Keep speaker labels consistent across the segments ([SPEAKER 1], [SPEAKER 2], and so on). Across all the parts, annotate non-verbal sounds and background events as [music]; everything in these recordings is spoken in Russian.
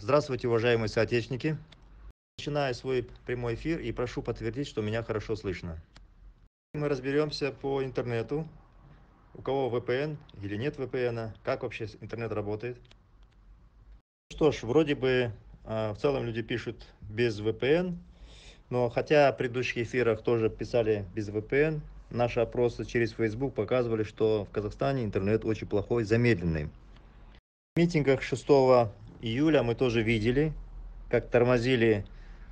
[SPEAKER 1] Здравствуйте, уважаемые соотечественники. Начинаю свой прямой эфир и прошу подтвердить, что меня хорошо слышно. Мы разберемся по интернету, у кого VPN или нет VPN, как вообще интернет работает. Что ж, вроде бы а, в целом люди пишут без VPN, но хотя в предыдущих эфирах тоже писали без VPN, наши опросы через Facebook показывали, что в Казахстане интернет очень плохой, замедленный. В митингах 6 июля мы тоже видели, как тормозили,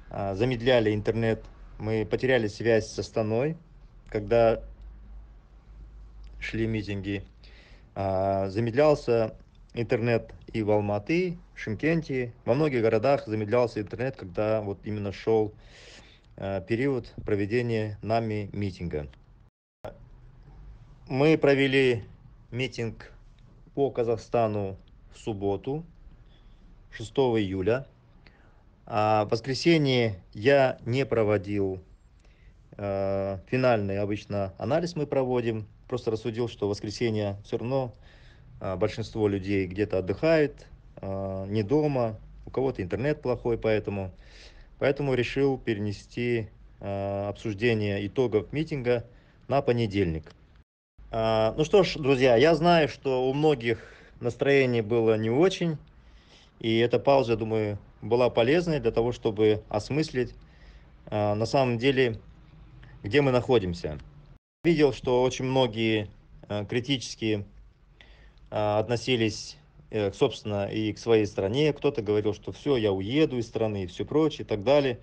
[SPEAKER 1] а, замедляли интернет. Мы потеряли связь с Астаной, когда шли митинги. А, замедлялся интернет и в Алматы, Шимкенте, во многих городах замедлялся интернет, когда вот именно шел а, период проведения нами митинга. Мы провели митинг по Казахстану в субботу, 6 июля. А в воскресенье я не проводил э, финальный обычно анализ мы проводим. Просто рассудил, что в воскресенье все равно э, большинство людей где-то отдыхает, э, не дома, у кого-то интернет плохой, поэтому, поэтому решил перенести э, обсуждение итогов митинга на понедельник. А, ну что ж, друзья, я знаю, что у многих настроение было не очень, и эта пауза, я думаю, была полезной для того, чтобы осмыслить а, на самом деле, где мы находимся. Видел, что очень многие а, критически относились, э, собственно, и к своей стране. Кто-то говорил, что все, я уеду из страны и все прочее и так далее.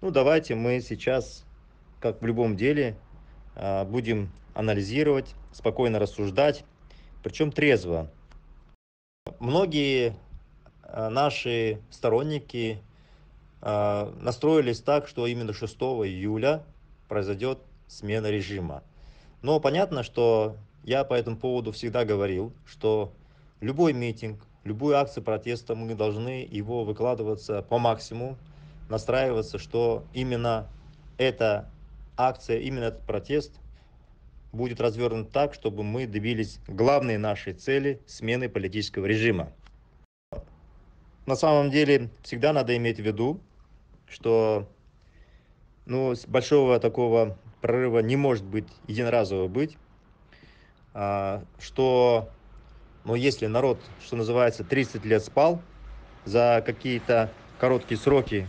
[SPEAKER 1] Ну, давайте мы сейчас, как в любом деле, будем анализировать, спокойно рассуждать, причем трезво. Многие э, наши сторонники э, настроились так, что именно 6 июля произойдет смена режима. Но понятно, что я по этому поводу всегда говорил, что любой митинг, любую акцию протеста мы должны его выкладываться по максимуму, настраиваться, что именно эта акция, именно этот протест будет развернут так, чтобы мы добились главной нашей цели – смены политического режима. На самом деле всегда надо иметь в виду, что ну, большого такого прорыва не может быть единоразово быть, а, что ну, если народ, что называется, 30 лет спал, за какие-то короткие сроки,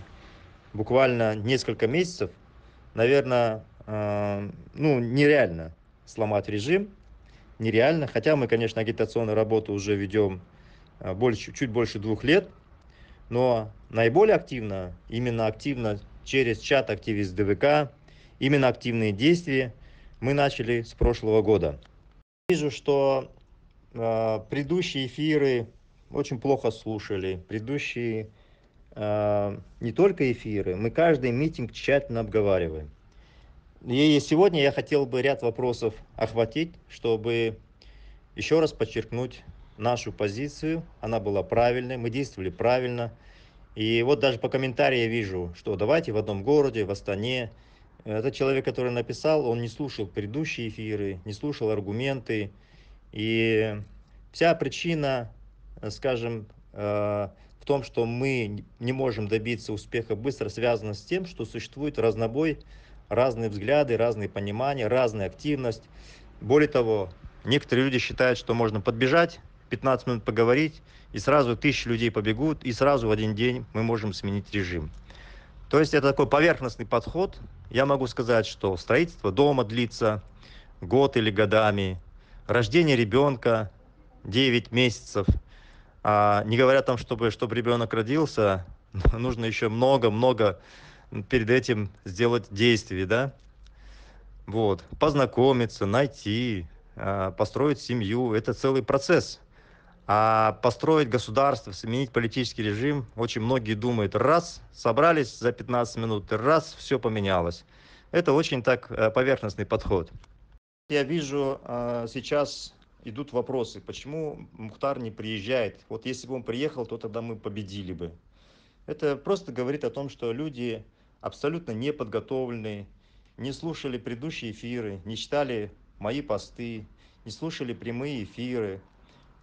[SPEAKER 1] буквально несколько месяцев, наверное, а, ну, нереально сломать режим нереально. Хотя мы, конечно, агитационную работу уже ведем а, больше, чуть больше двух лет. Но наиболее активно, именно активно через чат активист ДВК, именно активные действия мы начали с прошлого года. Вижу, что э, предыдущие эфиры очень плохо слушали. Предыдущие э, не только эфиры, мы каждый митинг тщательно обговариваем. И сегодня я хотел бы ряд вопросов охватить, чтобы еще раз подчеркнуть нашу позицию. Она была правильной, мы действовали правильно. И вот даже по комментариям я вижу, что давайте в одном городе, в Астане. Этот человек, который написал, он не слушал предыдущие эфиры, не слушал аргументы. И вся причина, скажем, э, в том, что мы не можем добиться успеха быстро, связана с тем, что существует разнобой разные взгляды, разные понимания, разная активность. Более того, некоторые люди считают, что можно подбежать, 15 минут поговорить, и сразу тысячи людей побегут, и сразу в один день мы можем сменить режим. То есть это такой поверхностный подход. Я могу сказать, что строительство дома длится год или годами, рождение ребенка 9 месяцев. А не говоря там, чтобы, чтобы ребенок родился, [laughs] нужно еще много-много перед этим сделать действие, да, вот, познакомиться, найти, а, построить семью, это целый процесс. А построить государство, сменить политический режим, очень многие думают, раз, собрались за 15 минут, раз, все поменялось. Это очень так э, поверхностный подход. Я вижу, а, сейчас идут вопросы, почему Мухтар не приезжает. Вот если бы он приехал, то тогда мы победили бы. Это просто говорит о том, что люди абсолютно не подготовленные, не слушали предыдущие эфиры, не читали мои посты, не слушали прямые эфиры.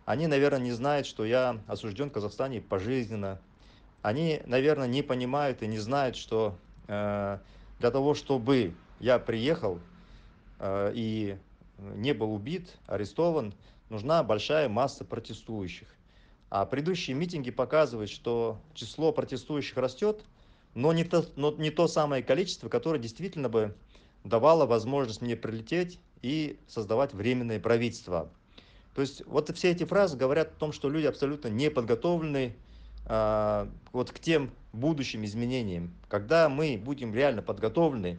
[SPEAKER 1] они, наверное, не знают, что я осужден в Казахстане пожизненно. Они, наверное, не понимают и не знают, что э, для того, чтобы я приехал э, и не был убит, арестован, нужна большая масса протестующих. А предыдущие митинги показывают, что число протестующих растет, но не то, но не то самое количество, которое действительно бы давало возможность мне прилететь и создавать временное правительство. То есть вот все эти фразы говорят о том, что люди абсолютно не подготовлены э, вот к тем будущим изменениям. Когда мы будем реально подготовлены,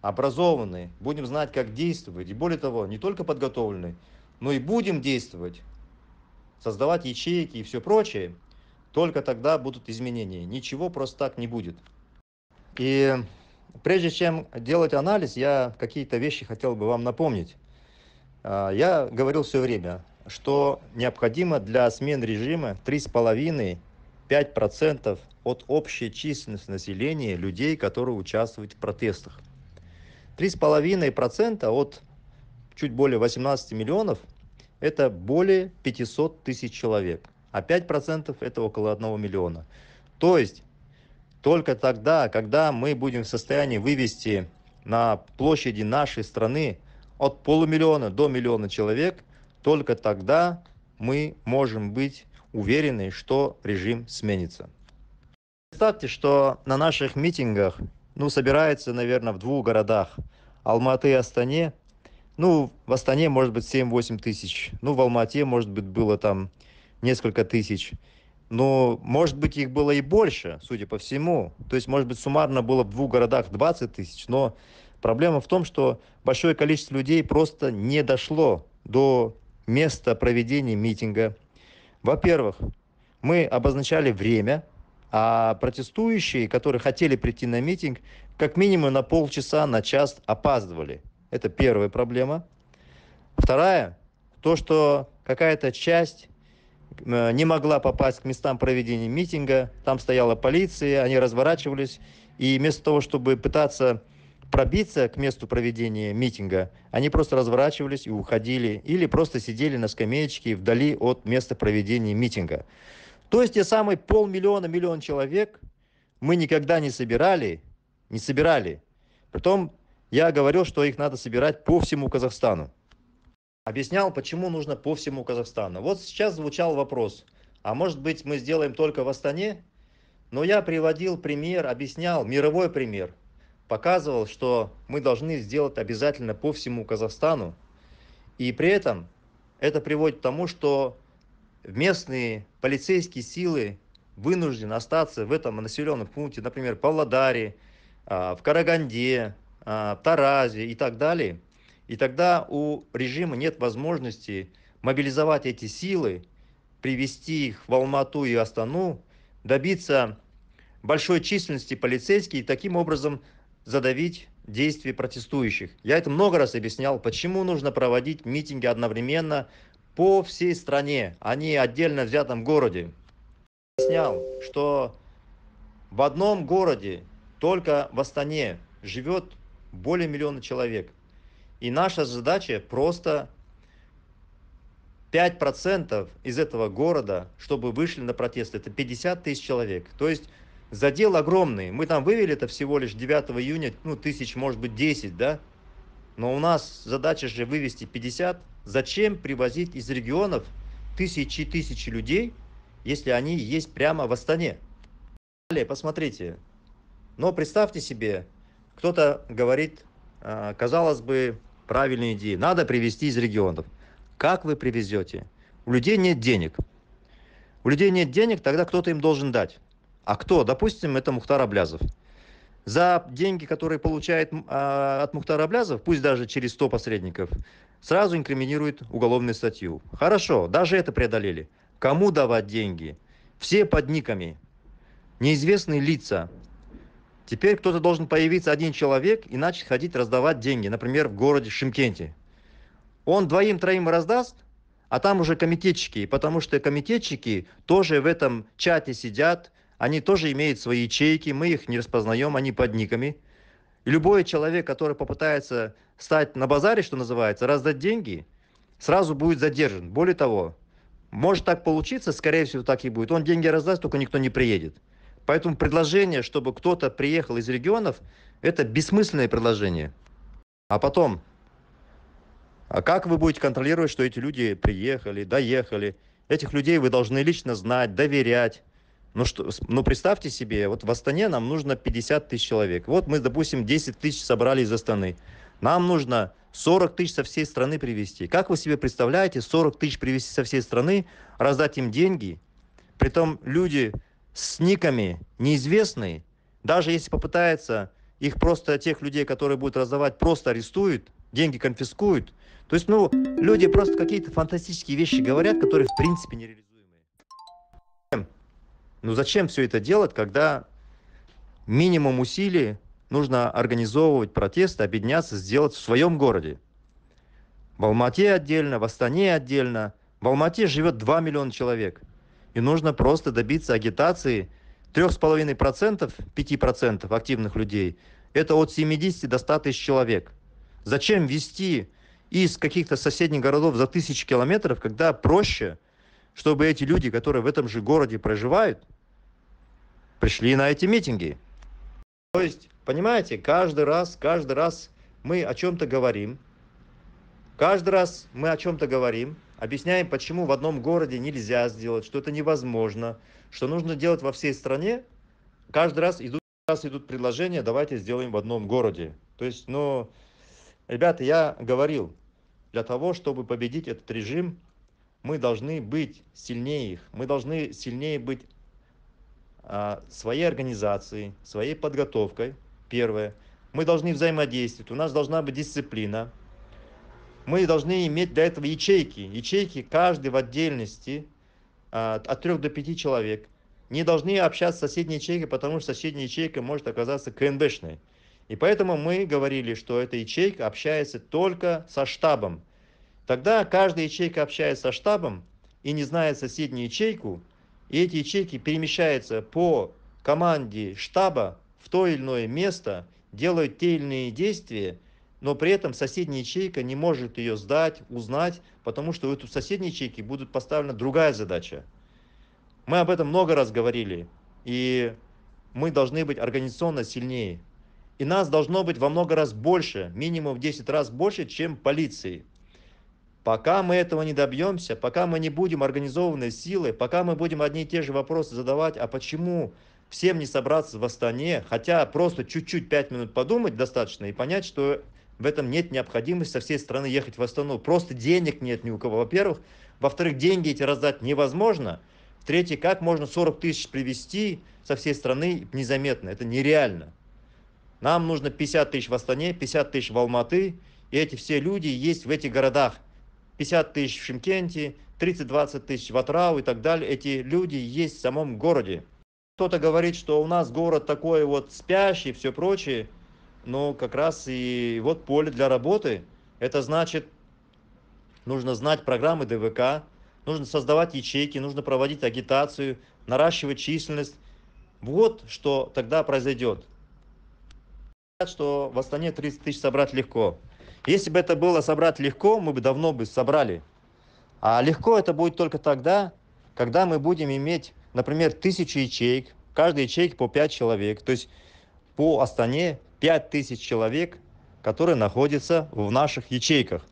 [SPEAKER 1] образованы, будем знать, как действовать, и более того, не только подготовлены, но и будем действовать, создавать ячейки и все прочее, только тогда будут изменения. Ничего просто так не будет. И прежде чем делать анализ, я какие-то вещи хотел бы вам напомнить. А, я говорил все время, что необходимо для смен режима 3,5-5% от общей численности населения людей, которые участвуют в протестах. 3,5% от чуть более 18 миллионов – это более 500 тысяч человек, а 5% – это около 1 миллиона. То есть только тогда, когда мы будем в состоянии вывести на площади нашей страны от полумиллиона до миллиона человек – только тогда мы можем быть уверены, что режим сменится. Представьте, что на наших митингах ну, собирается, наверное, в двух городах. Алматы и Астане. Ну, в Астане может быть 7-8 тысяч. Ну, в Алмате, может быть, было там несколько тысяч. Но, может быть, их было и больше, судя по всему. То есть, может быть, суммарно было в двух городах 20 тысяч. Но проблема в том, что большое количество людей просто не дошло до место проведения митинга. Во-первых, мы обозначали время, а протестующие, которые хотели прийти на митинг, как минимум на полчаса, на час опаздывали. Это первая проблема. Вторая, то, что какая-то часть не могла попасть к местам проведения митинга, там стояла полиция, они разворачивались, и вместо того, чтобы пытаться пробиться к месту проведения митинга, они просто разворачивались и уходили, или просто сидели на скамеечке вдали от места проведения митинга. То есть те самые полмиллиона, миллион человек мы никогда не собирали, не собирали. Притом я говорил, что их надо собирать по всему Казахстану. Объяснял, почему нужно по всему Казахстану. Вот сейчас звучал вопрос, а может быть мы сделаем только в Астане? Но я приводил пример, объяснял, мировой пример – показывал, что мы должны сделать обязательно по всему Казахстану. И при этом это приводит к тому, что местные полицейские силы вынуждены остаться в этом населенном пункте, например, в Павлодаре, а, в Караганде, а, в Таразе и так далее. И тогда у режима нет возможности мобилизовать эти силы, привести их в Алмату и Астану, добиться большой численности полицейских и таким образом задавить действия протестующих. Я это много раз объяснял, почему нужно проводить митинги одновременно по всей стране, а не отдельно взятом городе. Объяснял, что в одном городе, только в Астане, живет более миллиона человек. И наша задача просто 5% из этого города, чтобы вышли на протест, это 50 тысяч человек. То есть задел огромный. Мы там вывели это всего лишь 9 июня, ну, тысяч, может быть, 10, да? Но у нас задача же вывести 50. Зачем привозить из регионов тысячи и тысячи людей, если они есть прямо в Астане? Далее, посмотрите. Но представьте себе, кто-то говорит, казалось бы, правильные идеи. Надо привезти из регионов. Как вы привезете? У людей нет денег. У людей нет денег, тогда кто-то им должен дать. А кто? Допустим, это Мухтар Аблязов. За деньги, которые получает э, от Мухтара Аблязов, пусть даже через 100 посредников, сразу инкриминирует уголовную статью. Хорошо, даже это преодолели. Кому давать деньги? Все под никами. Неизвестные лица. Теперь кто-то должен появиться один человек и начать ходить раздавать деньги, например, в городе Шимкенте. Он двоим-троим раздаст, а там уже комитетчики, потому что комитетчики тоже в этом чате сидят, они тоже имеют свои ячейки, мы их не распознаем, они под никами. И любой человек, который попытается стать на базаре, что называется, раздать деньги, сразу будет задержан. Более того, может так получиться, скорее всего, так и будет. Он деньги раздаст, только никто не приедет. Поэтому предложение, чтобы кто-то приехал из регионов, это бессмысленное предложение. А потом, а как вы будете контролировать, что эти люди приехали, доехали? Этих людей вы должны лично знать, доверять. Ну, что, ну представьте себе, вот в Астане нам нужно 50 тысяч человек. Вот мы, допустим, 10 тысяч собрали из Астаны. Нам нужно 40 тысяч со всей страны привезти. Как вы себе представляете, 40 тысяч привезти со всей страны, раздать им деньги? Притом люди с никами неизвестные, даже если попытается, их просто тех людей, которые будут раздавать, просто арестуют, деньги конфискуют. То есть, ну, люди просто какие-то фантастические вещи говорят, которые в принципе нереализуемые. Ну зачем все это делать, когда минимум усилий нужно организовывать протесты, объединяться, сделать в своем городе? В Алмате отдельно, в Астане отдельно. В Алмате живет 2 миллиона человек. И нужно просто добиться агитации 3,5%, 5% активных людей. Это от 70 до 100 тысяч человек. Зачем вести из каких-то соседних городов за тысячи километров, когда проще, чтобы эти люди, которые в этом же городе проживают, пришли на эти митинги. То есть, понимаете, каждый раз, каждый раз мы о чем-то говорим, каждый раз мы о чем-то говорим, объясняем, почему в одном городе нельзя сделать, что это невозможно, что нужно делать во всей стране, каждый раз идут, раз идут предложения, давайте сделаем в одном городе. То есть, ну, ребята, я говорил, для того, чтобы победить этот режим, мы должны быть сильнее их, мы должны сильнее быть а, своей организацией, своей подготовкой, первое. Мы должны взаимодействовать, у нас должна быть дисциплина. Мы должны иметь для этого ячейки. Ячейки каждый в отдельности, а, от трех до пяти человек. Не должны общаться с соседней ячейкой, потому что соседняя ячейка может оказаться КНБшной. И поэтому мы говорили, что эта ячейка общается только со штабом. Тогда каждая ячейка общается со штабом и не зная соседнюю ячейку, и эти ячейки перемещаются по команде штаба в то или иное место, делают те или иные действия, но при этом соседняя ячейка не может ее сдать, узнать, потому что у этой соседней ячейки будет поставлена другая задача. Мы об этом много раз говорили, и мы должны быть организационно сильнее. И нас должно быть во много раз больше, минимум в 10 раз больше, чем полиции. Пока мы этого не добьемся, пока мы не будем организованной силой, пока мы будем одни и те же вопросы задавать, а почему всем не собраться в Астане, хотя просто чуть-чуть 5 минут подумать достаточно и понять, что в этом нет необходимости со всей страны ехать в Астану. Просто денег нет ни у кого, во-первых. Во-вторых, деньги эти раздать невозможно. В-третьих, как можно 40 тысяч привезти со всей страны незаметно? Это нереально. Нам нужно 50 тысяч в Астане, 50 тысяч в Алматы, и эти все люди есть в этих городах. 50 тысяч в Шимкенте, 30-20 тысяч в Атрау и так далее. Эти люди есть в самом городе. Кто-то говорит, что у нас город такой вот спящий, все прочее, но как раз и вот поле для работы. Это значит, нужно знать программы ДВК, нужно создавать ячейки, нужно проводить агитацию, наращивать численность. Вот что тогда произойдет что в Астане 30 тысяч собрать легко. Если бы это было собрать легко, мы бы давно бы собрали. А легко это будет только тогда, когда мы будем иметь, например, тысячу ячеек, каждой ячейке по 5 человек. То есть по Астане 5 тысяч человек, которые находятся в наших ячейках.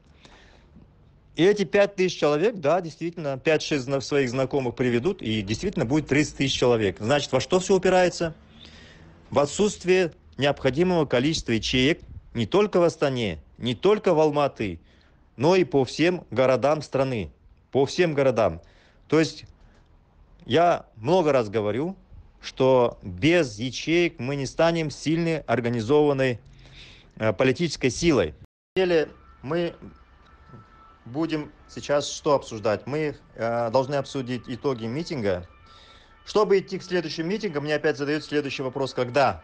[SPEAKER 1] И эти 5 тысяч человек, да, действительно, 5-6 своих знакомых приведут, и действительно будет 30 тысяч человек. Значит, во что все упирается? В отсутствие необходимого количества ячеек не только в Астане, не только в Алматы, но и по всем городам страны. По всем городам. То есть я много раз говорю, что без ячеек мы не станем сильной организованной э, политической силой. деле мы будем сейчас что обсуждать? Мы э, должны обсудить итоги митинга. Чтобы идти к следующим митингам, мне опять задают следующий вопрос, когда?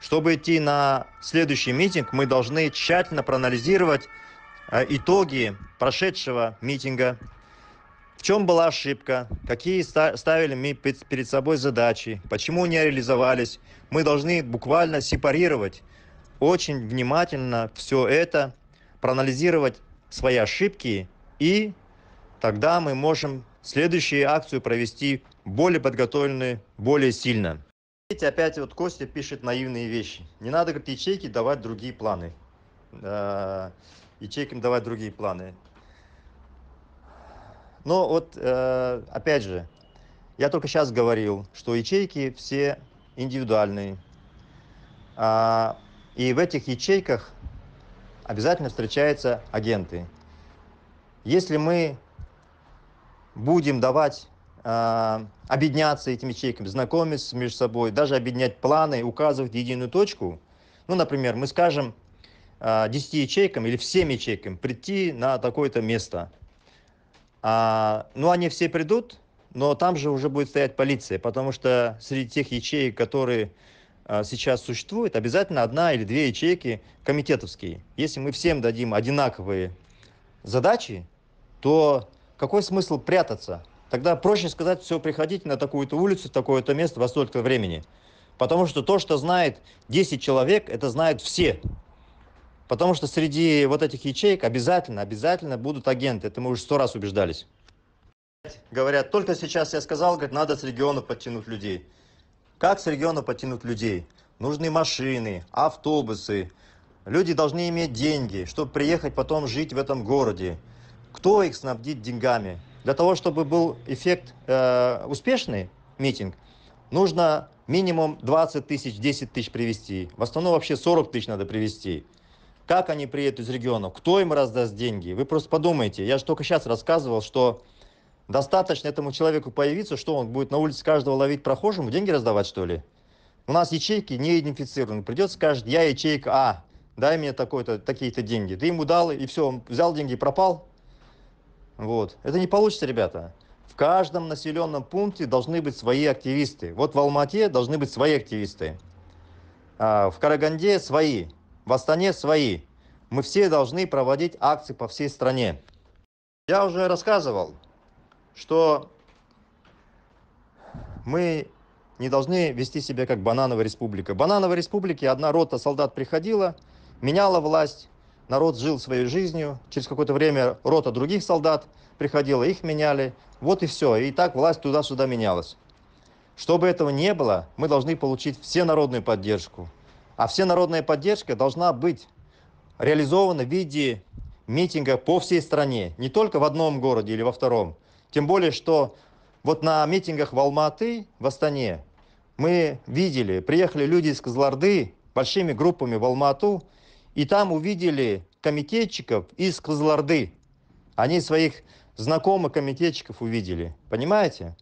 [SPEAKER 1] Чтобы идти на следующий митинг, мы должны тщательно проанализировать э, итоги прошедшего митинга, чем была ошибка, какие ставили мы перед собой задачи, почему не реализовались. Мы должны буквально сепарировать очень внимательно все это, проанализировать свои ошибки, и тогда мы можем следующую акцию провести более подготовленные, более сильно. Видите, опять вот Костя пишет наивные вещи. Не надо, говорит, ячейки давать другие планы. Э, ячейкам давать другие планы. Но вот, э, опять же, я только сейчас говорил, что ячейки все индивидуальные. А, и в этих ячейках обязательно встречаются агенты. Если мы будем давать э, объединяться этими ячейками, знакомиться между собой, даже объединять планы, указывать единую точку, ну, например, мы скажем э, 10 ячейкам или всем ячейкам прийти на такое-то место. А, ну, они все придут, но там же уже будет стоять полиция, потому что среди тех ячеек, которые а, сейчас существуют, обязательно одна или две ячейки комитетовские. Если мы всем дадим одинаковые задачи, то какой смысл прятаться? Тогда проще сказать, все, приходите на такую-то улицу, такое-то место во столько времени. Потому что то, что знает 10 человек, это знают все. Потому что среди вот этих ячеек обязательно, обязательно будут агенты. Это мы уже сто раз убеждались. Говорят, только сейчас я сказал, говорит, надо с региона подтянуть людей. Как с региона подтянуть людей? Нужны машины, автобусы. Люди должны иметь деньги, чтобы приехать потом жить в этом городе. Кто их снабдит деньгами? Для того, чтобы был эффект э, успешный митинг, нужно минимум 20 тысяч, 10 тысяч привести. В основном вообще 40 тысяч надо привести. Как они приедут из регионов? Кто им раздаст деньги? Вы просто подумайте. Я же только сейчас рассказывал, что достаточно этому человеку появиться, что он будет на улице каждого ловить прохожему, деньги раздавать, что ли? У нас ячейки не идентифицированы. Придется скажет, я ячейка А, дай мне такой-то, такие-то деньги. Ты ему дал, и все, он взял деньги и пропал. Вот. Это не получится, ребята. В каждом населенном пункте должны быть свои активисты. Вот в Алмате должны быть свои активисты. А в Караганде свои в Астане свои. Мы все должны проводить акции по всей стране. Я уже рассказывал, что мы не должны вести себя как банановая республика. Банановой республике одна рота солдат приходила, меняла власть, народ жил своей жизнью, через какое-то время рота других солдат приходила, их меняли, вот и все. И так власть туда-сюда менялась. Чтобы этого не было, мы должны получить все народную поддержку. А всенародная поддержка должна быть реализована в виде митинга по всей стране, не только в одном городе или во втором. Тем более, что вот на митингах в Алматы, в Астане, мы видели, приехали люди из Козларды большими группами в Алмату, и там увидели комитетчиков из Козларды. Они своих знакомых комитетчиков увидели. Понимаете?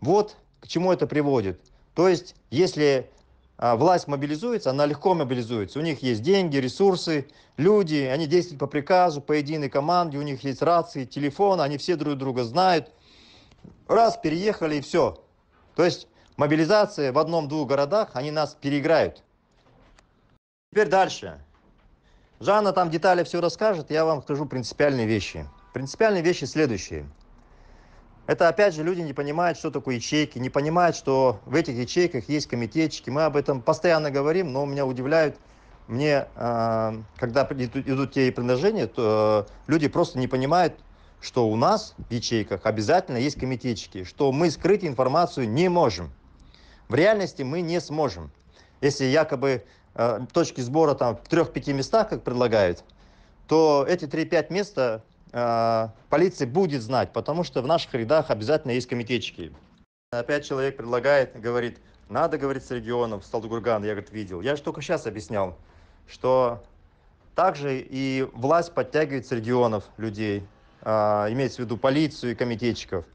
[SPEAKER 1] Вот к чему это приводит. То есть, если власть мобилизуется, она легко мобилизуется. У них есть деньги, ресурсы, люди, они действуют по приказу, по единой команде, у них есть рации, телефон, они все друг друга знают. Раз, переехали и все. То есть мобилизация в одном-двух городах, они нас переиграют. Теперь дальше. Жанна там детали все расскажет, я вам скажу принципиальные вещи. Принципиальные вещи следующие. Это опять же люди не понимают, что такое ячейки, не понимают, что в этих ячейках есть комитетчики. Мы об этом постоянно говорим, но меня удивляют, мне, а, когда идут те предложения, то люди просто не понимают, что у нас в ячейках обязательно есть комитетчики, что мы скрыть информацию не можем. В реальности мы не сможем. Если якобы а, точки сбора там в трех-пяти местах, как предлагают, то эти 3-5 места Э, полиция будет знать, потому что в наших рядах обязательно есть комитетчики. Опять человек предлагает, говорит, надо, говорить с регионов, Сталдугурган, я, говорит, видел. Я же только сейчас объяснял, что также и власть подтягивает с регионов людей, а, имеется в виду полицию и комитетчиков,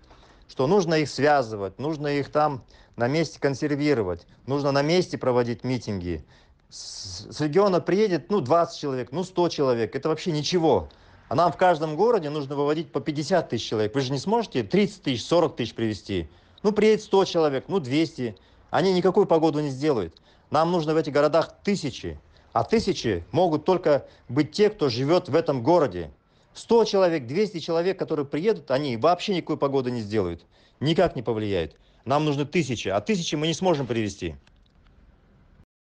[SPEAKER 1] что нужно их связывать, нужно их там на месте консервировать, нужно на месте проводить митинги. С региона приедет, ну, 20 человек, ну, 100 человек, это вообще ничего. А нам в каждом городе нужно выводить по 50 тысяч человек. Вы же не сможете 30 тысяч, 40 тысяч привести. Ну, приедет 100 человек, ну, 200. Они никакую погоду не сделают. Нам нужно в этих городах тысячи. А тысячи могут только быть те, кто живет в этом городе. 100 человек, 200 человек, которые приедут, они вообще никакой погоды не сделают. Никак не повлияют. Нам нужны тысячи, а тысячи мы не сможем привести.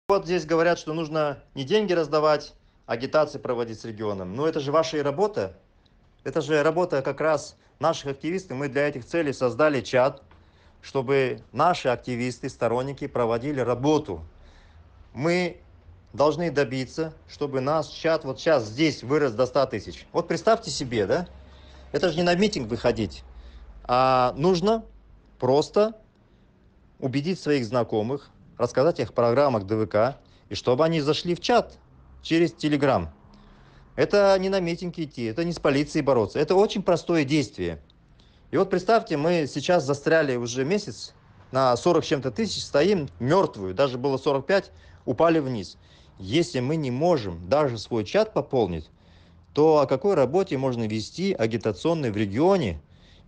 [SPEAKER 1] Вот здесь говорят, что нужно не деньги раздавать, агитации проводить с регионом. Но это же ваша и работа. Это же работа как раз наших активистов. Мы для этих целей создали чат, чтобы наши активисты, сторонники проводили работу. Мы должны добиться, чтобы наш чат вот сейчас здесь вырос до 100 тысяч. Вот представьте себе, да? Это же не на митинг выходить, а нужно просто убедить своих знакомых, рассказать их программах ДВК, и чтобы они зашли в чат через Телеграм. Это не на митинг идти, это не с полицией бороться. Это очень простое действие. И вот представьте, мы сейчас застряли уже месяц на 40 чем-то тысяч, стоим мертвую, даже было 45, упали вниз. Если мы не можем даже свой чат пополнить, то о какой работе можно вести агитационной в регионе,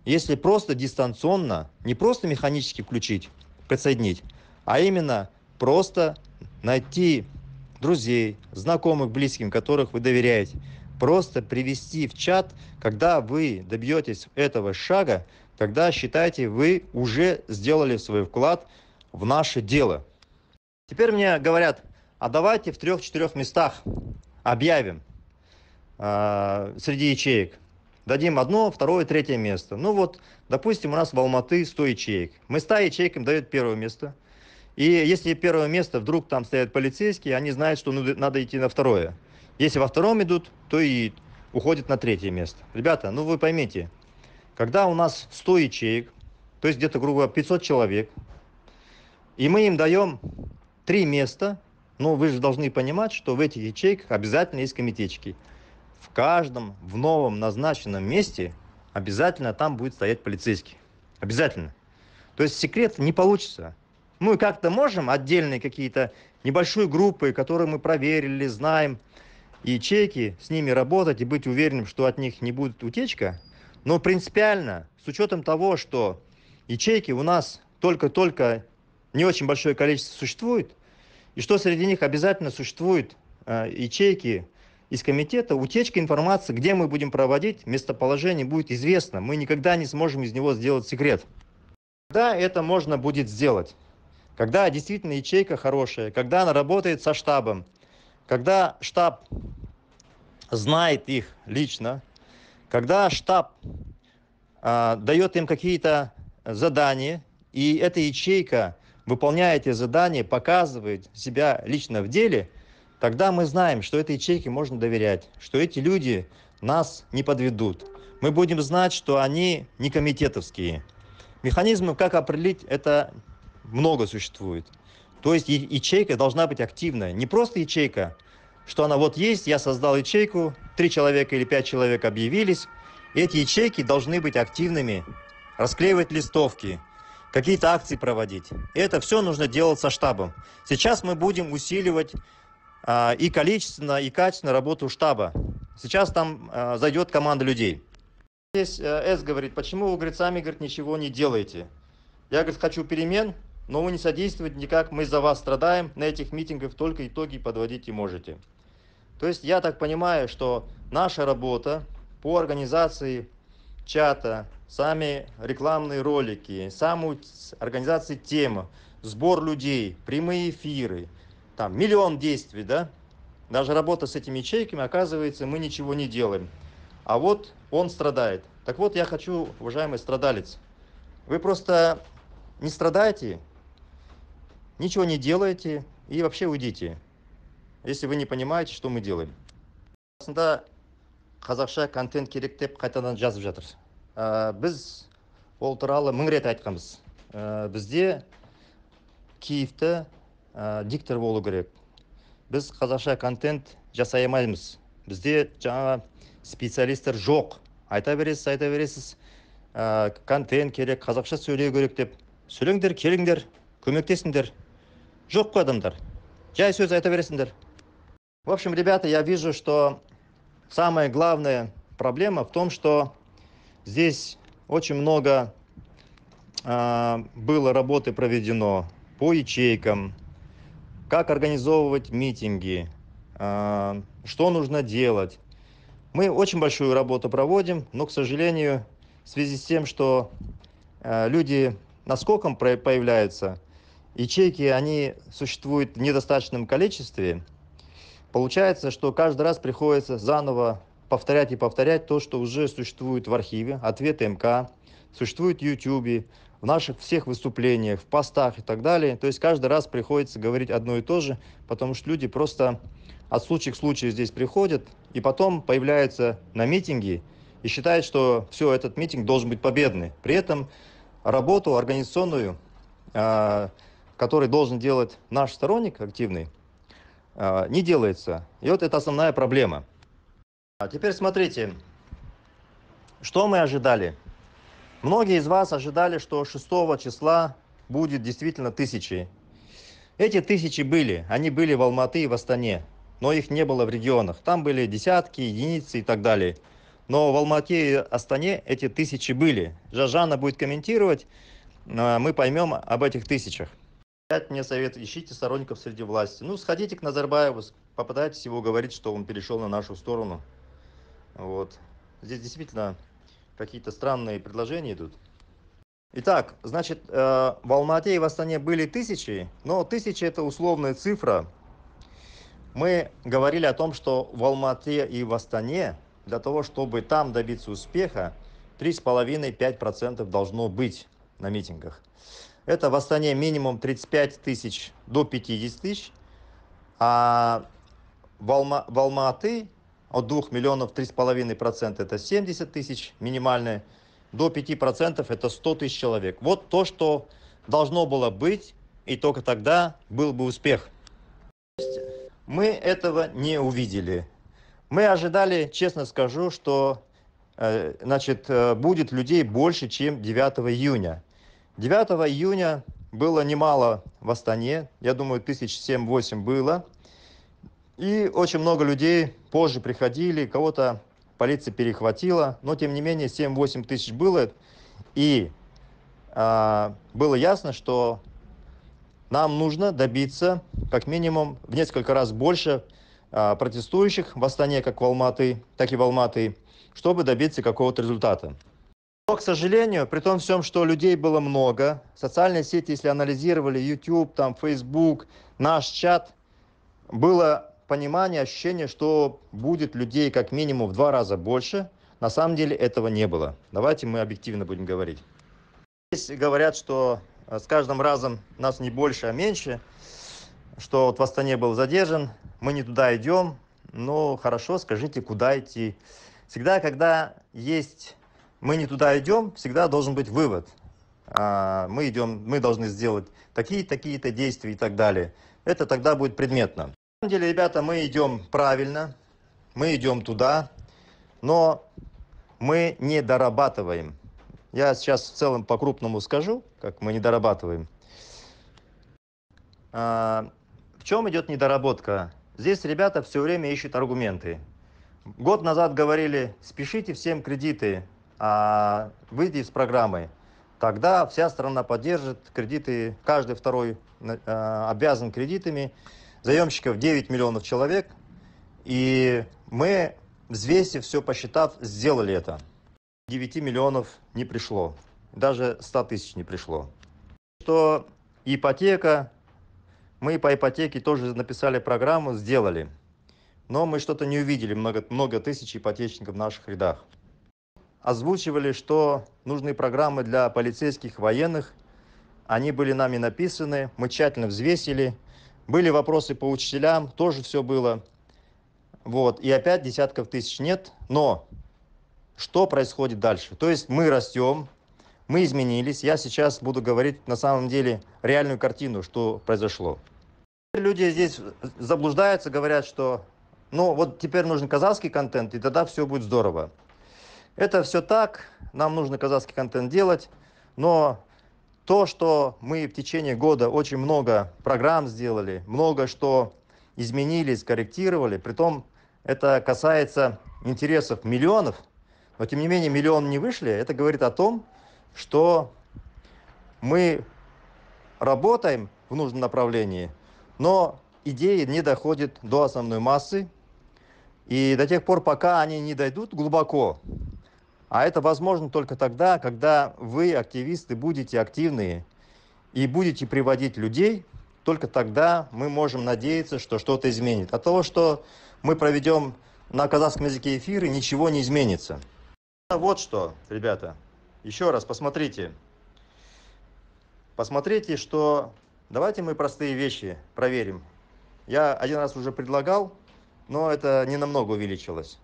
[SPEAKER 1] если просто дистанционно, не просто механически включить, подсоединить, а именно просто найти друзей, знакомых, близким, которых вы доверяете, просто привести в чат, когда вы добьетесь этого шага, тогда считайте, вы уже сделали свой вклад в наше дело. Теперь мне говорят, а давайте в трех-четырех местах объявим э, среди ячеек. Дадим одно, второе, третье место. Ну вот, допустим, у нас в Алматы 100 ячеек. Мы 100 ячейкам дают первое место. И если первое место, вдруг там стоят полицейские, они знают, что надо идти на второе. Если во втором идут, то и уходят на третье место. Ребята, ну вы поймите, когда у нас 100 ячеек, то есть где-то, грубо говоря, 500 человек, и мы им даем три места, но вы же должны понимать, что в этих ячейках обязательно есть комитетчики. В каждом, в новом назначенном месте обязательно там будет стоять полицейский. Обязательно. То есть секрет не получится. Мы как-то можем отдельные какие-то небольшие группы, которые мы проверили, знаем, ячейки, с ними работать и быть уверенным, что от них не будет утечка. Но принципиально, с учетом того, что ячейки у нас только-только не очень большое количество существует, и что среди них обязательно существуют э, ячейки из комитета, утечка информации, где мы будем проводить, местоположение будет известно. Мы никогда не сможем из него сделать секрет. Да, это можно будет сделать когда действительно ячейка хорошая, когда она работает со штабом, когда штаб знает их лично, когда штаб э, дает им какие-то задания, и эта ячейка, выполняя эти задания, показывает себя лично в деле, тогда мы знаем, что этой ячейке можно доверять, что эти люди нас не подведут. Мы будем знать, что они не комитетовские. Механизмы, как определить, это много существует. То есть ячейка должна быть активная. Не просто ячейка, что она вот есть, я создал ячейку, три человека или пять человек объявились. Эти ячейки должны быть активными, расклеивать листовки, какие-то акции проводить. Это все нужно делать со штабом. Сейчас мы будем усиливать а, и количественно, и качественно работу штаба. Сейчас там а, зайдет команда людей. Здесь а, С говорит, почему вы, говорит, сами говорит, ничего не делаете? Я, говорит, хочу перемен, но вы не содействуете никак, мы за вас страдаем, на этих митингах только итоги подводить и можете. То есть я так понимаю, что наша работа по организации чата, сами рекламные ролики, саму организации темы, сбор людей, прямые эфиры, там миллион действий, да, даже работа с этими ячейками, оказывается, мы ничего не делаем. А вот он страдает. Так вот, я хочу, уважаемый страдалец, вы просто не страдайте, ничего не делаете и вообще уйдите, если вы не понимаете, что мы делаем. расында қазақша контент керек деп қайтадан жазып жатыр. Ә, біз ол туралы мың рет айтқанбыз. Ә, бізде киевті ә, диктор болу керек. Біз қазақша контент жасай алмаймыз. Бізде жаңа специалисттер жоқ. Айта бересіз айта бересіз. Контент керек қазақша сөйлеу керек деп. Сөйлеңдер келіңдер көмектесіңдер. Жоқ қой адамдар. Жай сөз айта бересіңдер. В общем ребята я вижу что самая главная проблема в том что здесь очень много э, было работы проведено по ячейкам как организовывать митинги э, что нужно делать. Мы очень большую работу проводим но к сожалению в связи с тем что э, люди наскоком появляются ячейки, они существуют в недостаточном количестве, получается, что каждый раз приходится заново повторять и повторять то, что уже существует в архиве, ответы МК, существует в YouTube, в наших всех выступлениях, в постах и так далее. То есть каждый раз приходится говорить одно и то же, потому что люди просто от случая к случаю здесь приходят, и потом появляются на митинге и считают, что все, этот митинг должен быть победный. При этом работу организационную, а, который должен делать наш сторонник активный, а, не делается. И вот это основная проблема. А теперь смотрите, что мы ожидали. Многие из вас ожидали, что 6 числа будет действительно тысячи. Эти тысячи были, они были в Алматы и в Астане, но их не было в регионах. Там были десятки, единицы и так далее. Но в Алмате и Астане эти тысячи были. Жажана будет комментировать, а мы поймем об этих тысячах. Опять мне совет, ищите сторонников среди власти. Ну, сходите к Назарбаеву, попытайтесь его говорить, что он перешел на нашу сторону. Вот. Здесь действительно какие-то странные предложения идут. Итак, значит, э, в Алмате и в Астане были тысячи, но тысячи это условная цифра. Мы говорили о том, что в Алмате и в Астане для того, чтобы там добиться успеха, 3,5-5% должно быть на митингах. Это в Астане минимум 35 тысяч до 50 тысяч, а в, Алма, в Алматы от 2 миллионов 3,5% это 70 тысяч минимальное, до 5% это 100 тысяч человек. Вот то, что должно было быть, и только тогда был бы успех. Мы этого не увидели. Мы ожидали, честно скажу, что э, значит, э, будет людей больше, чем 9 июня. 9 июня было немало в Астане, я думаю, тысяч семь-восемь было. И очень много людей позже приходили, кого-то полиция перехватила, но тем не менее 7-8 тысяч было. И э, было ясно, что нам нужно добиться как минимум в несколько раз больше э, протестующих в Астане, как в Алматы, так и в Алматы, чтобы добиться какого-то результата. Но, к сожалению, при том всем, что людей было много, социальные сети, если анализировали, YouTube, там, Facebook, наш чат, было понимание, ощущение, что будет людей как минимум в два раза больше. На самом деле этого не было. Давайте мы объективно будем говорить. Здесь говорят, что э, с каждым разом нас не больше, а меньше, что вот в Астане был задержан, мы не туда идем. Ну, хорошо, скажите, куда идти. Всегда, когда есть мы не туда идем, всегда должен быть вывод. А, мы идем, мы должны сделать такие-такие-то действия и так далее. Это тогда будет предметно самом деле, ребята, мы идем правильно, мы идем туда, но мы не дорабатываем. Я сейчас в целом по-крупному скажу, как мы не дорабатываем. А, в чем идет недоработка? Здесь ребята все время ищут аргументы. Год назад говорили, спешите всем кредиты, а выйди из программы. Тогда вся страна поддержит кредиты, каждый второй а, обязан кредитами заемщиков 9 миллионов человек, и мы, взвесив все, посчитав, сделали это. 9 миллионов не пришло, даже 100 тысяч не пришло. Что ипотека, мы по ипотеке тоже написали программу, сделали. Но мы что-то не увидели, много, много тысяч ипотечников в наших рядах. Озвучивали, что нужны программы для полицейских, военных. Они были нами написаны, мы тщательно взвесили – были вопросы по учителям, тоже все было. Вот, и опять десятков тысяч нет, но что происходит дальше? То есть мы растем, мы изменились, я сейчас буду говорить на самом деле реальную картину, что произошло. Люди здесь заблуждаются, говорят, что ну вот теперь нужен казахский контент, и тогда все будет здорово. Это все так, нам нужно казахский контент делать, но то, что мы в течение года очень много программ сделали, много что изменили, скорректировали, притом это касается интересов миллионов, но тем не менее миллион не вышли, это говорит о том, что мы работаем в нужном направлении, но идеи не доходят до основной массы, и до тех пор, пока они не дойдут глубоко, а это возможно только тогда, когда вы, активисты, будете активные и будете приводить людей, только тогда мы можем надеяться, что что-то изменит. От того, что мы проведем на казахском языке эфиры, ничего не изменится. Вот что, ребята, еще раз посмотрите. Посмотрите, что... Давайте мы простые вещи проверим. Я один раз уже предлагал, но это не намного увеличилось.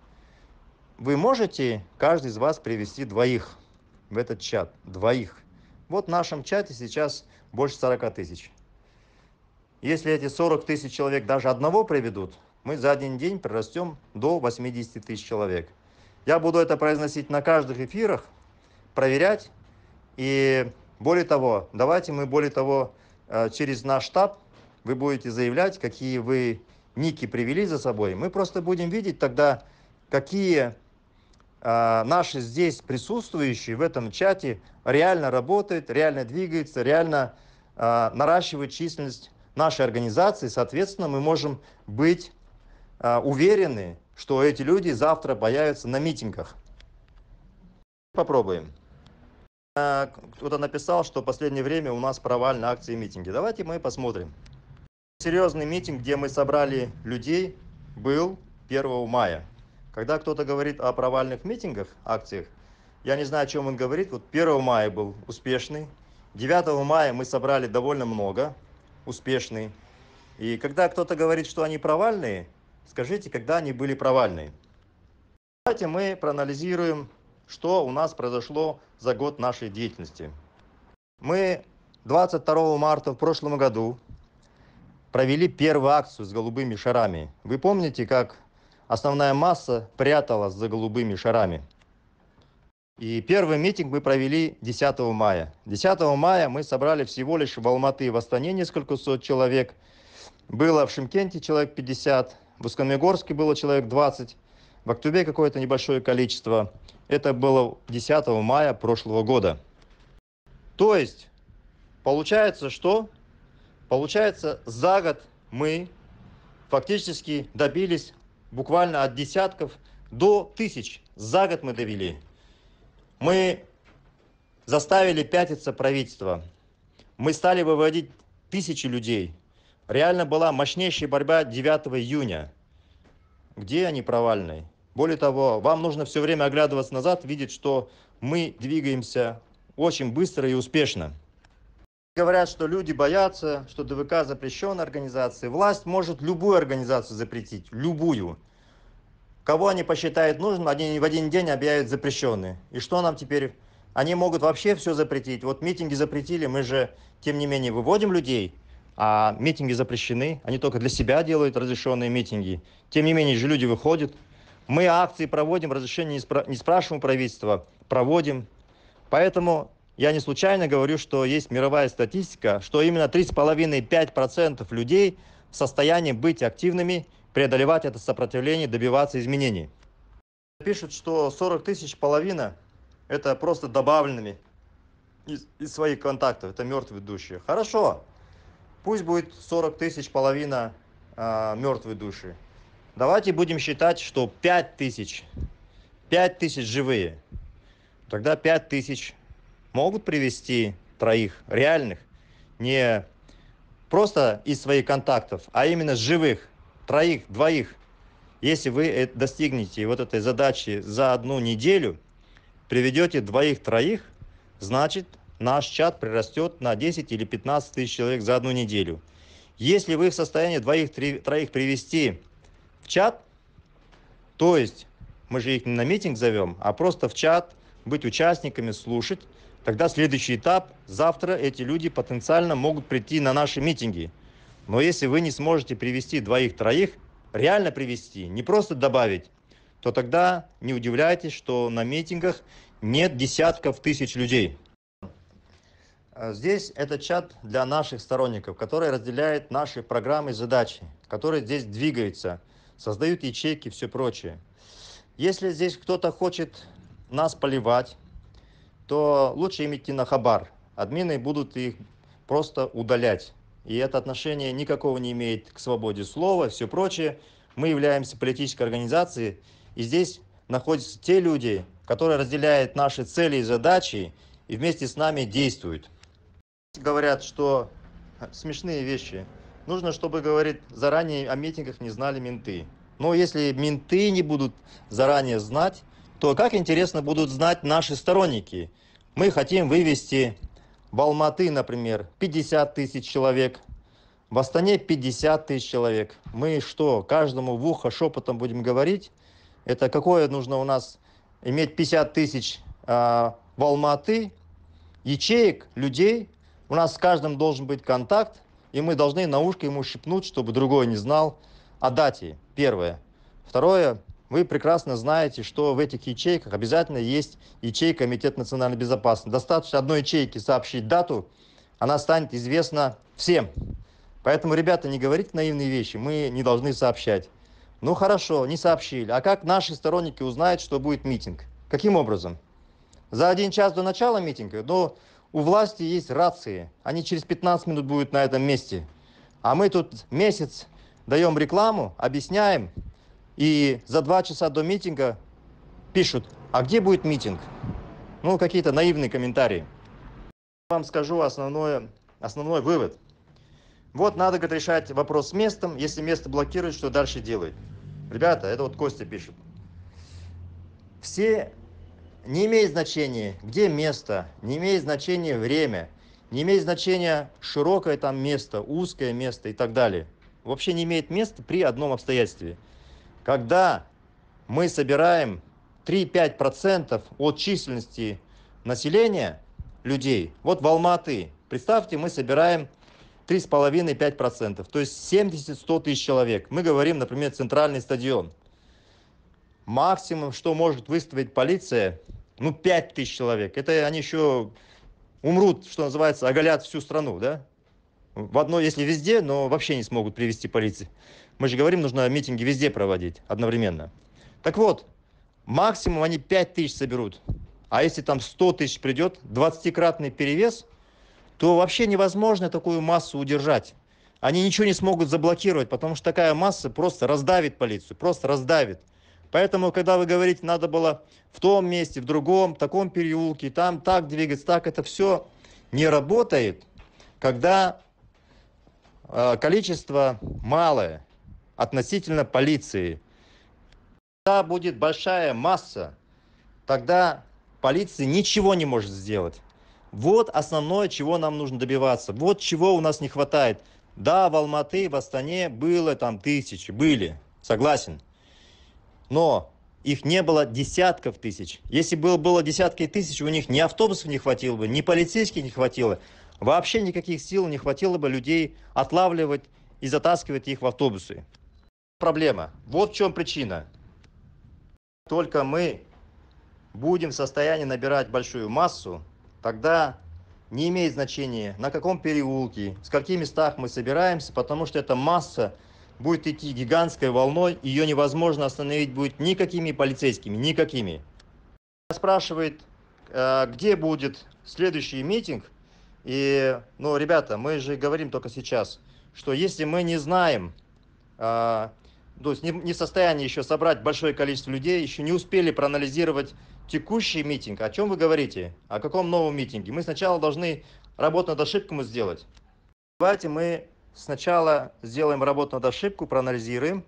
[SPEAKER 1] Вы можете, каждый из вас, привести двоих в этот чат. Двоих. Вот в нашем чате сейчас больше 40 тысяч. Если эти 40 тысяч человек даже одного приведут, мы за один день прирастем до 80 тысяч человек. Я буду это произносить на каждых эфирах, проверять. И более того, давайте мы более того э, через наш штаб вы будете заявлять, какие вы ники привели за собой. Мы просто будем видеть тогда, какие наши здесь присутствующие в этом чате реально работают, реально двигаются, реально э, наращивают численность нашей организации. Соответственно, мы можем быть а, уверены, что эти люди завтра появятся на митингах. Попробуем. А, кто-то написал, что в последнее время у нас провальные акции и митинги. Давайте мы посмотрим. Серьезный митинг, где мы собрали людей, был 1 мая. Когда кто-то говорит о провальных митингах, акциях, я не знаю, о чем он говорит. Вот 1 мая был успешный. 9 мая мы собрали довольно много, успешный. И когда кто-то говорит, что они провальные, Скажите, когда они были провальные? Давайте мы проанализируем, что у нас произошло за год нашей деятельности. Мы 22 марта в прошлом году провели первую акцию с голубыми шарами. Вы помните, как основная масса пряталась за голубыми шарами? И первый митинг мы провели 10 мая. 10 мая мы собрали всего лишь в Алматы и в Астане несколько сот человек. Было в Шимкенте человек 50, в Усканмегорске было человек 20, в Актубе какое-то небольшое количество. Это было 10 мая прошлого года. То есть, получается что? Получается, за год мы фактически добились буквально от десятков до тысяч. За год мы довели. Мы заставили пятиться правительство. Мы стали выводить тысячи людей – реально была мощнейшая борьба 9 июня. Где они провальные? Более того, вам нужно все время оглядываться назад, видеть, что мы двигаемся очень быстро и успешно. Говорят, что люди боятся, что ДВК запрещенная организация. Власть может любую организацию запретить, любую. Кого они посчитают нужным, они в один день объявят запрещенные. И что нам теперь? Они могут вообще все запретить. Вот митинги запретили, мы же, тем не менее, выводим людей – а митинги запрещены, они только для себя делают разрешенные митинги. Тем не менее же люди выходят. Мы акции проводим, разрешение не, спра не спрашиваем правительства, проводим. Поэтому я не случайно говорю, что есть мировая статистика, что именно 3,5-5% людей в состоянии быть активными, преодолевать это сопротивление, добиваться изменений. Пишут, что 40 тысяч половина – это просто добавленными из, из своих контактов, это мертвые души. Хорошо, Пусть будет 40 тысяч половина э, мертвой души. Давайте будем считать, что 5 тысяч, 5 тысяч живые. Тогда 5 тысяч могут привести троих реальных, не просто из своих контактов, а именно живых, троих, двоих. Если вы достигнете вот этой задачи за одну неделю, приведете двоих-троих, значит наш чат прирастет на 10 или 15 тысяч человек за одну неделю. Если вы в состоянии двоих, троих привести в чат, то есть мы же их не на митинг зовем, а просто в чат, быть участниками, слушать, тогда следующий этап, завтра эти люди потенциально могут прийти на наши митинги. Но если вы не сможете привести двоих-троих, реально привести, не просто добавить, то тогда не удивляйтесь, что на митингах нет десятков тысяч людей. Э, здесь это чат для наших сторонников, который разделяет наши программы и задачи, которые здесь двигаются, создают ячейки и все прочее. Если здесь кто-то хочет нас поливать, то лучше им идти на хабар. Админы будут их просто удалять. И это отношение никакого не имеет к свободе слова, все прочее. Мы являемся политической организацией, и здесь находятся те люди, которые разделяют наши цели и задачи, и вместе с нами действуют говорят, что смешные вещи. Нужно, чтобы, говорит, заранее о митингах не знали менты. Но если менты не будут заранее знать, то как интересно будут знать наши сторонники. Мы хотим вывести в Алматы, например, 50 тысяч человек, в Астане 50 тысяч человек. Мы что, каждому в ухо шепотом будем говорить? Это какое нужно у нас иметь 50 тысяч э, в Алматы, ячеек, людей. У нас с каждым должен быть контакт, и мы должны на ушко ему шепнуть, чтобы другой не знал о дате. Первое. Второе. Вы прекрасно знаете, что в этих ячейках обязательно есть ячейка Комитет национальной безопасности. Достаточно одной ячейки сообщить дату, она станет известна всем. Поэтому, ребята, не говорите наивные вещи, мы не должны сообщать. Ну хорошо, не сообщили. А как наши сторонники узнают, что будет митинг? Каким образом? За один час до начала митинга? Но у власти есть рации. Они через 15 минут будут на этом месте. А мы тут месяц даем рекламу, объясняем, и за два часа до митинга пишут, а где будет митинг? Ну, какие-то наивные комментарии. Вам скажу основное, основной вывод. Вот надо, говорит, решать вопрос с местом. Если место блокирует, что дальше делать? Ребята, это вот Костя пишет. Все не имеет значения, где место, не имеет значения время, не имеет значения широкое там место, узкое место и так далее. Вообще не имеет места при одном обстоятельстве – когда мы собираем 3-5% от численности населения людей, вот в Алматы, представьте, мы собираем 3,5-5%, то есть 70-100 тысяч человек. Мы говорим, например, центральный стадион. Максимум, что может выставить полиция, ну 5 тысяч человек. Это они еще умрут, что называется, оголят всю страну, да? В одной, если везде, но вообще не смогут привести полиции. Мы же говорим, нужно митинги везде проводить одновременно. Так вот, максимум они 5 тысяч соберут. А если там 100 тысяч придет, 20-кратный перевес, то вообще невозможно такую массу удержать. Они ничего не смогут заблокировать, потому что такая масса просто раздавит полицию, просто раздавит. Поэтому, когда вы говорите, надо было в том месте, в другом, в таком переулке, там так двигаться, так, это все не работает, когда э, количество малое относительно полиции. Когда будет большая масса, тогда полиция ничего не может сделать. Вот основное, чего нам нужно добиваться. Вот чего у нас не хватает. Да, в Алматы, в Астане было там тысячи, были, согласен. Но их не было десятков тысяч. Если было, было десятки тысяч, у них ни автобусов не хватило бы, ни полицейских не хватило. Вообще никаких сил не хватило бы людей отлавливать и затаскивать их в автобусы проблема. Вот в чем причина. Только мы будем в состоянии набирать большую массу, тогда не имеет значения, на каком переулке, с каких местах мы собираемся, потому что эта масса будет идти гигантской волной, ее невозможно остановить будет никакими полицейскими, никакими. Спрашивает, э, где будет следующий митинг, и, ну, ребята, мы же говорим только сейчас, что если мы не знаем, э, то есть не, не в состоянии еще собрать большое количество людей, еще не успели проанализировать текущий митинг. О чем вы говорите? О каком новом митинге? Мы сначала должны работу над ошибками сделать. Давайте мы сначала сделаем работу над ошибку, проанализируем,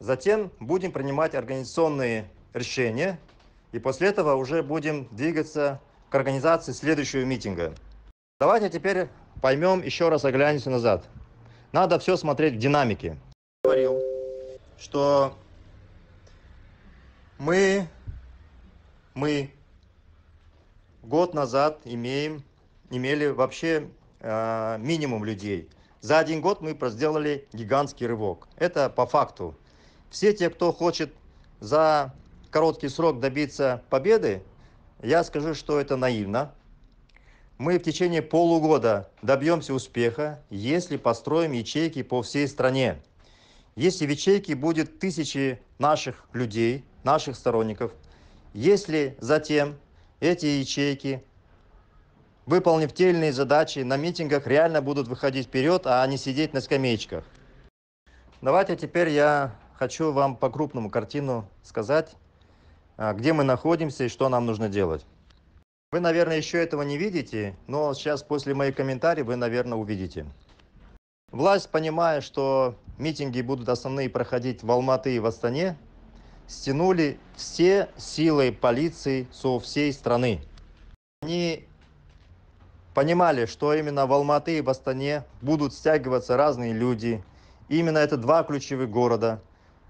[SPEAKER 1] затем будем принимать организационные решения, и после этого уже будем двигаться к организации следующего митинга. Давайте теперь поймем, еще раз оглянемся назад. Надо все смотреть в динамике. Говорил что мы, мы год назад имеем, имели вообще э, минимум людей. За один год мы сделали гигантский рывок. Это по факту. Все те, кто хочет за короткий срок добиться победы, я скажу, что это наивно. Мы в течение полугода добьемся успеха, если построим ячейки по всей стране. Если в ячейке будет тысячи наших людей, наших сторонников, если затем эти ячейки, выполнив те или иные задачи, на митингах реально будут выходить вперед, а не сидеть на скамеечках. Давайте теперь я хочу вам по крупному картину сказать, а, где мы находимся и что нам нужно делать. Вы, наверное, еще этого не видите, но сейчас после моих комментариев вы, наверное, увидите. Власть, понимая, что митинги будут основные проходить в Алматы и в Астане, стянули все силы полиции со всей страны. Они понимали, что именно в Алматы и в Астане будут стягиваться разные люди. Именно это два ключевых города.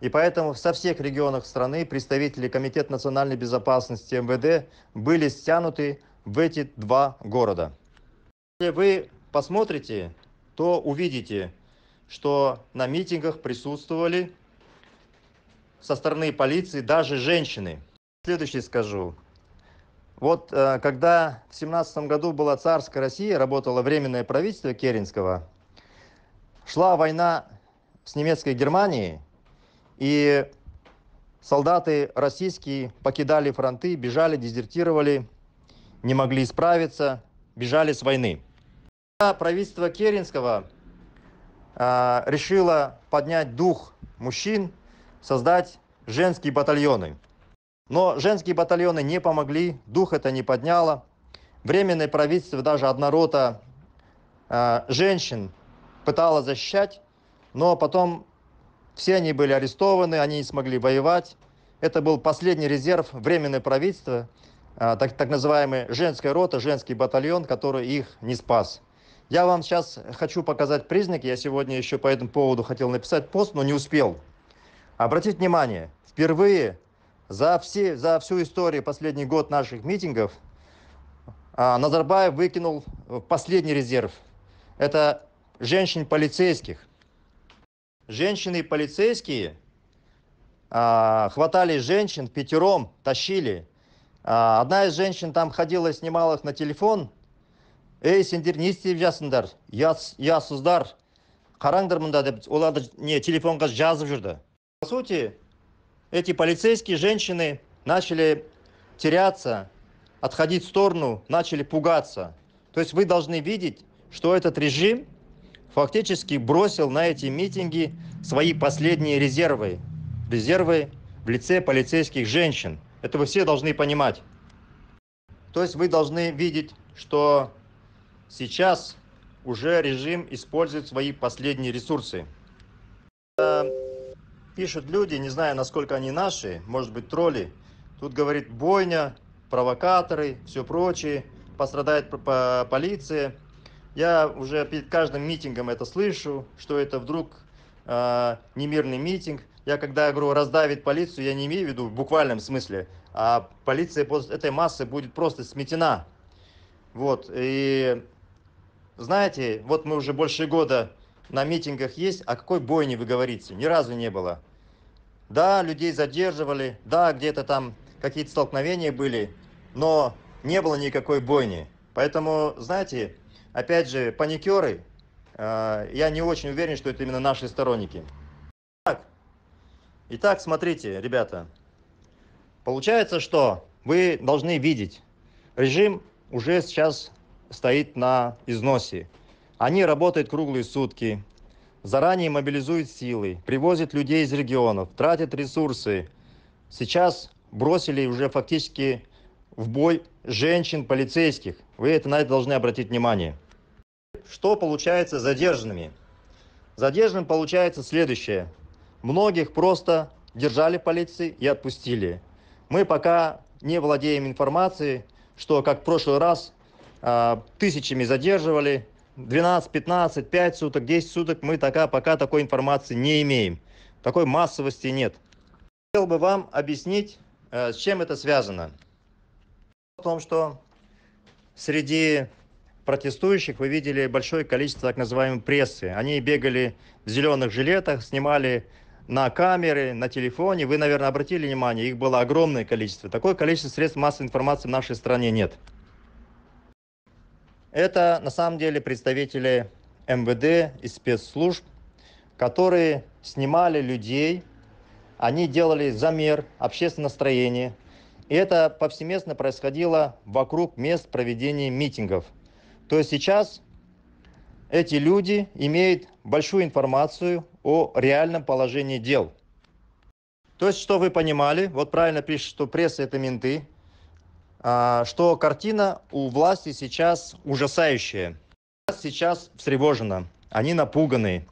[SPEAKER 1] И поэтому со всех регионов страны представители Комитета национальной безопасности МВД были стянуты в эти два города. Если вы посмотрите, то увидите, что на митингах присутствовали со стороны полиции даже женщины. Следующее скажу. Вот э, когда в семнадцатом году была царская Россия, работало временное правительство Керенского, шла война с немецкой Германией, и солдаты российские покидали фронты, бежали, дезертировали, не могли справиться, бежали с войны. Правительство Керенского э, решило поднять дух мужчин, создать женские батальоны. Но женские батальоны не помогли, дух это не подняло. Временное правительство, даже одна рота э, женщин пыталась защищать, но потом все они были арестованы, они не смогли воевать. Это был последний резерв временное правительство, э, так, так называемая женская рота, женский батальон, который их не спас. Я вам сейчас хочу показать признаки. Я сегодня еще по этому поводу хотел написать пост, но не успел. Обратите внимание, впервые за, все, за всю историю последний год наших митингов а, Назарбаев выкинул последний резерв. Это женщин полицейских. Женщины полицейские а, хватали женщин пятером, тащили. А, одна из женщин там ходила, снимала их на телефон. Эй, сендер не істеп жатсыңдар ұятсыздар қараңдар мында деп оларды не телефонға жазып жүрді по сути эти полицейские женщины начали теряться, отходить в сторону, начали пугаться. То есть вы должны видеть, что этот режим фактически бросил на эти митинги свои последние резервы. Резервы в лице полицейских женщин. Это вы все должны понимать. То есть вы должны видеть, что сейчас уже режим использует свои последние ресурсы пишут люди, не знаю, насколько они наши, может быть, тролли. Тут говорит бойня, провокаторы, все прочее, пострадает полиция. Я уже перед каждым митингом это слышу, что это вдруг э, немирный митинг. Я когда говорю раздавит полицию, я не имею в виду в буквальном смысле, а полиция после этой массы будет просто сметена. Вот, и знаете, вот мы уже больше года на митингах есть, о какой бойне вы говорите? Ни разу не было. Да, людей задерживали, да, где-то там какие-то столкновения были, но не было никакой бойни. Поэтому, знаете, опять же, паникеры, э, я не очень уверен, что это именно наши сторонники. Итак, итак, смотрите, ребята, получается, что вы должны видеть, режим уже сейчас стоит на износе. Они работают круглые сутки, заранее мобилизуют силы, привозят людей из регионов, тратят ресурсы. Сейчас бросили уже фактически в бой женщин полицейских. Вы это на это должны обратить внимание. Что получается с задержанными? Задержанным получается следующее. Многих просто держали полиции и отпустили. Мы пока не владеем информацией, что как в прошлый раз тысячами задерживали, 12, 15, 5 суток, 10 суток мы пока, пока такой информации не имеем. Такой массовости нет. Хотел бы вам объяснить, э, с чем это связано. В том, что среди протестующих вы видели большое количество так называемой прессы. Они бегали в зеленых жилетах, снимали на камеры, на телефоне. Вы, наверное, обратили внимание, их было огромное количество. Такое количество средств массовой информации в нашей стране нет. Это на самом деле представители МВД и спецслужб, которые снимали людей, они делали замер общественного настроения. И это повсеместно происходило вокруг мест проведения митингов. То есть сейчас эти люди имеют большую информацию о реальном положении дел. То есть, что вы понимали, вот правильно пишет, что пресса это менты, что картина у власти сейчас ужасающая. Сейчас встревожена, они напуганы.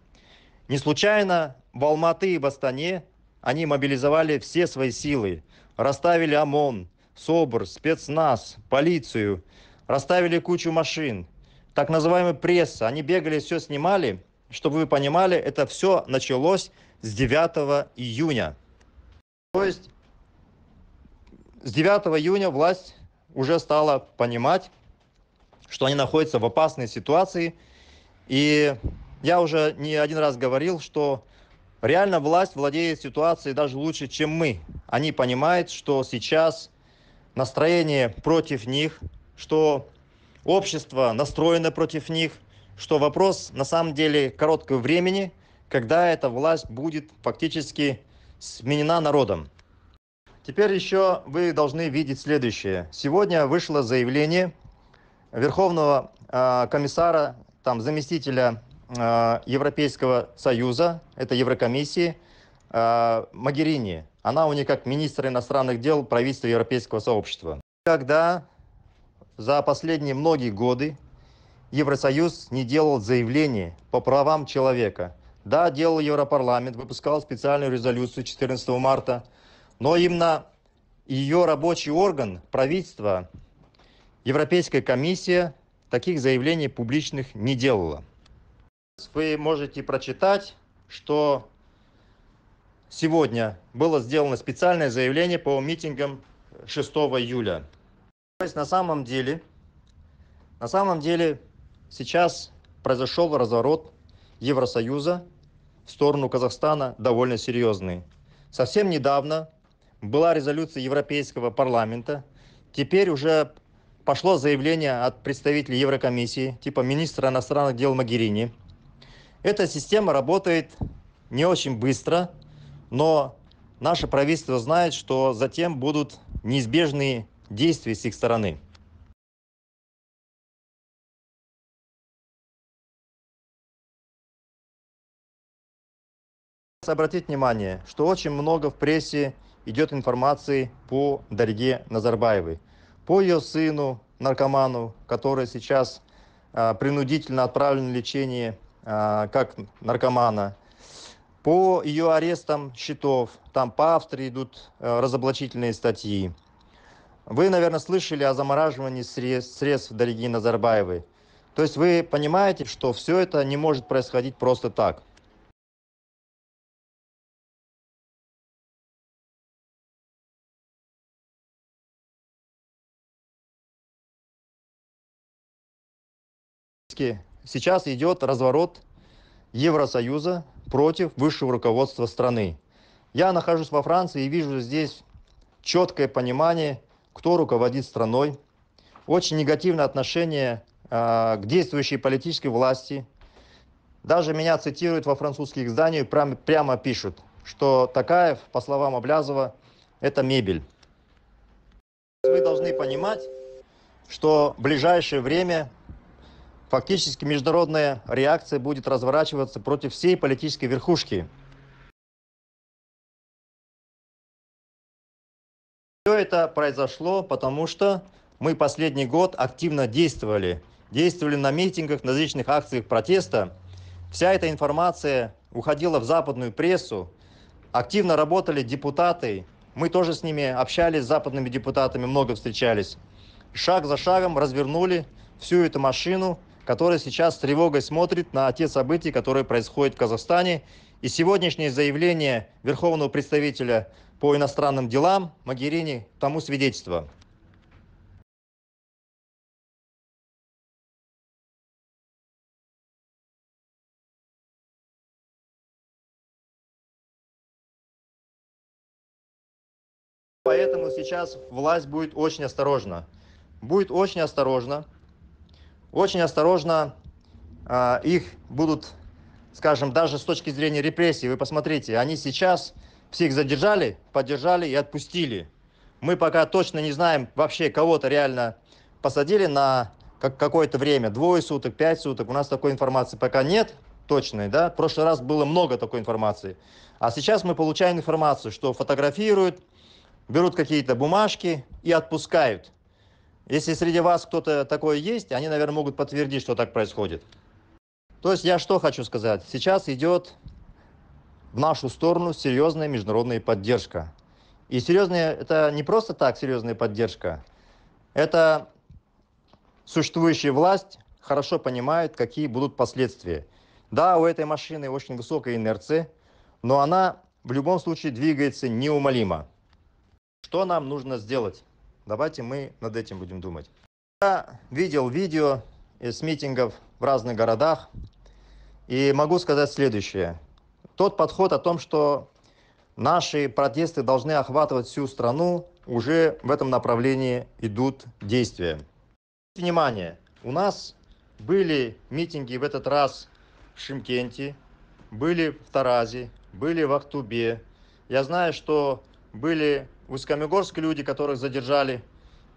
[SPEAKER 1] Не случайно в Алматы и в Астане они мобилизовали все свои силы, расставили ОМОН, СОБР, спецназ, полицию, расставили кучу машин, так называемая пресса. Они бегали, все снимали. Чтобы вы понимали, это все началось с 9 июня. То есть с 9 июня власть уже стала понимать, что они находятся в опасной ситуации. И я уже не один раз говорил, что реально власть владеет ситуацией даже лучше, чем мы. Они понимают, что сейчас настроение против них, что общество настроено против них, что вопрос на самом деле короткого времени, когда эта власть будет фактически сменена народом. Теперь еще вы должны видеть следующее. Сегодня вышло заявление Верховного э, комиссара, там, заместителя э, Европейского Союза, это Еврокомиссии, э, Магерини. Она у нее как министр иностранных дел правительства Европейского сообщества. Когда за последние многие годы Евросоюз не делал заявление по правам человека. Да, делал Европарламент, выпускал специальную резолюцию 14 марта, но именно ее рабочий орган, правительство, Европейская комиссия таких заявлений публичных не делала. Вы можете прочитать, что сегодня было сделано специальное заявление по митингам 6 июля. То есть на самом деле, на самом деле сейчас произошел разворот Евросоюза в сторону Казахстана довольно серьезный. Совсем недавно была резолюция Европейского парламента. Теперь уже пошло заявление от представителей Еврокомиссии, типа министра иностранных дел Магерини. Эта система работает не очень быстро, но наше правительство знает, что затем будут неизбежные действия с их стороны. Обратить внимание, что очень много в прессе идет информации по Дарье Назарбаевой, по ее сыну, наркоману, который сейчас а, принудительно отправлен на лечение а, как наркомана, по ее арестам счетов, там по Австрии идут а, разоблачительные статьи. Вы, наверное, слышали о замораживании средств, средств Дарьи Назарбаевой. То есть вы понимаете, что все это не может происходить просто так. Сейчас идет разворот Евросоюза против высшего руководства страны. Я нахожусь во Франции и вижу здесь четкое понимание, кто руководит страной. Очень негативное отношение э, к действующей политической власти. Даже меня цитируют во французских изданиях, прямо, прямо пишут, что Такаев, по словам Облязова, это мебель. Вы должны понимать, что в ближайшее время фактически международная реакция будет разворачиваться против всей политической верхушки. Все это произошло, потому что мы последний год активно действовали. Действовали на митингах, на различных акциях протеста. Вся эта информация уходила в западную прессу. Активно работали депутаты. Мы тоже с ними общались, с западными депутатами, много встречались. Шаг за шагом развернули всю эту машину который сейчас с тревогой смотрит на те события, которые происходят в Казахстане. И сегодняшнее заявление Верховного представителя по иностранным делам Магерини тому свидетельство. Поэтому сейчас власть будет очень осторожна. Будет очень осторожна очень осторожно э, их будут, скажем, даже с точки зрения репрессий. Вы посмотрите, они сейчас всех задержали, поддержали и отпустили. Мы пока точно не знаем вообще кого-то реально посадили на как какое-то время, двое суток, пять суток. У нас такой информации пока нет точной, да. В прошлый раз было много такой информации. А сейчас мы получаем информацию, что фотографируют, берут какие-то бумажки и отпускают. Если среди вас кто-то такой есть, они, наверное, могут подтвердить, что так происходит. То есть я что хочу сказать. Сейчас идет в нашу сторону серьезная международная поддержка. И серьезная, это не просто так серьезная поддержка, это существующая власть хорошо понимает, какие будут последствия. Да, у этой машины очень высокая инерция, но она в любом случае двигается неумолимо. Что нам нужно сделать? Давайте мы над этим будем думать. Я видел видео с митингов в разных городах и могу сказать следующее. Тот подход о том, что наши протесты должны охватывать всю страну, уже в этом направлении идут действия. Внимание, у нас были митинги в этот раз в Шимкенте, были в Таразе, были в Ахтубе. Я знаю, что были в Усть-Камегорске люди, которых задержали.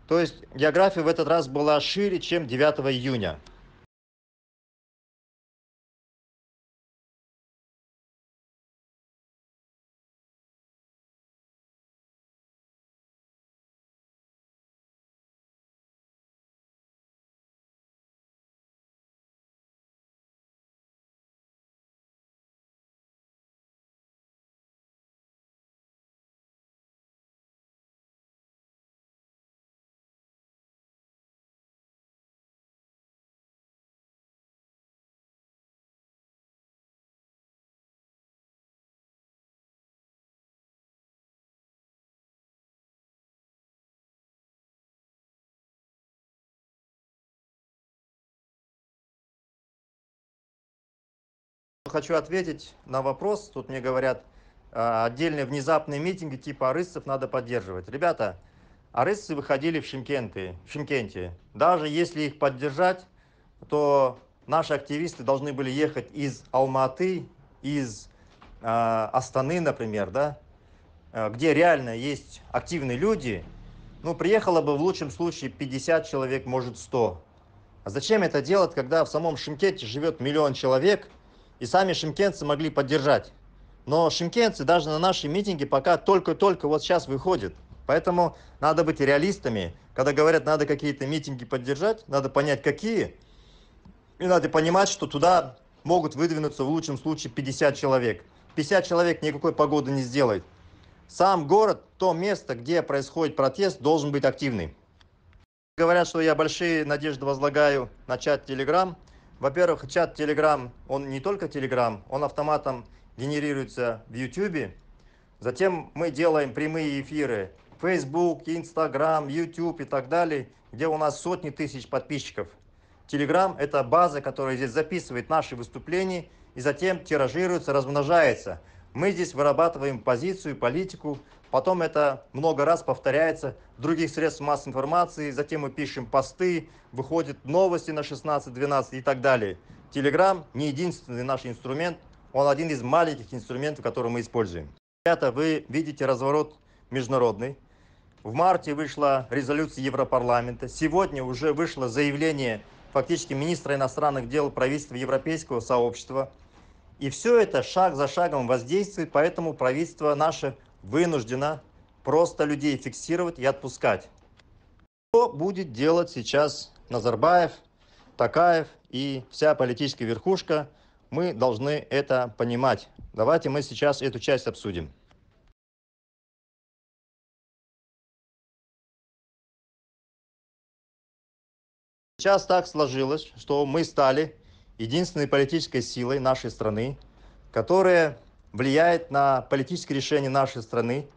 [SPEAKER 1] То есть география в этот раз была шире, чем 9 июня. Хочу ответить на вопрос. Тут мне говорят, а, отдельные внезапные митинги типа арыстов надо поддерживать. Ребята, арысты выходили в Шимкенте, в Шимкенте. Даже если их поддержать, то наши активисты должны были ехать из Алматы, из э, Астаны, например, да, а, где реально есть активные люди, ну, приехало бы в лучшем случае 50 человек, может 100. А зачем это делать, когда в самом Шимкенте живет миллион человек – и сами шимкенцы могли поддержать. Но шимкенцы даже на наши митинги пока только-только вот сейчас выходят. Поэтому надо быть реалистами. Когда говорят, надо какие-то митинги поддержать, надо понять, какие. И надо понимать, что туда могут выдвинуться в лучшем случае 50 человек. 50 человек никакой погоды не сделает. Сам город, то место, где происходит протест, должен быть активный. Говорят, что я большие надежды возлагаю на чат Telegram. Во-первых, чат Telegram, он не только Telegram, он автоматом генерируется в YouTube. Затем мы делаем прямые эфиры Facebook, Instagram, YouTube и так далее, где у нас сотни тысяч подписчиков. Telegram – это база, которая здесь записывает наши выступления и затем тиражируется, размножается. Мы здесь вырабатываем позицию, политику, потом это много раз повторяется в других средствах массовой информации, затем мы пишем посты, выходят новости на 16, 12 и так далее. Телеграм не единственный наш инструмент, он один из маленьких инструментов, которые мы используем. Ребята, вы видите разворот международный. В марте вышла резолюция Европарламента, сегодня уже вышло заявление фактически министра иностранных дел правительства Европейского сообщества – и все это шаг за шагом воздействует, поэтому правительство наше вынуждено просто людей фиксировать и отпускать. Что будет делать сейчас Назарбаев, Такаев и вся политическая верхушка, мы должны это понимать. Давайте мы сейчас эту часть обсудим. Сейчас так сложилось, что мы стали единственной политической силой нашей страны, которая влияет на политические решения нашей страны,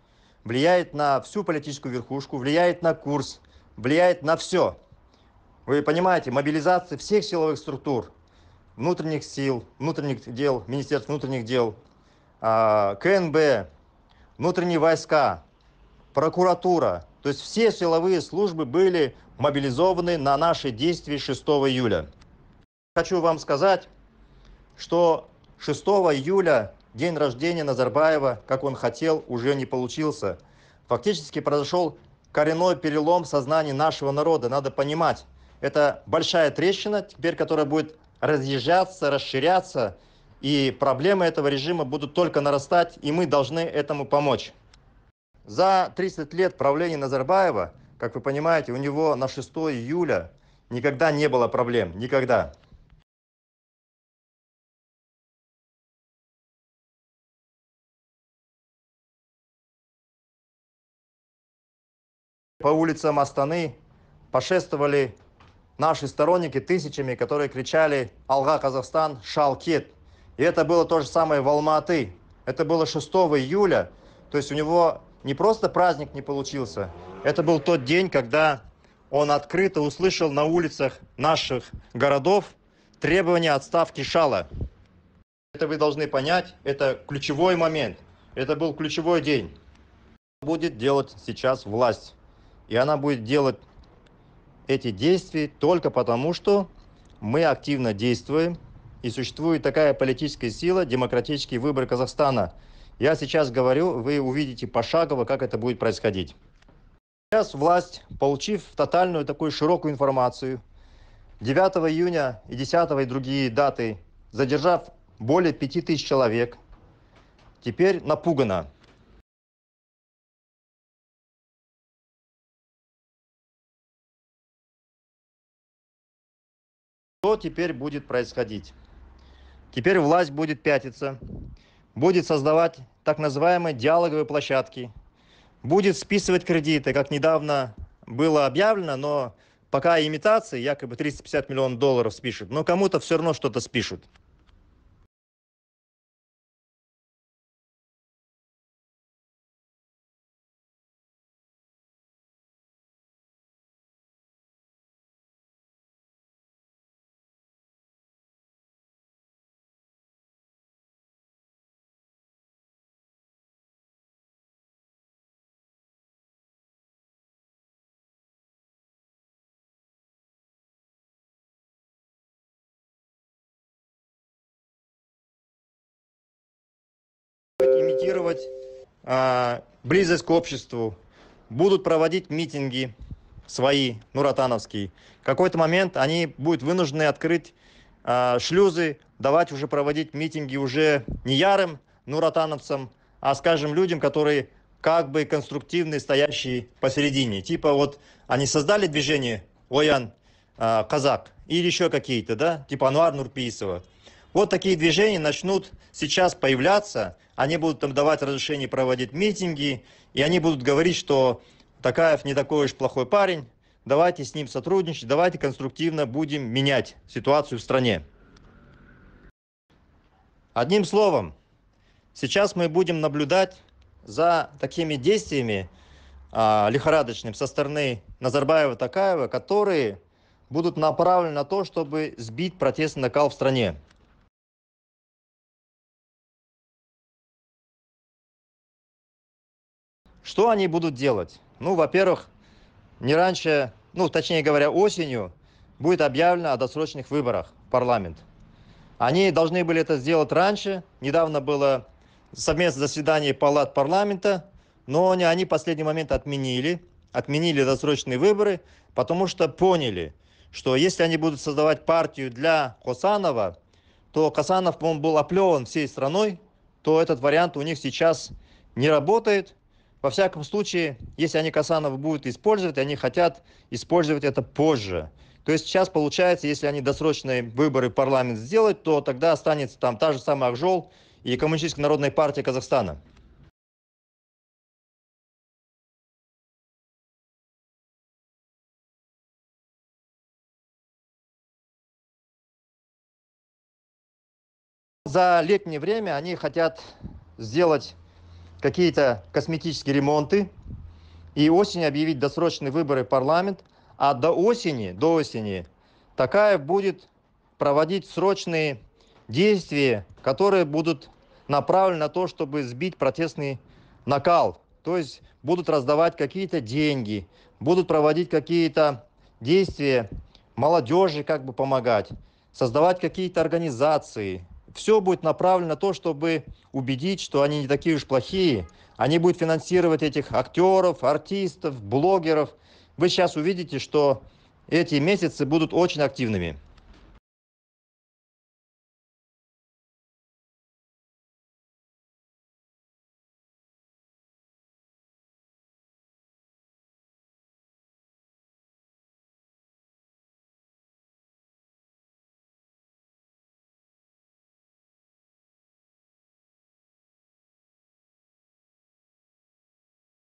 [SPEAKER 1] влияет на всю политическую верхушку, влияет на курс, влияет на все. Вы понимаете, мобилизация всех силовых структур, внутренних сил, внутренних дел, Министерства внутренних дел, а, КНБ, внутренние войска, прокуратура, то есть все силовые службы были мобилизованы на наши действия 6 июля. Хочу вам сказать, что 6 июля день рождения Назарбаева, как он хотел, уже не получился. Фактически произошел коренной перелом сознания нашего народа. Надо понимать, это большая трещина, теперь которая будет разъезжаться, расширяться, и проблемы этого режима будут только нарастать, и мы должны этому помочь. За 30 лет правления Назарбаева, как вы понимаете, у него на 6 июля никогда не было проблем, никогда. По улицам Астаны пошествовали наши сторонники тысячами, которые кричали «Алга, Казахстан, Шалкет». И это было то же самое в Алматы. Это было 6 июля. То есть у него не просто праздник не получился, это был тот день, когда он открыто услышал на улицах наших городов требования отставки Шала. Это вы должны понять, это ключевой момент, это был ключевой день. Будет делать сейчас власть. И она будет делать эти действия только потому, что мы активно действуем, и существует такая политическая сила, демократический выбор Казахстана. Я сейчас говорю, вы увидите пошагово, как это будет происходить. Сейчас власть, получив тотальную такую широкую информацию, 9 июня и 10 и другие даты, задержав более 5000 человек, теперь напугана. Что теперь будет происходить? Теперь власть будет пятиться, будет создавать так называемые диалоговые площадки, будет списывать кредиты, как недавно было объявлено, но пока имитация, якобы 350 миллионов долларов спишет, но кому-то все равно что-то спишут. Имитировать а, близость к обществу, будут проводить митинги свои, нуратановские. В какой-то момент они будут вынуждены открыть а, шлюзы, давать уже проводить митинги уже не ярым нуратановцам, а, скажем, людям, которые как бы конструктивные, стоящие посередине. Типа вот они создали движение Оян а, Казак или еще какие-то, да, типа Ануар Нурпиисова. Вот такие движения начнут сейчас появляться, они будут там давать разрешение проводить митинги, и они будут говорить, что Такаев не такой уж плохой парень, давайте с ним сотрудничать, давайте конструктивно будем менять ситуацию в стране. Одним словом, сейчас мы будем наблюдать за такими действиями а, лихорадочными со стороны Назарбаева Такаева, которые будут направлены на то, чтобы сбить протестный накал в стране. Что они будут делать? Ну, во-первых, не раньше, ну, точнее говоря, осенью будет объявлено о досрочных выборах в парламент. Они должны были это сделать раньше. Недавно было совместное заседание палат парламента, но они, они в последний момент отменили. Отменили досрочные выборы, потому что поняли, что если они будут создавать партию для Хосанова, то Касанов, по-моему, был оплеван всей страной, то этот вариант у них сейчас не работает. Во всяком случае, если они Касанова будут использовать, они хотят использовать это позже. То есть сейчас получается, если они досрочные выборы в парламент сделают, то тогда останется там та же самая Акжол и Коммунистическая народная партия Казахстана. За летнее время они хотят сделать какие-то косметические ремонты и осенью объявить досрочные выборы в парламент, а до осени, до осени такая будет проводить срочные действия, которые будут направлены на то, чтобы сбить протестный накал. То есть будут раздавать какие-то деньги, будут проводить какие-то действия, молодежи как бы помогать, создавать какие-то организации, все будет направлено на то, чтобы убедить, что они не такие уж плохие. Они будут финансировать этих актеров, артистов, блогеров. Вы сейчас увидите, что эти месяцы будут очень активными.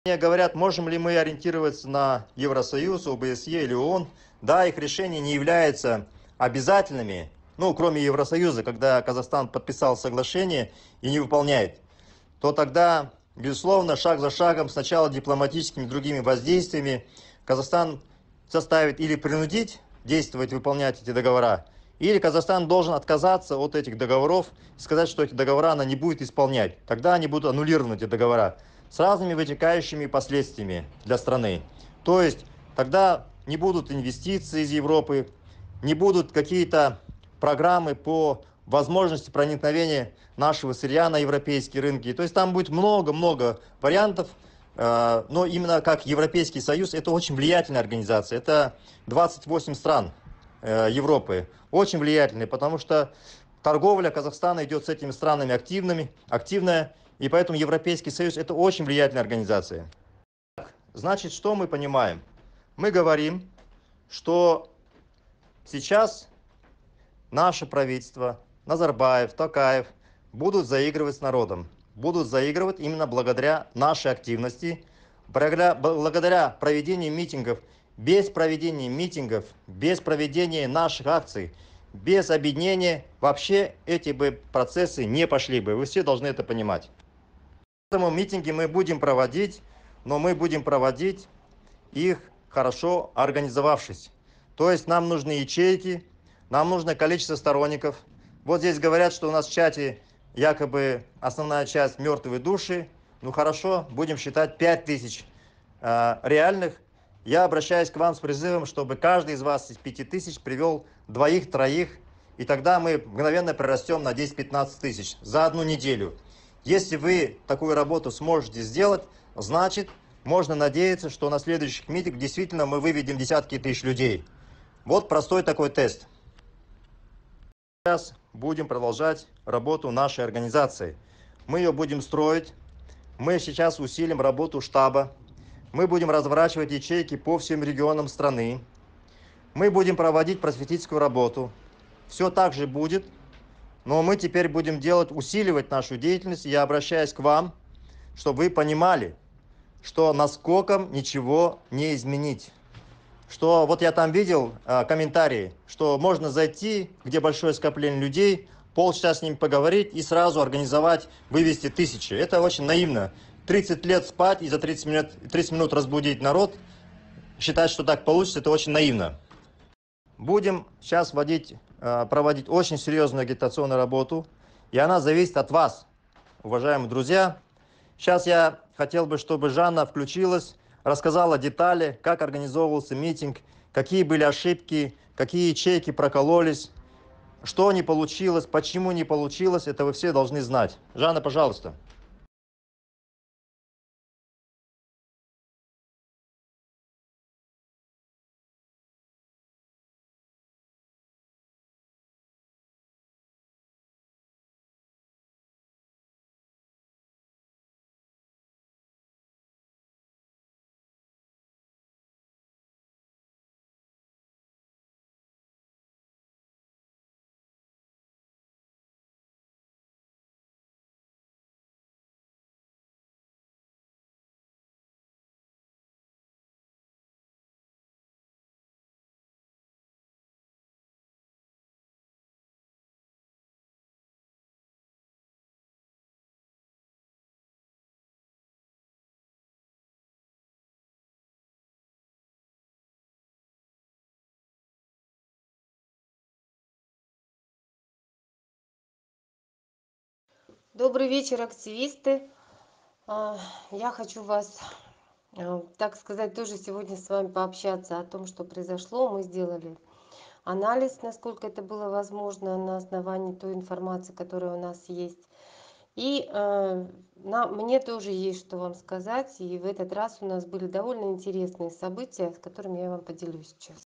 [SPEAKER 1] Мне говорят, можем ли мы ориентироваться на Евросоюз, ОБСЕ или ООН. Да, их решения не являются обязательными, ну, кроме Евросоюза, когда Казахстан подписал соглашение и не выполняет, то тогда, безусловно, шаг за шагом, сначала дипломатическими другими воздействиями, Казахстан заставит или принудить действовать, выполнять эти договора, или Казахстан должен отказаться от этих договоров и сказать, что эти договора она не будет исполнять. Тогда они будут аннулированы, эти договора, с разными вытекающими последствиями для страны. То есть тогда не будут инвестиции из Европы, не будут какие-то программы по возможности проникновения нашего сырья на европейские рынки. То есть там будет много-много вариантов, э, но именно как Европейский Союз, это очень влиятельная организация. Это 28 стран э, Европы, очень влиятельные, потому что торговля Казахстана идет с этими странами активными, активная, и поэтому Европейский Союз это очень влиятельная организация. Значит, что мы понимаем? Мы говорим, что сейчас наше правительство, Назарбаев, Токаев будут заигрывать с народом. Будут заигрывать именно благодаря нашей активности, благодаря проведению митингов. Без проведения митингов, без проведения наших акций, без объединения вообще эти бы процессы не пошли бы. Вы все должны это понимать. Поэтому митинги мы будем проводить, но мы будем проводить их хорошо организовавшись. То есть нам нужны ячейки, нам нужно количество сторонников. Вот здесь говорят, что у нас в чате якобы основная часть мертвые души. Ну хорошо, будем считать 5000 э, реальных. Я обращаюсь к вам с призывом, чтобы каждый из вас из 5000 привел двоих-троих, и тогда мы мгновенно прирастем на 10-15 тысяч за одну неделю. Если вы такую работу сможете сделать, значит, можно надеяться, что на следующих митингах действительно мы выведем десятки тысяч людей. Вот простой такой тест. Сейчас будем продолжать работу нашей организации. Мы ее будем строить. Мы сейчас усилим работу штаба. Мы будем разворачивать ячейки по всем регионам страны. Мы будем проводить просветительскую работу. Все так же будет, но мы теперь будем делать, усиливать нашу деятельность. Я обращаюсь к вам, чтобы вы понимали, что наскоком ничего не изменить что вот я там видел э, комментарии, что можно зайти, где большое скопление людей, полчаса с ними поговорить и сразу организовать, вывести тысячи. Это очень наивно. 30 лет спать и за 30 минут, 30 минут разбудить народ, считать, что так получится, это очень наивно. Будем сейчас вводить, проводить очень серьезную агитационную работу, и она зависит от вас, уважаемые друзья. Сейчас я хотел бы, чтобы Жанна включилась рассказала детали, как организовывался митинг, какие были ошибки, какие ячейки прокололись, что не получилось, почему не получилось, это вы все должны знать. Жанна, пожалуйста.
[SPEAKER 2] Добрый вечер, активисты. А, я хочу вас, а, так сказать, тоже сегодня с вами пообщаться о том, что произошло. Мы сделали анализ, насколько это было возможно на основании той информации, которая у нас есть. И э, на, мне тоже есть что вам сказать. И в этот раз у нас были довольно интересные события, с которыми я вам поделюсь сейчас.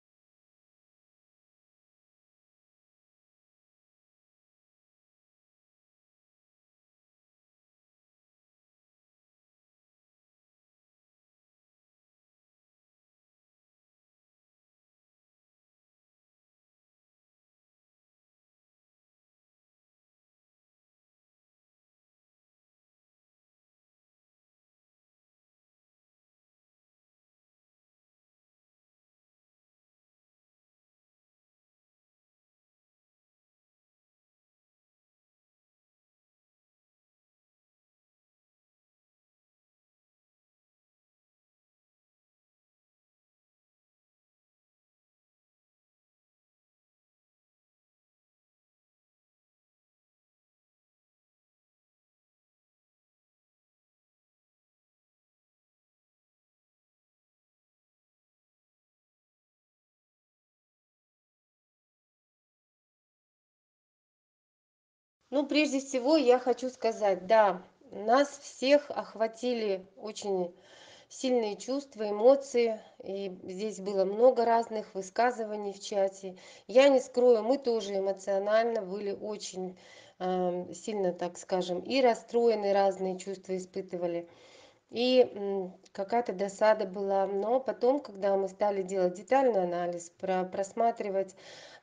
[SPEAKER 2] Ну, прежде всего, я хочу сказать, да, нас всех охватили очень сильные чувства, эмоции, и здесь было много разных высказываний в чате. Я не скрою, мы тоже эмоционально были очень э, сильно, так скажем, и расстроены, разные чувства испытывали и какая-то досада была но потом когда мы стали делать детальный анализ про просматривать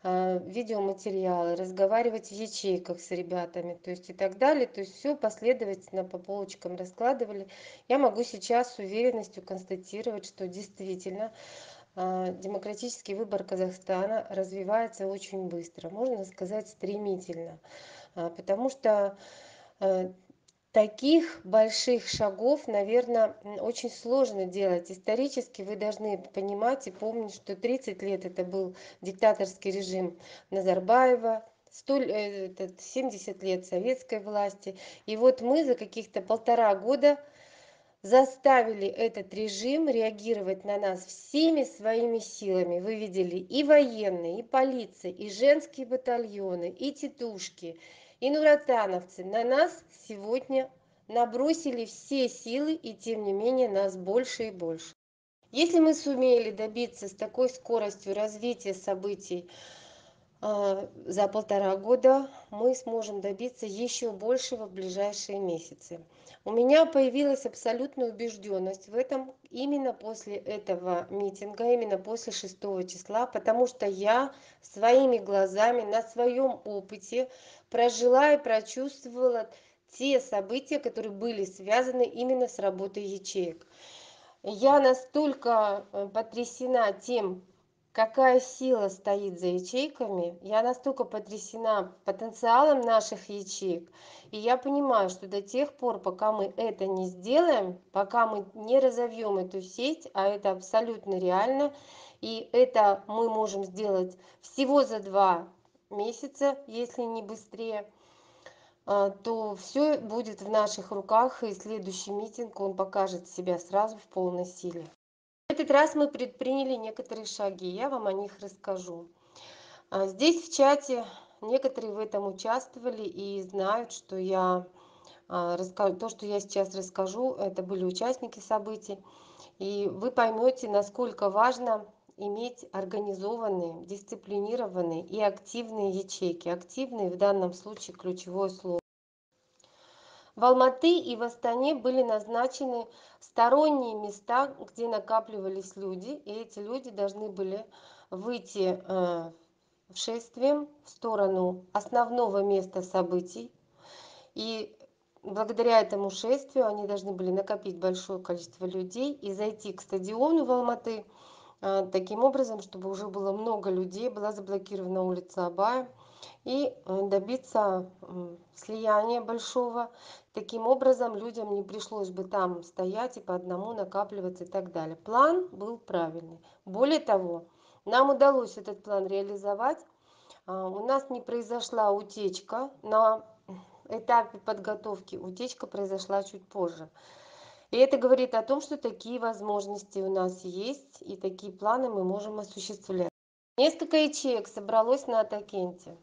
[SPEAKER 2] видеоматериалы разговаривать в ячейках с ребятами то есть и так далее. То есть все последовательно по полочкам раскладывали. Я могу сейчас с уверенностью констатировать что действительно а, демократический выбор казахстана развивается очень быстро можно сказать стремительно. А, потому что таких больших шагов наверно очень сложно делать. Исторически вы должны понимать и помнить что тридцать лет это был диктаторский режим назарбаева сто этот семьдесят лет советской власти. И вот мы за каких-то полтора года заставили этот режим реагировать на нас всеми своими силами. Вы видели и военные и полиция и женские батальоны и тетушки и нуратановцы на нас сегодня набросили все силы и тем не менее нас больше и больше. Если мы сумели добиться с такой скоростью развития событий а, за полтора года мы сможем добиться еще большего в ближайшие месяцы. У меня появилась абсолютная убежденность в этом именно после этого митинга именно после шестого числа потому что я своими глазами на своем опыте прожила и прочувствовала те события которые были связаны именно с работой ячеек. Я настолько э, потрясена тем какая сила стоит за ячейками я настолько потрясена потенциалом наших ячеек и я понимаю что до тех пор пока мы это не сделаем пока мы не разовьем эту сеть а это абсолютно реально и это мы можем сделать всего за два месяца если не быстрее а, то все будет в наших руках и следующий митинг он покажет себя сразу в полной силе. В этот раз мы предприняли некоторые шаги я вам о них расскажу. А, здесь в чате некоторые в этом участвовали и знают что я а, то что я сейчас расскажу это были участники событий. И вы поймете насколько важно иметь организованные дисциплинированные и активные ячейки. Активные в данном случае ключевое слово. В Алматы и в Астане были назначены сторонние места, где накапливались люди, и эти люди должны были выйти э, шествием в сторону основного места событий. И благодаря этому шествию они должны были накопить большое количество людей и зайти к стадиону в Алматы таким образом, чтобы уже было много людей, была заблокирована улица Абая и э, добиться слияния большого. Таким образом людям не пришлось бы там стоять и по одному накапливаться и так далее. План был правильный. Более того нам удалось этот план реализовать. А, у нас не произошла утечка на этапе подготовки. Утечка произошла чуть позже и это говорит о том что такие возможности у нас есть и такие планы мы можем осуществлять. Несколько ячеек собралось на атакенте.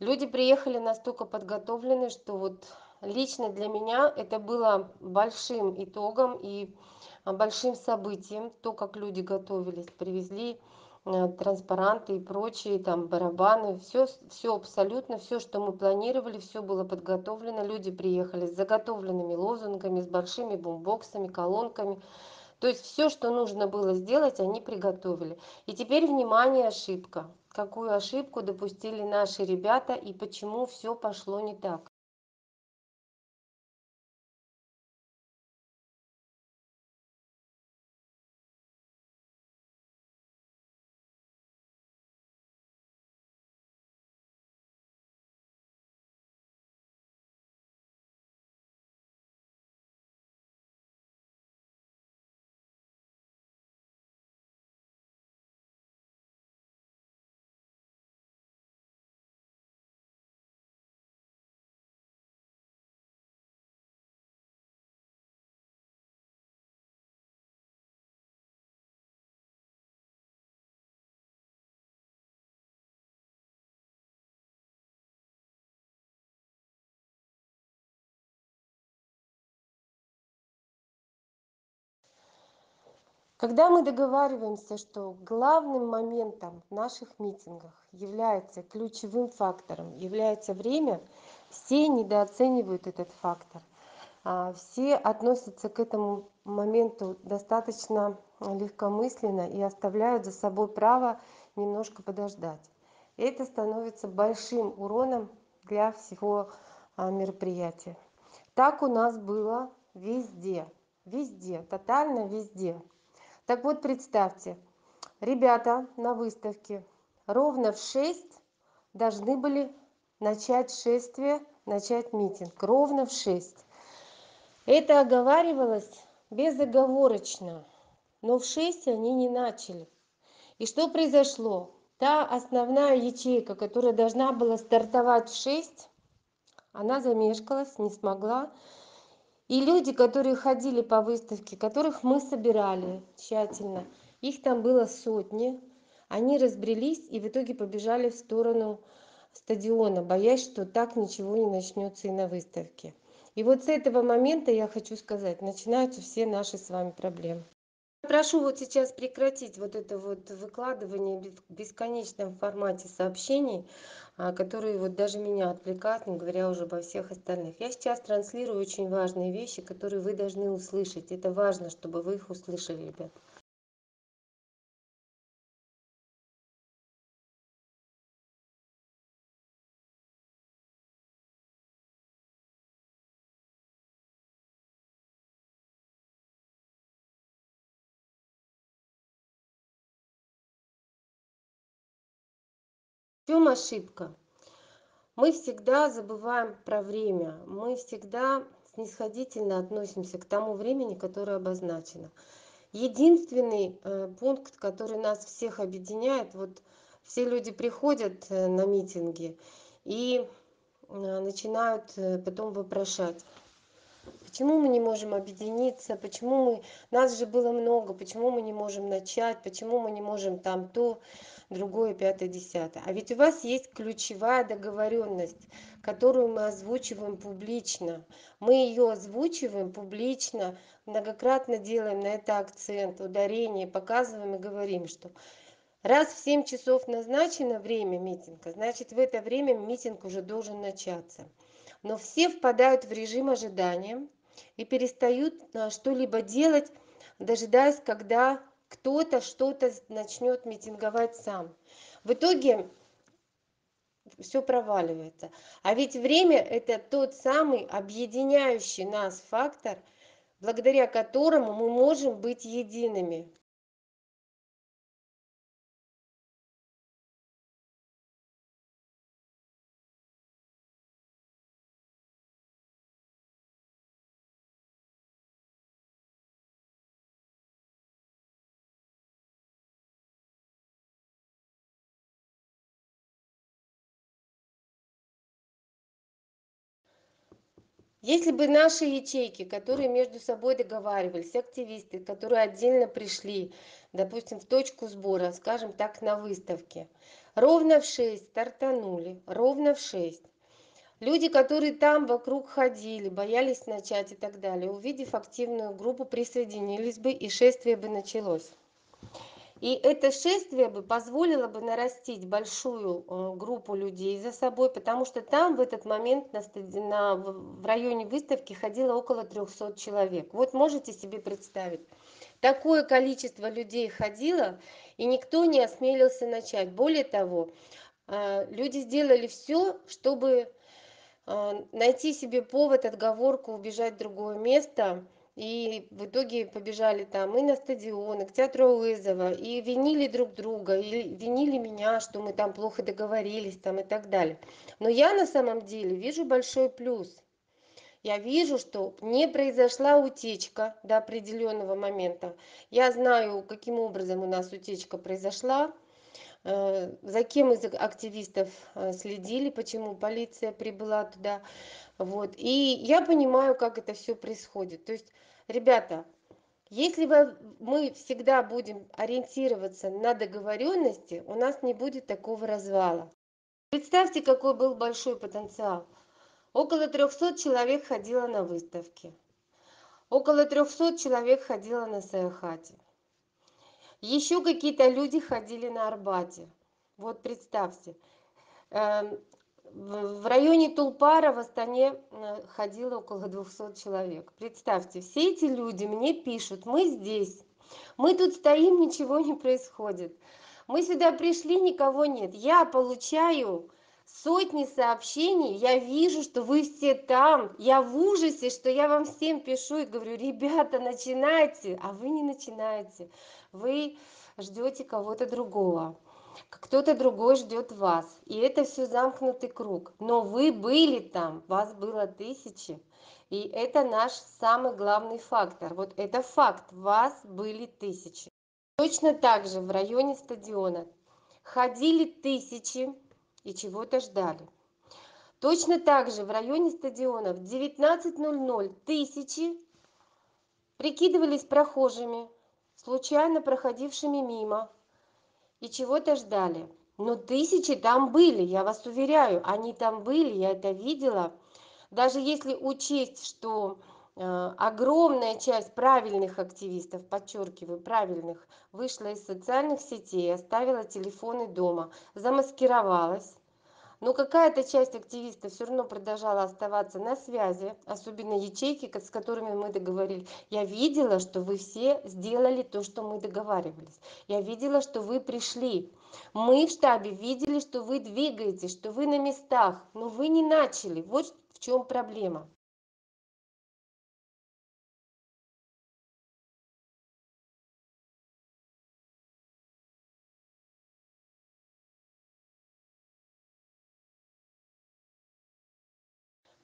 [SPEAKER 2] Люди приехали настолько подготовленные что вот лично для меня это было большим итогом и большим событием то как люди готовились привезли транспаранты и прочие там барабаны все все абсолютно все что мы планировали все было подготовлено люди приехали с заготовленными лозунгами с большими бумбоксами колонками. То есть все что нужно было сделать они приготовили. И теперь внимание ошибка. Какую ошибку допустили наши ребята и почему все пошло не так когда мы договариваемся что главным моментом в наших митингах является ключевым фактором является время все недооценивают этот фактор. Все относятся к этому моменту достаточно легкомысленно и оставляют за собой право немножко подождать. Это становится большим уроном для всего мероприятия. Так у нас было везде везде тотально везде так вот представьте ребята на выставке ровно в шесть должны были начать шествие начать митинг. Ровно в шесть. Это оговаривалось безоговорочно но в шесть они не начали. И что произошло? Та основная ячейка которая должна была стартовать в шесть она замешкалась не смогла и люди которые ходили по выставке которых мы собирали тщательно их там было сотни. Они разбрелись и в итоге побежали в сторону стадиона боясь что так ничего не начнётся и на выставке. И вот с этого момента я хочу сказать начинаются все наши с вами проблемы. Прошу вот сейчас прекратить вот это вот выкладывание в бесконечном формате сообщений которые вот даже меня отвлекают не говоря уже обо всех остальных. Я сейчас транслирую очень важные вещи которые вы должны услышать. Это важно чтобы вы их услышали ребят в чём ошибка. Мы всегда забываем про время. Мы всегда снисходительно относимся к тому времени которое обозначено. Единственный пункт который нас всех объединяет вот все люди приходят на митинги и начинают потом вопрошать. Почему мы не можем объединиться? Почему мы нас же было много почему мы не можем начать? Почему мы не можем там то другое пятое десятое. А ведь у вас есть ключевая договорённость которую мы озвучиваем публично. Мы её озвучиваем публично многократно делаем на это акцент ударение показываем и говорим что раз в семь часов назначено время митинга значит в это время митинг уже должен начаться. Но все впадают в режим ожидания и перестают что-либо делать дожидаясь когда кто-то что-то начнёт митинговать сам. В итоге всё проваливается. А ведь время это тот самый объединяющий нас фактор благодаря которому мы можем быть едиными если бы наши ячейки которые между собой договаривались активисты которые отдельно пришли допустим в точку сбора скажем так на выставке? Ровно в шесть стартанули ровно в шесть. Люди которые там вокруг ходили боялись начать и так далее увидев активную группу присоединились бы и шествие бы началось и это шествие бы позволило бы нарастить большую группу людей за собой потому что там в этот момент на на в районе выставки ходило около трехсот человек. Вот можете себе представить. Такое количество людей ходило и никто не осмелился начать. Более того люди сделали всё чтобы найти себе повод отговорку убежать в другое место и в итоге побежали там и на стадион и к театру вызова и винили друг друга и винили меня что мы там плохо договорились там и так далее. Но я на самом деле вижу большой плюс. Я вижу что не произошла утечка до определённого момента. Я знаю каким образом у нас утечка произошла. За кем из активистов следили почему полиция прибыла туда. Вот. И я понимаю как это всё происходит. То есть ребята если вы мы всегда будем ориентироваться на договорённости у нас не будет такого развала представьте какой был большой потенциал около трехсот человек ходило на выставке около трехсот человек ходило на саяхате Еще какие-то люди ходили на Арбате. Вот представьте. В районе Тулпара в Астане э, ходило около 200 человек. Представьте, все эти люди мне пишут, мы здесь, мы тут стоим, ничего не происходит. Мы сюда пришли, никого нет. Я получаю сотни сообщений, я вижу, что вы все там. Я в ужасе, что я вам всем пишу и говорю, ребята, начинайте, а вы не начинаете. Вы ждете кого-то другого кто-то другой ждет вас и это все замкнутый круг. Но вы были там вас было тысячи. И это наш самый главный фактор. Вот это факт. Вас были тысячи. Точно так же в районе стадиона ходили тысячи и чего-то ждали. Точно так же в районе стадиона в девятнадцать ноль ноль тысячи прикидывались прохожими случайно проходившими мимо и чего-то ждали но тысячи там были я вас уверяю они там были я это видела. Даже если учесть что огромная часть правильных активистов подчёркиваю правильных вышла из социальных сетей оставила телефоны дома замаскировалась но какая-то часть активистов все равно продолжала оставаться на связи особенно ячейки с которыми мы договорились. Я видела что вы все сделали то что мы договаривались. Я видела что вы пришли. Мы в штабе видели что вы двигаетесь что вы на местах но вы не начали. Вот в чем проблема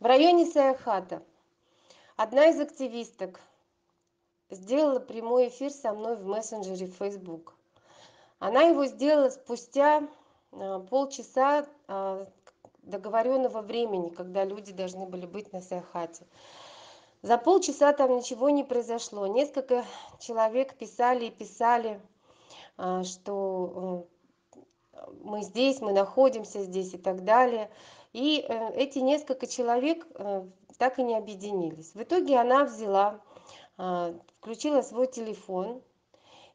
[SPEAKER 2] в районе саихата одна из активисток сделала прямой эфир со мной в мессенджере facebook. Она его сделала спустя полчаса договорённого времени когда люди должны были быть на саяхате. За полчаса там ничего не произошло. Несколько человек писали и писали что мы здесь мы находимся здесь и так далее и эти несколько человек так и не объединились. В итоге она взяла включила свой телефон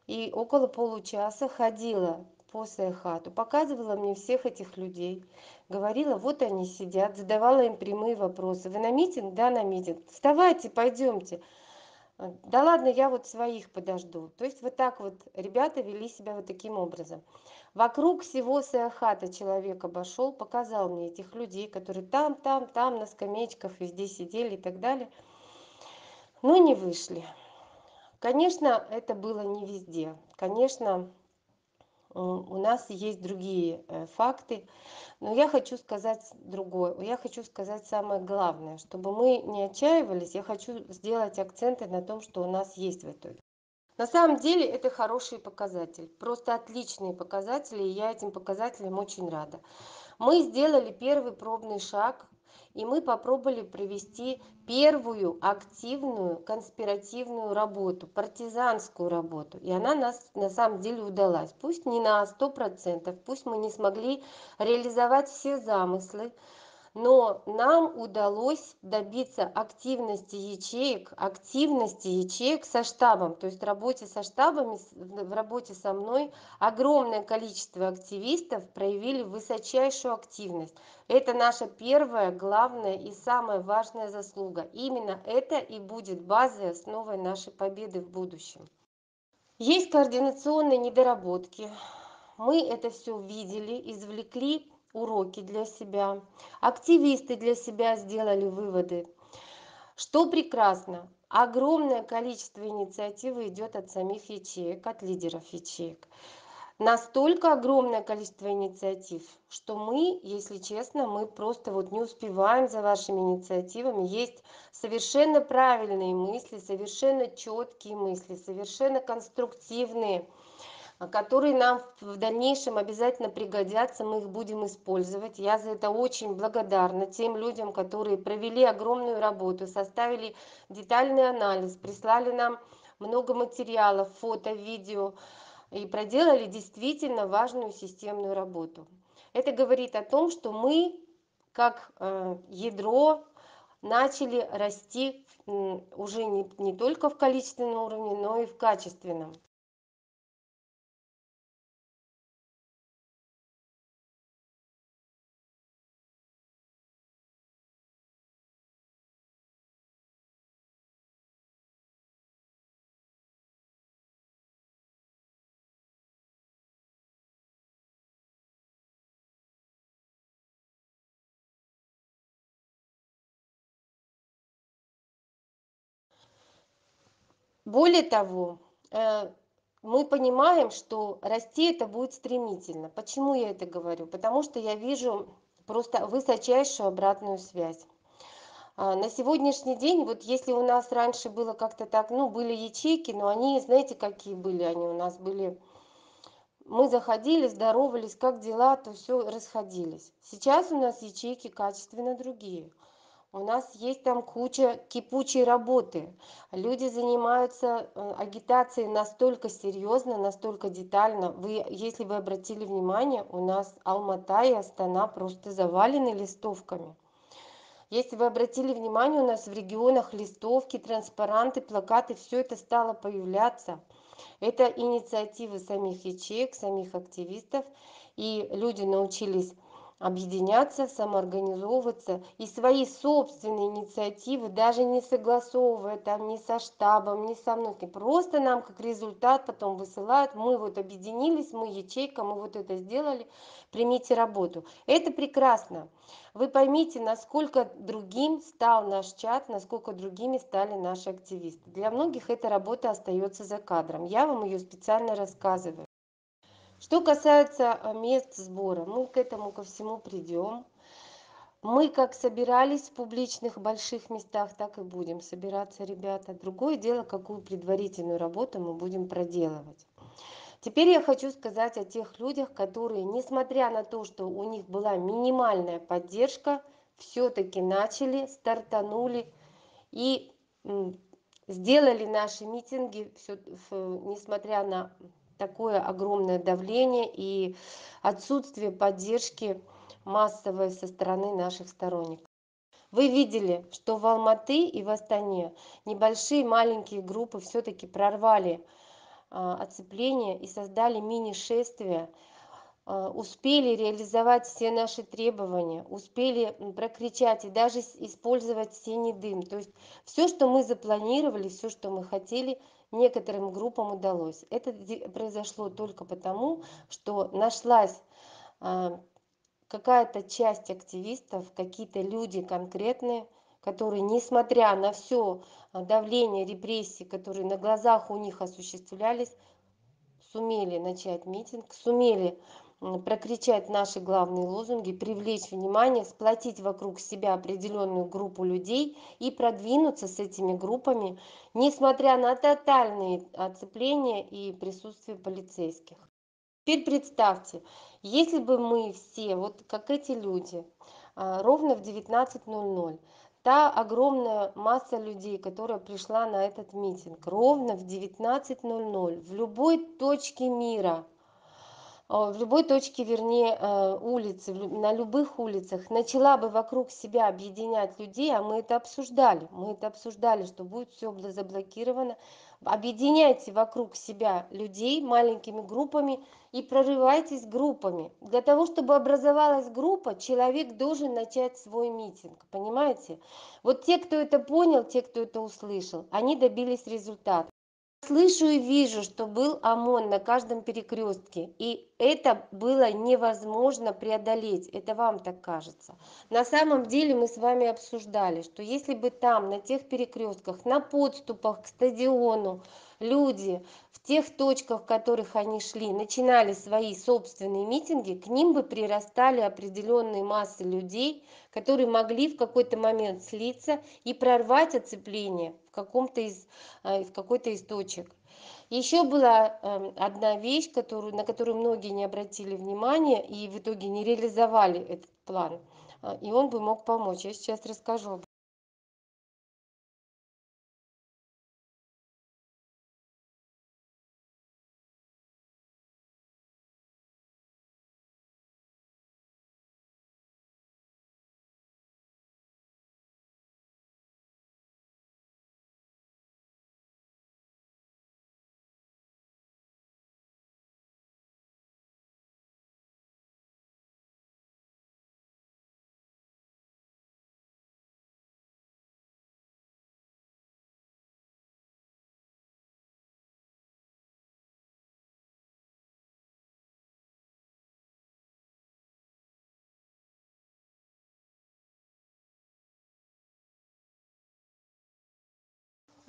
[SPEAKER 2] и около получаса ходила по саяхату показывала мне всех этих людей говорила вот они сидят задавала им прямые вопросы. Вы на митинг? Да на митинг вставайте пойдёмте да ладно я вот своих подожду. То есть вот так вот ребята вели себя вот таким образом. Вокруг всего саяхата человек обошёл показал мне этих людей которые там там там на скамеечках везде сидели и так далее. Но не вышли. Конечно это было не везде. Конечно у нас есть другие факты. Но я хочу сказать другое. Я хочу сказать самое главное. Чтобы мы не отчаивались я хочу сделать акценты на том что у нас есть в итоге. На самом деле это хороший показатель. Просто отличные показатели и я этим показателям очень рада. Мы сделали первый пробный шаг и мы попробовали провести первую активную конспиративную работу партизанскую работу. И она нас на самом деле удалась. Пусть не на сто процентов пусть мы не смогли реализовать все замыслы но нам удалось добиться активности ячеек активности ячеек со штабом. То есть работе со штабами в работе со мной огромное количество активистов проявили высочайшую активность. Это наша первая главная и самая важная заслуга. Именно это и будет базой основой нашей победы в будущем. Есть координационные недоработки. Мы это все видели извлекли уроки для себя активисты для себя сделали выводы. Что прекрасно огромное количество инициативы идет от самих ячеек от лидеров ячеек. Настолько огромное количество инициатив что мы если честно мы просто вот не успеваем за вашими инициативами. Есть совершенно правильные мысли совершенно чёткие мысли совершенно конструктивные которые нам в дальнейшем обязательно пригодятся мы их будем использовать. Я за это очень благодарна тем людям которые провели огромную работу составили детальный анализ прислали нам много материалов фото видео и проделали действительно важную системную работу. Это говорит о том что мы как ядро начали расти уже не не только в количественном уровне но и в качественном более того мы понимаем что расти это будет стремительно. Почему я это говорю? Потому что я вижу просто высочайшую обратную связь. На сегодняшний день вот если у нас раньше было как-то так ну были ячейки но они знаете какие были они у нас были? Мы заходили здоровались как дела то всё расходились сейчас у нас ячейки качественно другие у нас есть там куча кипучей работы. Люди занимаются агитацией настолько серьёзно настолько детально. Вы если вы обратили внимание у нас алма-ата и астана просто завалены листовками. Если вы обратили внимание у нас в регионах листовки транспаранты плакаты всё это стало появляться. Это инициатива самих ячеек самих активистов. И люди научились объединяться самоорганизовываться и свои собственные инициативы даже не согласовывая там ни со штабом ни со мной просто нам как результат потом высылают мы вот объединились мы ячейка мы вот это сделали примите работу. Это прекрасно. Вы поймите насколько другим стал наш чат насколько другими стали наши активисты. Для многих эта работа остаётся за кадром. Я вам её специально рассказываю что касается мест сбора мы к этому ко всему придём. Мы как собирались в публичных больших местах так и будем собираться ребята. Другое дело какую предварительную работу мы будем проделывать. Теперь я хочу сказать о тех людях которые несмотря на то что у них была минимальная поддержка всё-таки начали стартанули и сделали наши митинги всё несмотря на такое огромное давление и отсутствие поддержки массовой со стороны наших сторонников. Вы видели что в алматы и в астане небольшие маленькие группы всё-таки прорвали оцепление и создали мини-шествие успели реализовать все наши требования успели прокричать и даже использовать синий дым. То есть всё что мы запланировали всё что мы хотели некоторым группам удалось. Это произошло только потому что нашлась какая-то часть активистов какие-то люди конкретные которые несмотря на всё давление репрессии которые на глазах у них осуществлялись сумели начать митинг сумели прокричать наши главные лозунги привлечь внимание сплотить вокруг себя определённую группу людей и продвинуться с этими группами несмотря на тотальные оцепление и присутствие полицейских. Теперь представьте если бы мы все вот как эти люди ровно в девятнадцать ноль ноль та огромная масса людей которая пришла на этот митинг ровно в девятнадцать ноль ноль в любой точке мира в любой точке вернее улицы на любых улицах начала бы вокруг себя объединять людей а мы это обсуждали. Мы это обсуждали что будет всё заблокировано. Объединяйте вокруг себя людей маленькими группами и прорывайтесь группами. Для того чтобы образовалась группа человек должен начать свой митинг понимаете? Вот те кто это понял те кто это услышал они добились результата. Слышу и вижу что был омон на каждом перекрёстке и это было невозможно преодолеть это вам так кажется. На самом деле мы с вами обсуждали что если бы там на тех перекрёстках на подступах к стадиону люди в тех точках в которых они шли начинали свои собственные митинги к ним бы прирастали определённые массы людей которые могли в какой-то момент слиться и прорвать оцепление в каком-то из в какой-то из точек ещё была одна вещь которую на которую многие не обратили внимания и в итоге не реализовали этот план. И он бы мог помочь. Я сейчас расскажу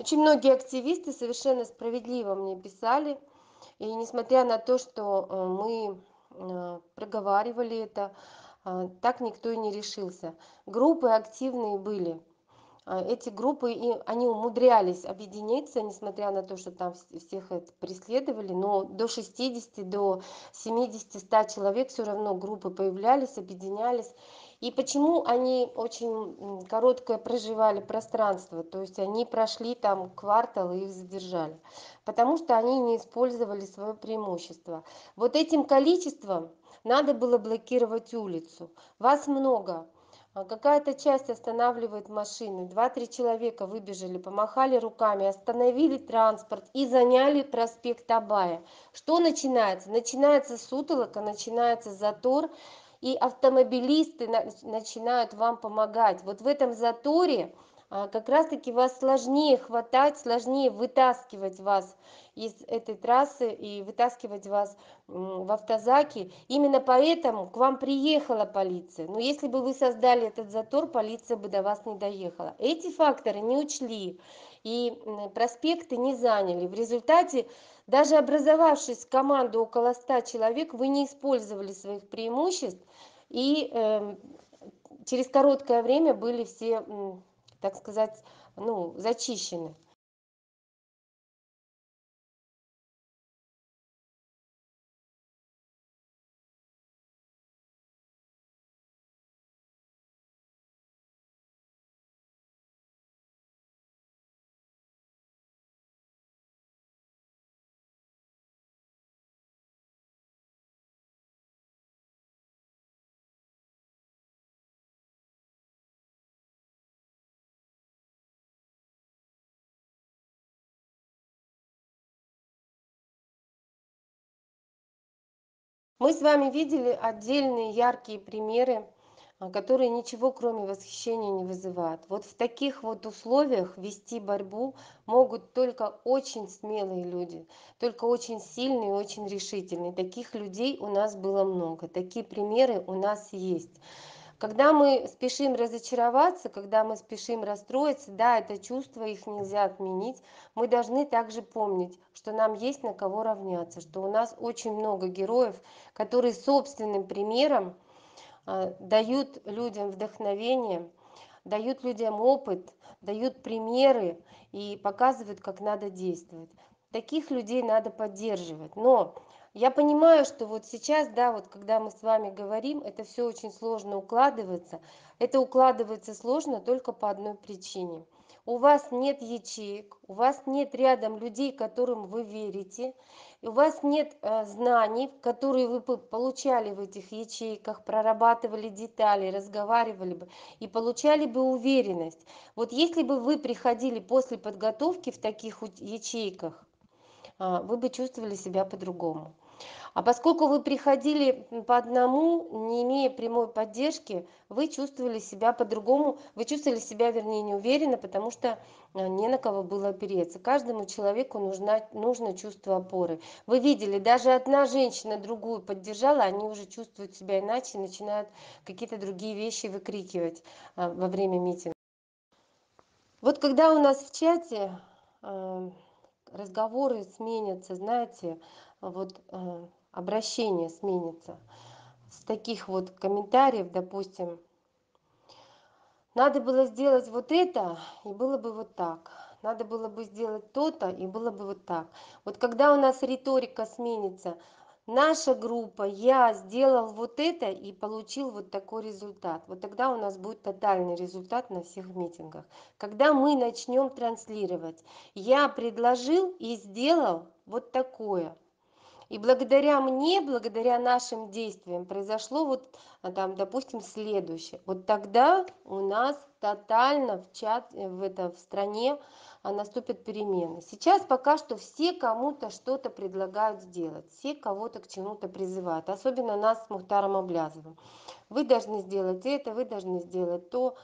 [SPEAKER 2] Очень многие активисты совершенно справедливо мне писали, и несмотря на то, что мы проговаривали это, так никто и не решился. Группы активные были. Эти группы, и они умудрялись объединиться, несмотря на то, что там всех это преследовали, но до 60, до 70, 100 человек все равно группы появлялись, объединялись. И почему они очень короткое проживали пространство, то есть они прошли там квартал и их задержали, потому что они не использовали своё преимущество. Вот этим количеством надо было блокировать улицу. Вас много, а какая-то часть останавливает машины, два-три человека выбежали, помахали руками, остановили транспорт и заняли проспект Абая. Что начинается? Начинается сутолока, начинается затор, и автомобилисты начинают вам помогать. Вот в этом заторе как раз таки вас сложнее хватать, сложнее вытаскивать вас из этой трассы и вытаскивать вас в автозаки. Именно поэтому к вам приехала полиция. Но если бы вы создали этот затор, полиция бы до вас не доехала. Эти факторы не учли и проспекты не заняли. В результате даже образовавшись команду около 100 человек, вы не использовали своих преимуществ и через короткое время были все так сказать ну зачищены мы с вами видели отдельные яркие примеры которые ничего кроме восхищения не вызывают. Вот в таких вот условиях вести борьбу могут только очень смелые люди только очень сильные очень решительные. Таких людей у нас было много такие примеры у нас есть когда мы спешим разочароваться когда мы спешим расстроиться да это чувство их нельзя отменить. Мы должны также помнить что нам есть на кого равняться что у нас очень много героев которые собственным примером дают людям вдохновение дают людям опыт дают примеры и показывают как надо действовать. Таких людей надо поддерживать. Но я понимаю что вот сейчас да вот когда мы с вами говорим это всё очень сложно укладывается. Это укладывается сложно только по одной причине. У вас нет ячеек у вас нет рядом людей которым вы верите и у вас нет знаний которые вы получали в этих ячейках прорабатывали детали разговаривали бы и получали бы уверенность. Вот если бы вы приходили после подготовки в таких ячейках вы бы чувствовали себя по-другому а поскольку вы приходили по одному не имея прямой поддержки вы чувствовали себя по-другому вы чувствовали себя вернее неуверенно потому что не на кого было опереться. Каждому человеку нужна нужно чувство опоры. Вы видели даже одна женщина другую поддержала они уже чувствуют себя иначе начинают какие-то другие вещи выкрикивать во время митинга. Вот когда у нас в чате разговоры сменятся знаете вот обращение сменится. С таких вот комментариев допустим надо было сделать вот это и было бы вот так. Надо было бы сделать то-то и было бы вот так вот когда у нас риторика сменится наша группа я сделал вот это и получил вот такой результат вот тогда у нас будет тотальный результат на всех митингах. Когда мы начнём транслировать я предложил и сделал вот такое и благодаря мне благодаря нашим действиям произошло вот там допустим следующее. Вот тогда у нас тотально в чат в это в стране наступят перемены. Сейчас пока что все кому-то что-то предлагают сделать все кого-то к чему-то призывают особенно нас с мухтаром аблязовым. Вы должны сделать это вы должны сделать то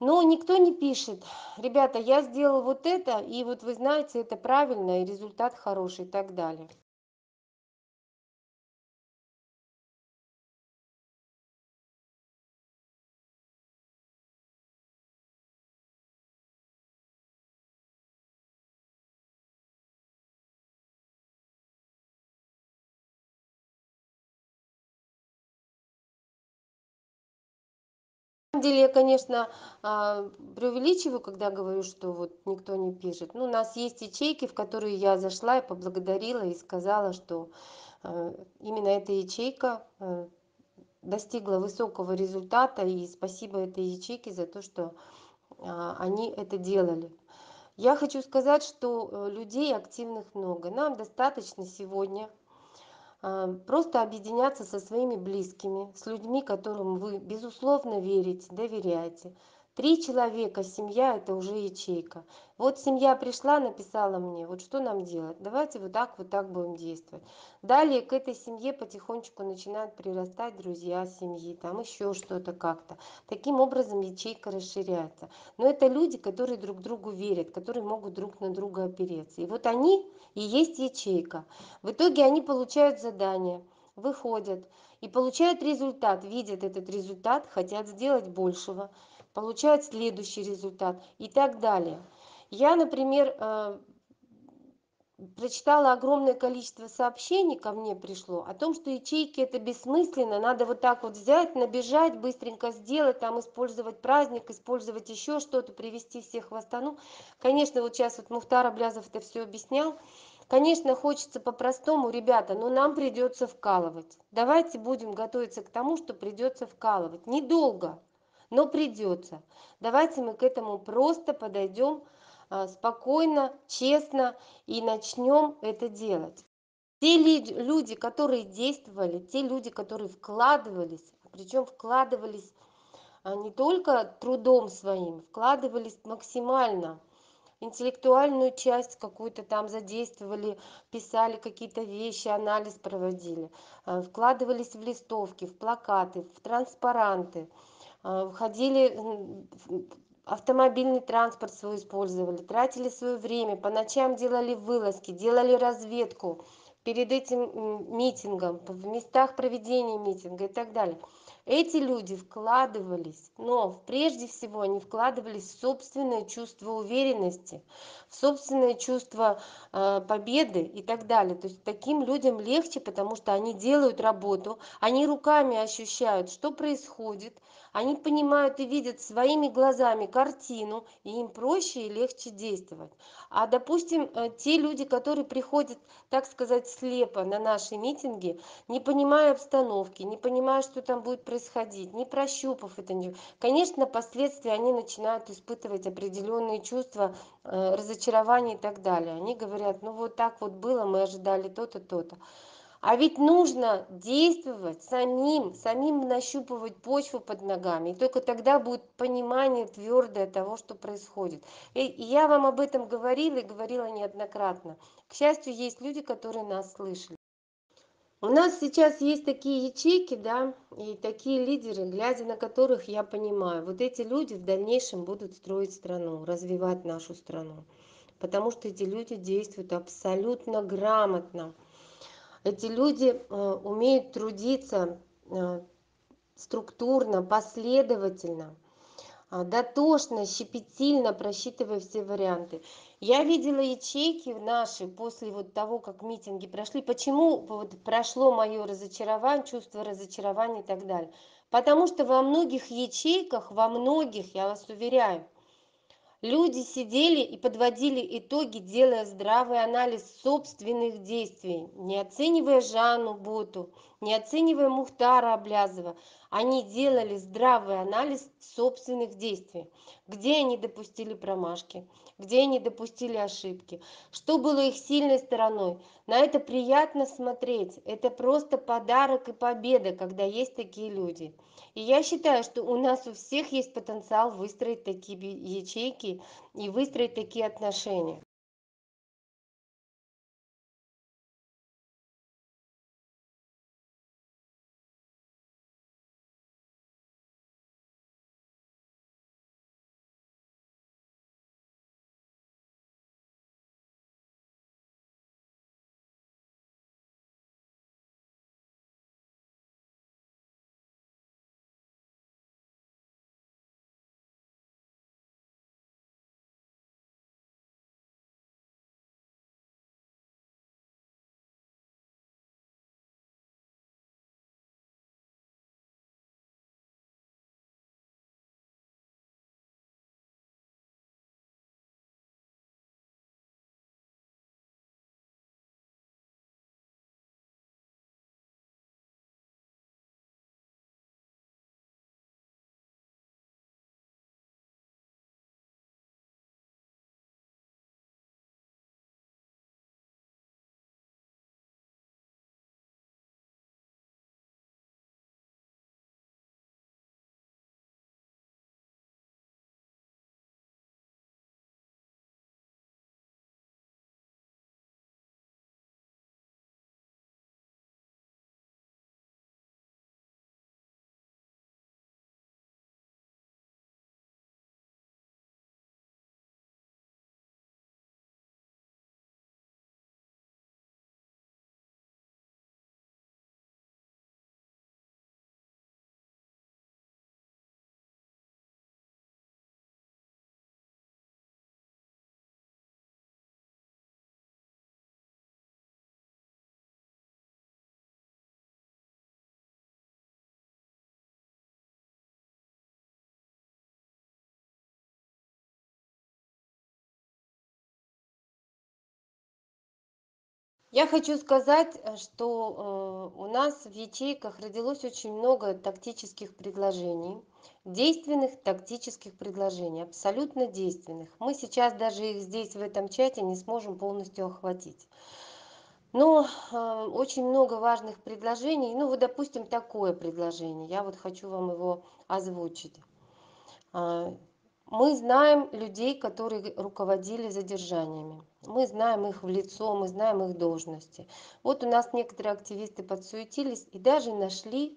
[SPEAKER 2] но никто не пишет. Ребята я сделал вот это и вот вы знаете это правильно и результат хороший и так далее деле я конечно а, преувеличиваю когда говорю что вот никто не пишет. Ну у нас есть ячейки в которые я зашла и поблагодарила и сказала что а, именно эта ячейка а, достигла высокого результата и спасибо этой ячейке за то что они это делали. Я хочу сказать что людей активных много. Нам достаточно сегодня просто объединяться со своими близкими с людьми которым вы безусловно верите доверяете три человека семья это уже ячейка. Вот семья пришла написала мне вот что нам делать? Давайте вот так вот так будем действовать. Далее к этой семье потихонечку начинают прирастать друзья семьи там еще что-то как-то. Таким образом ячейка расширяется. Но это люди которые друг другу верят которые могут друг на друга опереться. И вот они и есть ячейка. В итоге они получают задание выходят и получают результат видят этот результат хотят сделать большего получают следующий результат и так далее. Я например э, прочитала огромное количество сообщений ко мне пришло о том что ячейки это бессмысленно надо вот так вот взять набежать быстренько сделать там использовать праздник использовать еще что-то привести всех в астану. Конечно вот сейчас вот мухтар аблязов это все объяснял. Конечно хочется по-простому ребята но нам придется вкалывать. Давайте будем готовиться к тому что придется вкалывать. Недолго но придется. Давайте мы к этому просто подойдем а, спокойно честно и начнем это делать. Те люди которые действовали те люди которые вкладывались причем вкладывались а, не только трудом своим вкладывались максимально. Интеллектуальную часть какую-то там задействовали писали какие-то вещи анализ проводили а, вкладывались в листовки в плакаты в транспаранты входили автомобильный транспорт свой использовали тратили своё время по ночам делали вылазки делали разведку перед этим митингом в местах проведения митинга и так далее. Эти люди вкладывались но прежде всего они вкладывались в собственное чувство уверенности в собственное чувство победы и так далее. То есть таким людям легче потому что они делают работу они руками ощущают что происходит они понимают и видят своими глазами картину и им проще и легче действовать. А допустим те люди которые приходят так сказать слепо на наши митинги не понимая обстановки не понимая что там будет происходить не прощупав это не конечно последствия они начинают испытывать определённые чувства разочарование и так далее. Они говорят ну вот так вот было мы ожидали то-то то-то а ведь нужно действовать самим самим нащупывать почву под ногами. И только тогда будет понимание твёрдое того что происходит. И я вам об этом говорила и говорила неоднократно. К счастью есть люди которые нас слышали. У нас сейчас есть такие ячейки да и такие лидеры глядя на которых я понимаю вот эти люди в дальнейшем будут строить страну развивать нашу страну. Потому что эти люди действуют абсолютно грамотно эти люди умеют трудиться структурно последовательно дотошно щепетильно просчитывая все варианты. Я видела ячейки наши после вот того как митинги прошли. Почему вот прошло моё разочарование чувство разочарования и так далее? Потому что во многих ячейках во многих я вас уверяю люди сидели и подводили итоги делая здравый анализ собственных действий не оценивая жанну боту не оценивая мухтара аблязова. Они делали здравый анализ собственных действий. Где они допустили промашки где они допустили ошибки что было их сильной стороной. На это приятно смотреть. Это просто подарок и победа когда есть такие люди. И я считаю что у нас у всех есть потенциал выстроить такие ячейки и выстроить такие отношения я хочу сказать что у нас в ячейках родилось очень много тактических предложений действенных тактических предложений абсолютно действенных. Мы сейчас даже их здесь в этом чате не сможем полностью охватить. Но очень много важных предложений. Ну вот допустим такое предложение. Я вот хочу вам его озвучить мы знаем людей которые руководили задержаниями. Мы знаем их в лицо мы знаем их должности. Вот у нас некоторые активисты подсуетились и даже нашли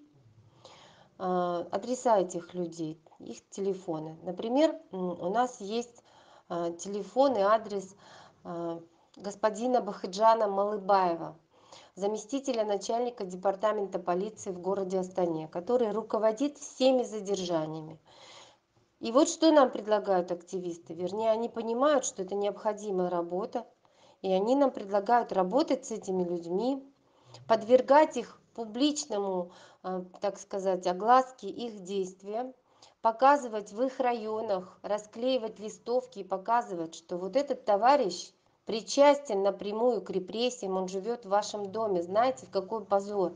[SPEAKER 2] адреса этих людей их телефоны. Например у нас есть телефон и адрес господина бахыджана малыбаева заместителя начальника департамента полиции в городе астане который руководит всеми задержаниями и вот что нам предлагают активисты. Вернее они понимают что это необходимая работа и они нам предлагают работать с этими людьми подвергать их публичному так сказать огласке их действия показывать в их районах расклеивать листовки и показывать что вот этот товарищ причастен напрямую к репрессиям он живет в вашем доме знаете какой позор.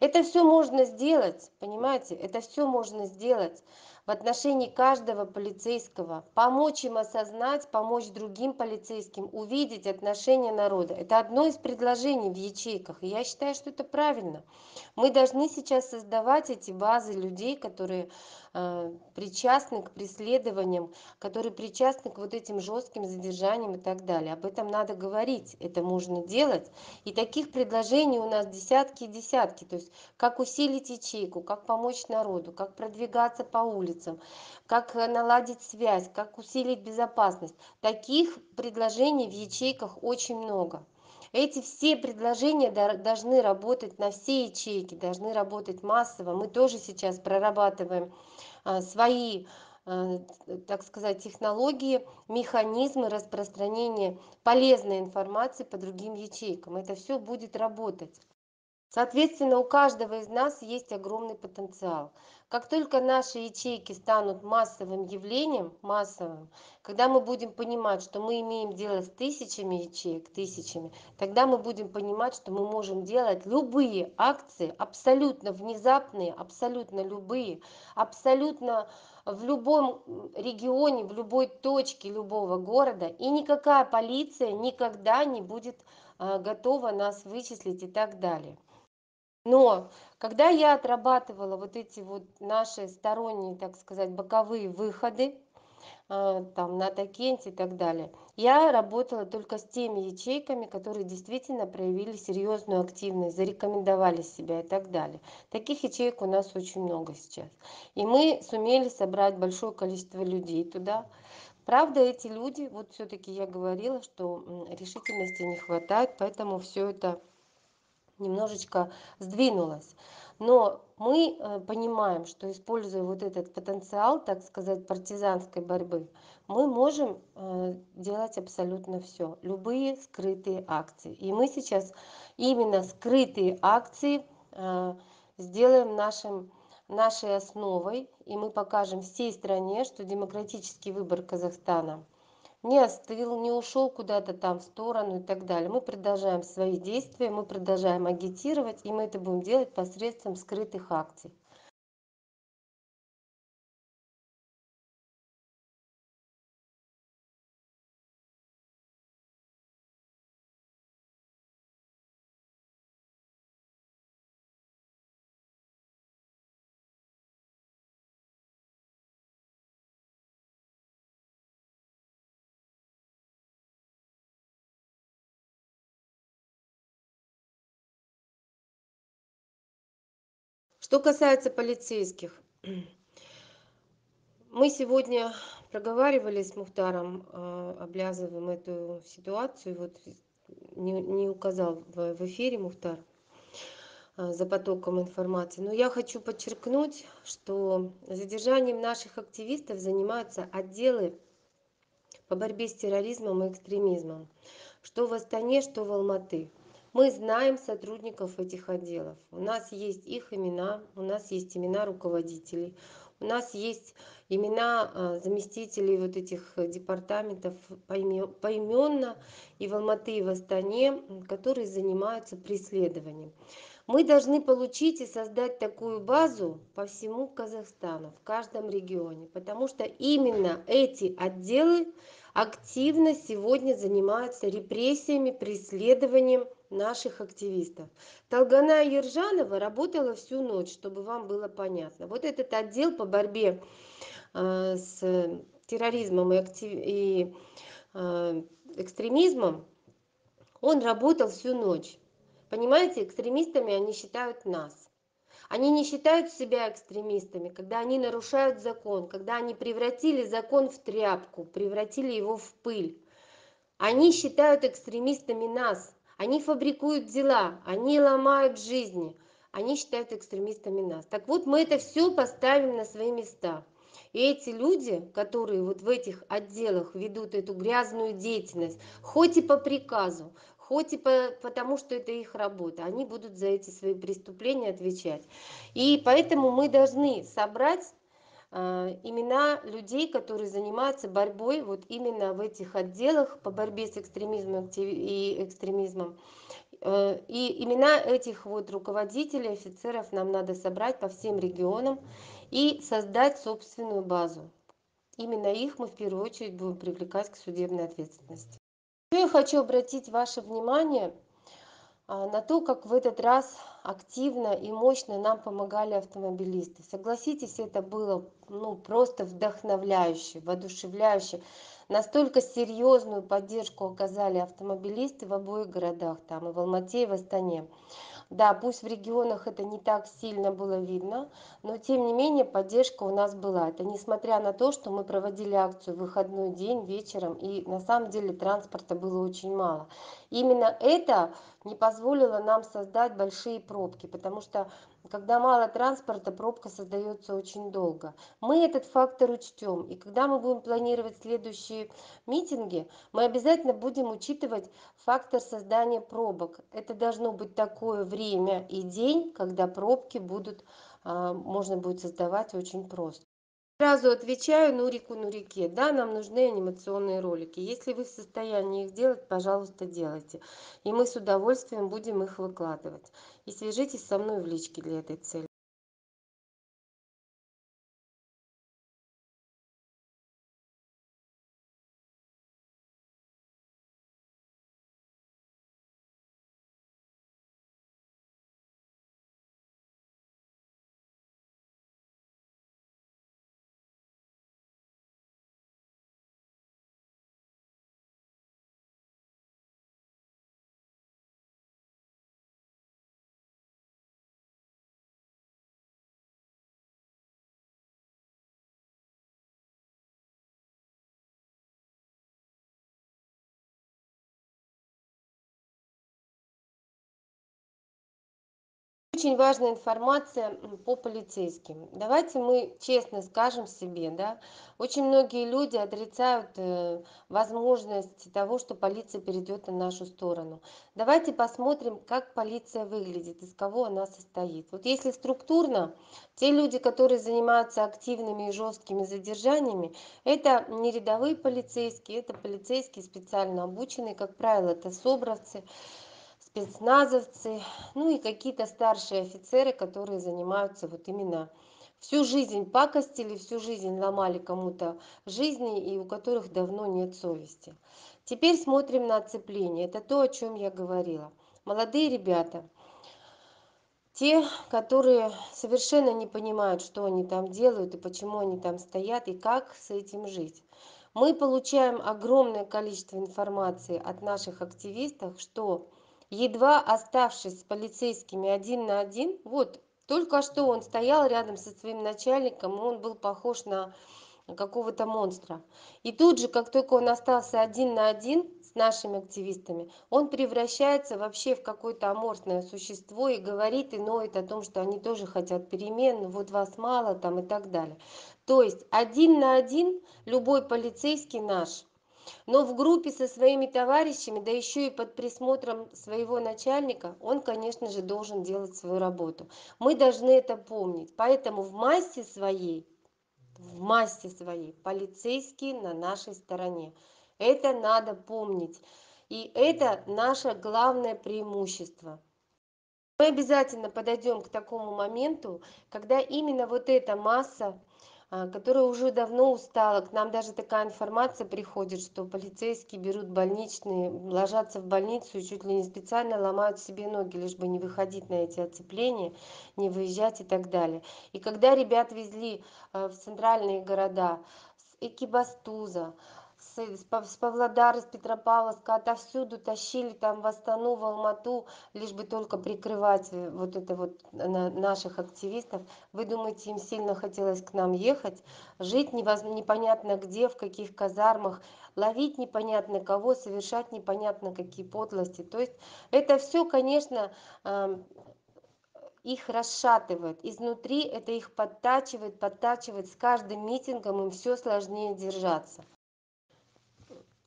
[SPEAKER 2] Это всё можно сделать понимаете? Это всё можно сделать в отношении каждого полицейского. Помочь им осознать помочь другим полицейским увидеть отношение народа. Это одно из предложений в ячейках и я считаю что это правильно. Мы должны сейчас создавать эти базы людей которые причастны к преследованиям которые причастны к вот этим жёстким задержаниям и так далее. Об этом надо говорить это можно делать. И таких предложений у нас десятки и десятки. То есть как усилить ячейку как помочь народу как продвигаться по улицам как наладить связь как усилить безопасность. Таких предложений в ячейках очень много эти все предложения должны работать на все ячейки должны работать массово. Мы тоже сейчас прорабатываем свои так сказать технологии механизмы распространения полезной информации по другим ячейкам. Это всё будет работать. Соответственно у каждого из нас есть огромный потенциал как только наши ячейки станут массовым явлением массовым когда мы будем понимать что мы имеем дело с тысячами ячеек тысячами тогда мы будем понимать что мы можем делать любые акции абсолютно внезапные абсолютно любые абсолютно в любом регионе в любой точке любого города и никакая полиция никогда не будет готова нас вычислить и так далее но когда я отрабатывала вот эти вот наши сторонние так сказать боковые выходы там на токенте и так далее я работала только с теми ячейками которые действительно проявили серьёзную активность зарекомендовали себя и так далее. Таких ячеек у нас очень много сейчас. И мы сумели собрать большое количество людей туда. Правда эти люди вот всё-таки я говорила что решительности не хватает поэтому всё это немножечко сдвинулось но мы понимаем что используя вот этот потенциал так сказать партизанской борьбы мы можем делать абсолютно всё любые скрытые акции. И мы сейчас именно скрытые акции сделаем нашим нашей основой и мы покажем всей стране что демократический выбор казахстана не остыл не ушёл куда-то там в сторону и так далее. Мы продолжаем свои действия мы продолжаем агитировать и мы это будем делать посредством скрытых акций что касается полицейских. Мы сегодня проговаривали с мухтаром аблязовым эту ситуацию. Вот не не указал в эфире мухтар за потоком информации. Но я хочу подчеркнуть что задержанием наших активистов занимаются отделы по борьбе с терроризмом и экстремизмом. Что в астане что в алматы мы знаем сотрудников этих отделов. У нас есть их имена у нас есть имена руководителей у нас есть имена заместителей вот этих департаментов поименно и в алматы и в астане которые занимаются преследованием. Мы должны получить и создать такую базу по всему казахстану в каждом регионе потому что именно эти отделы активно сегодня занимаются репрессиями преследованием наших активистов. Талгана ержанова работала всю ночь чтобы вам было понятно. Вот этот отдел по борьбе с терроризмом и актив и экстремизмом он работал всю ночь. Понимаете экстремистами они считают нас. Они не считают себя экстремистами когда они нарушают закон когда они превратили закон в тряпку превратили его в пыль. Они считают экстремистами нас они фабрикуют дела они ломают жизни они считают экстремистами нас. Так вот мы это всё поставим на свои места. И эти люди которые вот в этих отделах ведут эту грязную деятельность хоть и по приказу хоть и потому что это их работа они будут за эти свои преступления отвечать. И поэтому мы должны собрать имена людей которые занимаются борьбой вот именно в этих отделах по борьбе с экстремизмом и экстремизмом. И имена этих вот руководителей офицеров нам надо собрать по всем регионам и создать собственную базу. Именно их мы в первую очередь будем привлекать к судебной ответственности. Я хочу обратить ваше внимание на то как в этот раз активно и мощно нам помогали автомобилисты. Согласитесь это было ну просто вдохновляюще воодушевляюще. Настолько серьёзную поддержку оказали автомобилисты в обоих городах там и в алмате и в астане да пусть в регионах это не так сильно было видно но тем не менее поддержка у нас была. Это несмотря на то что мы проводили акцию в выходной день вечером и на самом деле транспорта было очень мало. Именно это не позволило нам создать большие пробки потому что когда мало транспорта пробка создаётся очень долго. Мы этот фактор учтём и когда мы будем планировать следующие митинги мы обязательно будем учитывать фактор создания пробок. Это должно быть такое время и день когда пробки будут можно будет создавать очень просто сразу отвечаю нурику нурике да нам нужны анимационные ролики. Если вы в состоянии их сделать пожалуйста делайте. И мы с удовольствием будем их выкладывать. И свяжитесь со мной в личке для этой цели очень важная информация по полицейским. Давайте мы честно скажем себе да очень многие люди отрицают возможность того что полиция перейдёт на нашу сторону. Давайте посмотрим как полиция выглядит из кого она состоит. Вот если структурно те люди которые занимаются активными и жёсткими задержаниями это не рядовые полицейские это полицейские специально обученные как правило это собравцы спецназовцы ну и какие-то старшие офицеры которые занимаются вот именно всю жизнь пакостили всю жизнь ломали кому-то жизни и у которых давно нет совести. Теперь смотрим на оцепление. Это то о чём я говорила. Молодые ребята те которые совершенно не понимают что они там делают и почему они там стоят и как с этим жить. Мы получаем огромное количество информации от наших активистов что едва оставшись с полицейскими один на один вот только что он стоял рядом со своим начальником он был похож на какого-то монстра. И тут же как только он остался один на один с нашими активистами он превращается вообще в какое-то аморфное существо и говорит и ноет о том что они тоже хотят перемен вот вас мало там и так далее. То есть один на один любой полицейский наш но в группе со своими товарищами да ещё и под присмотром своего начальника он конечно же должен делать свою работу. Мы должны это помнить. Поэтому в массе своей в массе своей полицейские на нашей стороне. Это надо помнить. И это наше главное преимущество. Мы обязательно подойдём к такому моменту когда именно вот эта масса которая уже давно устала. К нам даже такая информация приходит что полицейские берут больничные ложатся в больницу и чуть ли не специально ломают себе ноги лишь бы не выходить на эти оцепления не выезжать и так далее. И когда ребят везли в центральные города с экибастуза с павлодара с петропавловска отовсюду тащили там в астану в алмату лишь бы только прикрывать вот это вот наших активистов. Вы думаете им сильно хотелось к нам ехать? Жить непонятно где в каких казармах ловить непонятно кого совершать непонятно какие подлости. То есть это всё конечно их расшатывает. Изнутри это их подтачивает подтачивает. С каждым митингом им всё сложнее держаться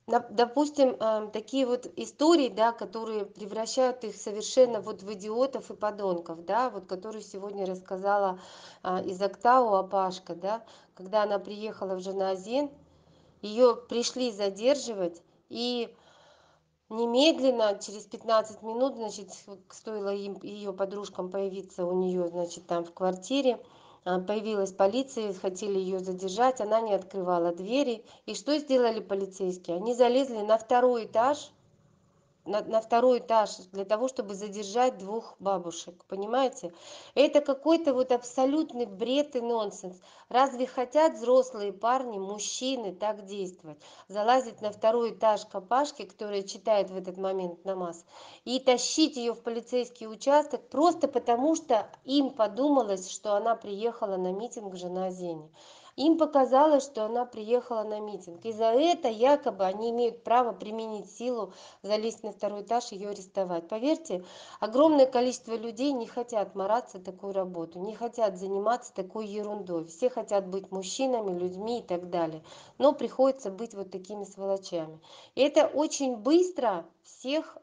[SPEAKER 2] допустим такие вот истории да которые превращают их совершенно вот в идиотов и подонков да вот который сегодня рассказала из актау опашка да когда она приехала в жаназин её пришли задерживать и немедленно через пятнадцать минут значит стоило им её подружкам появиться у неё значит там в квартире появилась полиция хотели её задержать она не открывала двери. И что сделали полицейские? Они залезли на второй этаж на второй этаж для того чтобы задержать двух бабушек понимаете? Это какой-то вот абсолютный бред и нонсенс. Разве хотят взрослые парни мужчины так действовать? Залазить на второй этаж к опашке которая читает в этот момент намаз и тащить её в полицейский участок просто потому что им подумалось что она приехала на митинг в жаназине им показалось что она приехала на митинг. И за это якобы они имеют право применить силу залезть на второй этаж её арестовать. Поверьте огромное количество людей не хотят мараться такую работу не хотят заниматься такой ерундой. Все хотят быть мужчинами людьми и так далее. Но приходится быть вот такими сволочами. И это очень быстро всех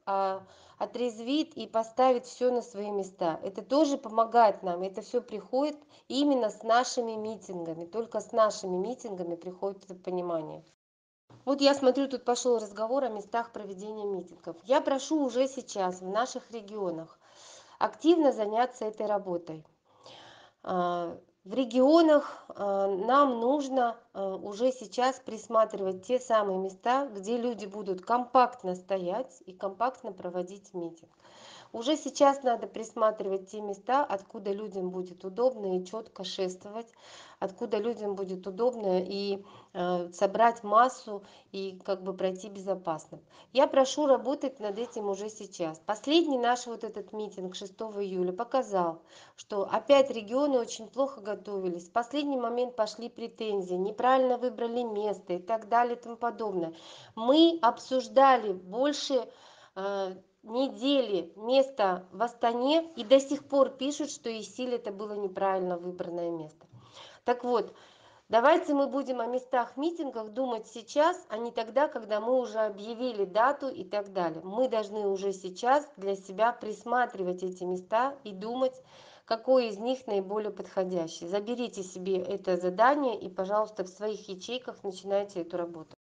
[SPEAKER 2] отрезвит и поставит всё на свои места. Это тоже помогает нам это всё приходит именно с нашими митингами. Только с нашими митингами приходит это понимание. Вот я смотрю тут пошёл разговор о местах проведения митингов. Я прошу уже сейчас в наших регионах активно заняться этой работой в регионах нам нужно уже сейчас присматривать те самые места где люди будут компактно стоять и компактно проводить митинг. Уже сейчас надо присматривать те места откуда людям будет удобно и чётко шествовать откуда людям будет удобно и собрать массу и как бы пройти безопасно. Я прошу работать над этим уже сейчас. Последний наш вот этот митинг шестого июля показал что опять регионы очень плохо готовились. В последний момент пошли претензии неправильно выбрали место и так далее и тому подобное. Мы обсуждали больше недели место в астане и до сих пор пишут что исиль это было неправильно выбранное место. Так вот давайте мы будем о местах митингов думать сейчас а не тогда когда мы уже объявили дату и так далее. Мы должны уже сейчас для себя присматривать эти места и думать какой из них наиболее подходящий. Заберите себе это задание и пожалуйста в своих ячейках начинайте эту работу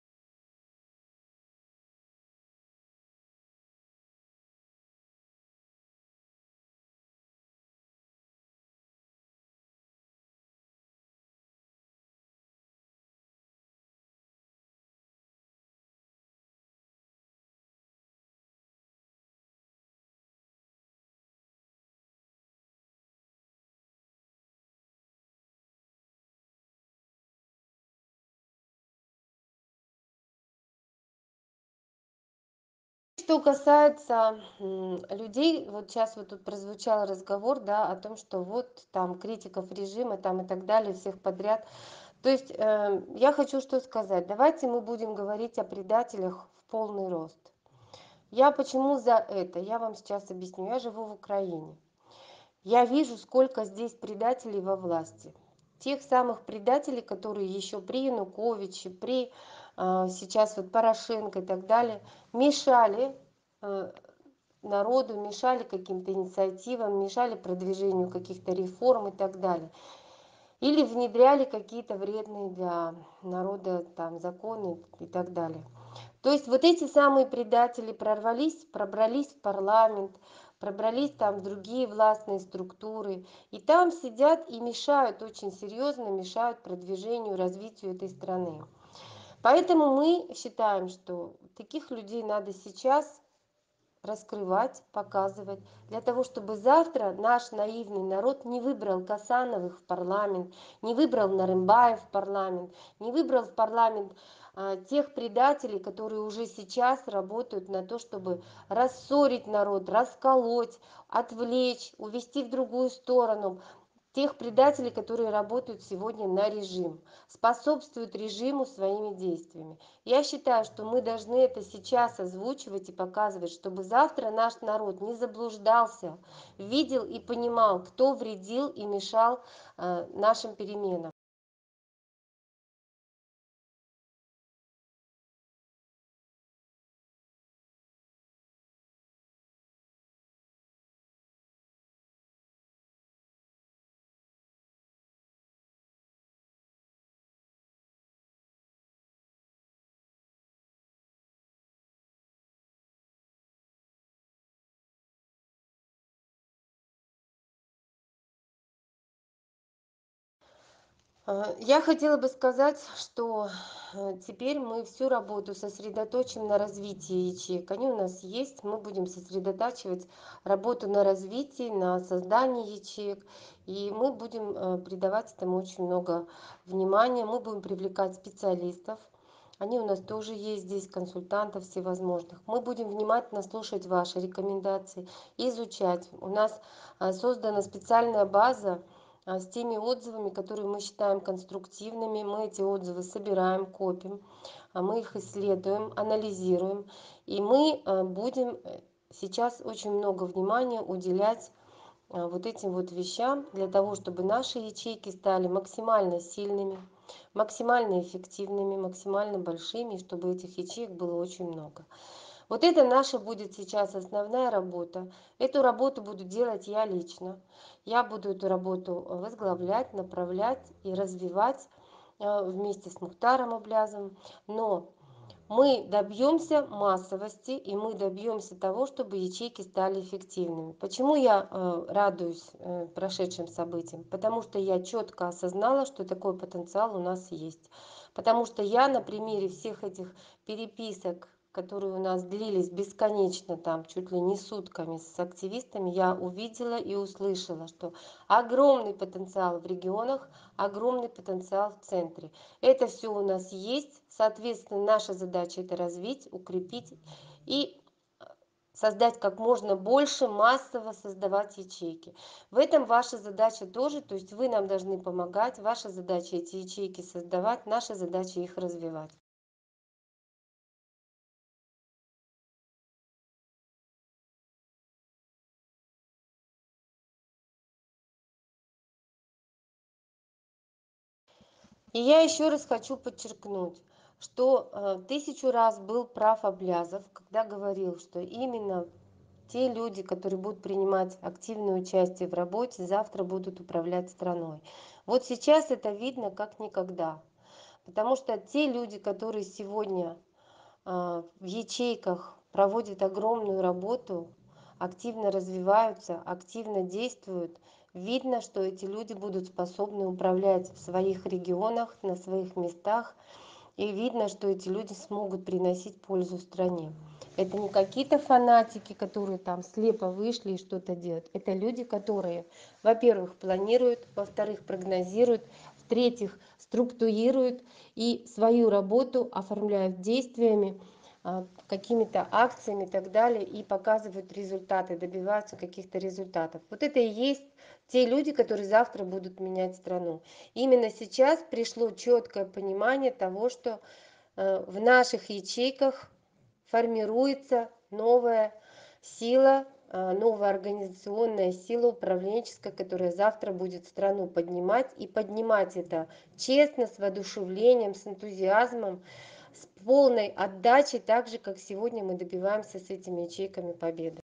[SPEAKER 2] что касается людей вот сейчас вот тут прозвучал разговор да о том что вот там критиков режима там и так далее всех подряд. То есть я хочу что сказать. Давайте мы будем говорить о предателях в полный рост. Я почему за это? Я вам сейчас объясню. Я живу в украине. Я вижу сколько здесь предателей во власти. Тех самых предателей которые ещё при януковиче при сейчас вот порошенко и так далее мешали народу мешали каким-то инициативам мешали продвижению каких-то реформ и так далее. Или внедряли какие-то вредные для народа там законы и так далее. То есть вот эти самые предатели прорвались пробрались в парламент пробрались там в другие властные структуры и там сидят и мешают очень серьёзно мешают продвижению развитию этой страны поэтому мы считаем что таких людей надо сейчас раскрывать показывать для того чтобы завтра наш наивный народ не выбрал касановых в парламент не выбрал нарымбаев в парламент не выбрал в парламент а, тех предателей которые уже сейчас работают на то чтобы рассорить народ расколоть отвлечь увести в другую сторону тех предателей которые работают сегодня на режим способствуют режиму своими действиями. Я считаю что мы должны это сейчас озвучивать и показывать чтобы завтра наш народ не заблуждался видел и понимал кто вредил и мешал а, нашим переменам я хотела бы сказать что э, теперь мы всю работу сосредоточим на развитии ячеек. Они у нас есть мы будем сосредотачивать работу на развитии на создании ячеек и мы будем э, придавать этому очень много внимания. Мы будем привлекать специалистов. Они у нас тоже есть здесь консультантов всевозможных. Мы будем внимательно слушать ваши рекомендации изучать. У нас создана специальная база а, с теми отзывами которые мы считаем конструктивными мы эти отзывы собираем копим а мы их исследуем анализируем. И мы а, будем э, сейчас очень много внимания уделять вот этим вот вещам для того чтобы наши ячейки стали максимально сильными максимально эффективными максимально большими чтобы этих ячеек было очень много вот это наша будет сейчас основная работа. Эту работу буду делать я лично. Я буду эту работу возглавлять направлять и развивать э, вместе с мухтаром аблязовым. Но мы добьемся массовости и мы добьемся того чтобы ячейки стали эффективными. Почему я э, радуюсь э, прошедшим событиям? Потому что я четко осознала что такой потенциал у нас есть. Потому что я на примере всех этих переписок которые у нас длились бесконечно там чуть ли не сутками с активистами я увидела и услышала что огромный потенциал в регионах огромный потенциал в центре. Это все у нас есть. Соответственно наша задача это развить укрепить и создать как можно больше массово создавать ячейки. В этом ваша задача тоже то есть вы нам должны помогать ваша задача эти ячейки создавать наша задача их развивать И я еще раз хочу подчеркнуть, что э, тысячу раз был прав Аблязов, когда говорил, что именно те люди, которые будут принимать активное участие в работе, завтра будут управлять страной. Вот сейчас это видно как никогда. Потому что те люди, которые сегодня э, в ячейках проводят огромную работу, активно развиваются, активно действуют, видно что эти люди будут способны управлять в своих регионах на своих местах. И видно что эти люди смогут приносить пользу стране. Это не какие-то фанатики которые там слепо вышли и что-то делают. Это люди которые во-первых планируют во-вторых прогнозируют в-третьих структурируют и свою работу оформляют действиями какими-то акциями и так далее и показывают результаты добиваются каких-то результатов. Вот это и есть те люди которые завтра будут менять страну. Именно сейчас пришло четкое понимание того что э, в наших ячейках формируется новая сила э, новая организационная сила управленческая которая завтра будет страну поднимать. И поднимать это честно с воодушевлением с энтузиазмом полной отдачей так же как сегодня мы добиваемся с этими ячейками победы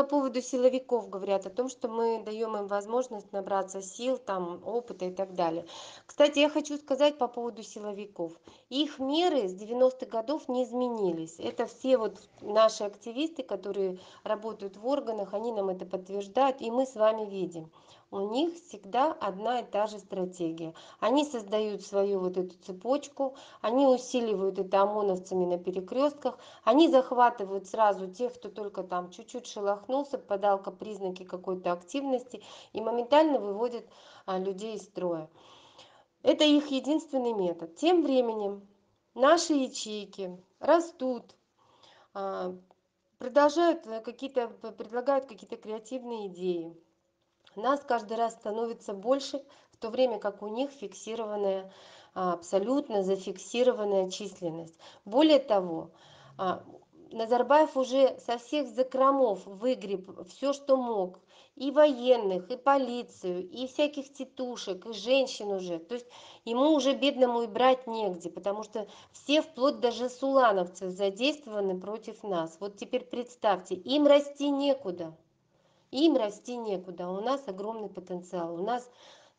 [SPEAKER 2] по поводу силовиков говорят о том что мы даём им возможность набраться сил там опыта и так далее. Кстати я хочу сказать по поводу силовиков. Их меры с девяностых годов не изменились. Это все вот наши активисты которые работают в органах они нам это подтверждают и мы с вами видим у них всегда одна и та же стратегия. Они создают свою вот эту цепочку они усиливают это омоновцами на перекрёстках они захватывают сразу тех кто только там чуть-чуть шелохнулся подал-ка признаки какой-то активности и моментально выводит а людей из строя. Это их единственный метод. Тем временем наши ячейки растут а продолжают какие-то предлагают какие-то креативные идеи нас каждый раз становится больше в то время как у них фиксированная абсолютно зафиксированная численность. Более того а назарбаев уже со всех закромов выгреб всё что мог. И военных и полицию и всяких тетушек и женщин уже. То есть ему уже бедному и брать негде потому что все вплоть до жесулановцев задействованы против нас. Вот теперь представьте им расти некуда им расти некуда. У нас огромный потенциал. У нас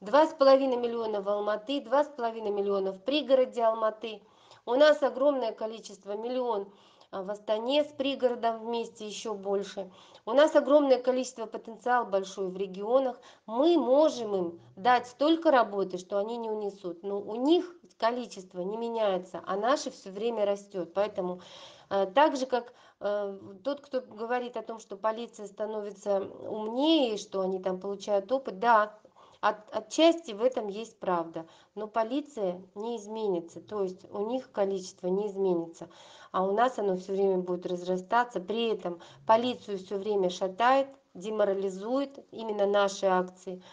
[SPEAKER 2] два с половиной миллиона в алматы два с половиной миллиона в пригороде алматы. У нас огромное количество миллион в астане с пригородом вместе ещё больше. У нас огромное количество потенциал большой в регионах. Мы можем им дать столько работы что они не унесут. Но у них количество не меняется а наше всё время растёт. Поэтому так же как тот кто говорит о том что полиция становится умнее что они там получают опыт да от отчасти в этом есть правда. Но полиция не изменится то есть у них количество не изменится а у нас оно всё время будет разрастаться. При этом полицию всё время шатает деморализует именно наши акции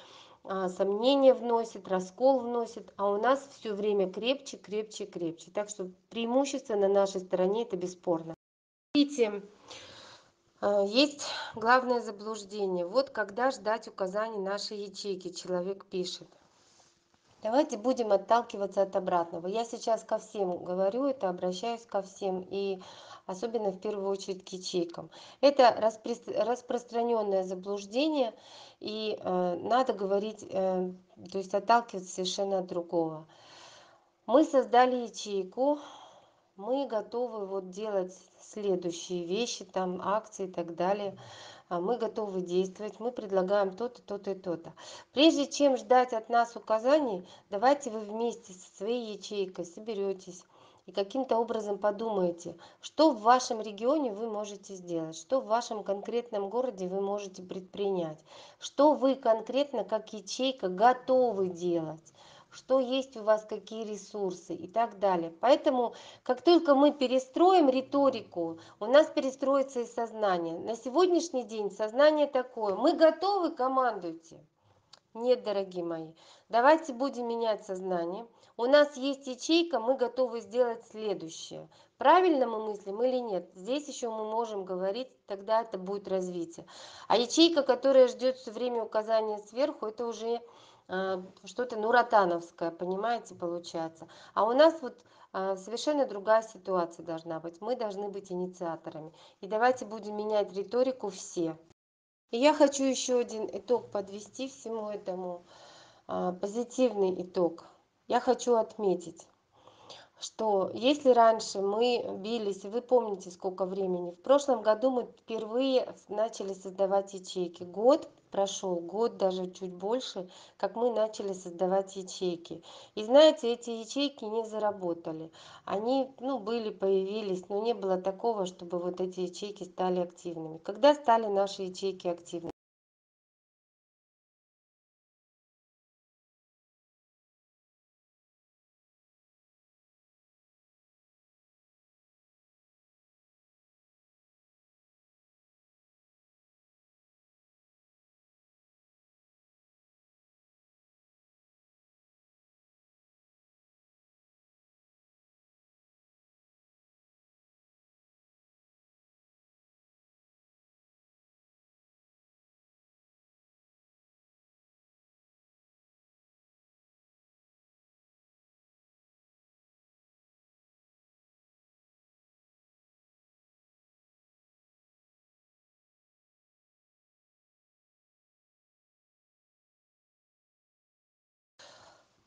[SPEAKER 2] сомнения вносит раскол вносит а у нас всё время крепче крепче крепче. Так что преимущество на нашей стороне это бесспорно видите есть главное заблуждение. Вот когда ждать указаний нашей ячейки человек пишет. Давайте будем отталкиваться от обратного. Я сейчас ко всем говорю это обращаюсь ко всем и особенно в первую очередь к ячейкам. Это распространённое заблуждение и надо говорить то есть отталкиваться совершенно от другого. Мы создали ячейку мы готовы вот делать следующие вещи там акции и так далее. Мы готовы действовать мы предлагаем то-то то-то и то-то. Прежде чем ждать от нас указаний давайте вы вместе со своей ячейкой соберётесь и каким-то образом подумайте что в вашем регионе вы можете сделать что в вашем конкретном городе вы можете предпринять что вы конкретно как ячейка готовы делать что есть у вас какие ресурсы и так далее. Поэтому как только мы перестроим риторику у нас перестроится и сознание. На сегодняшний день сознание такое. Мы готовы командуйте. Нет дорогие мои давайте будем менять сознание. У нас есть ячейка мы готовы сделать следующее. Правильно мы мыслим или нет? Здесь ещё мы можем говорить тогда это будет развитие. А ячейка которая ждёт всё время указания сверху это уже что-то ну понимаете получается. А у нас вот совершенно другая ситуация должна быть. Мы должны быть инициаторами. И давайте будем менять риторику все. И я хочу ещё один итог подвести всему этому позитивный итог. Я хочу отметить что если раньше мы бились вы помните сколько времени в прошлом году мы впервые начали создавать ячейки. Год прошёл год даже чуть больше как мы начали создавать ячейки. И знаете эти ячейки не заработали. Они ну были появились но не было такого чтобы вот эти ячейки стали активными. Когда стали наши ячейки активны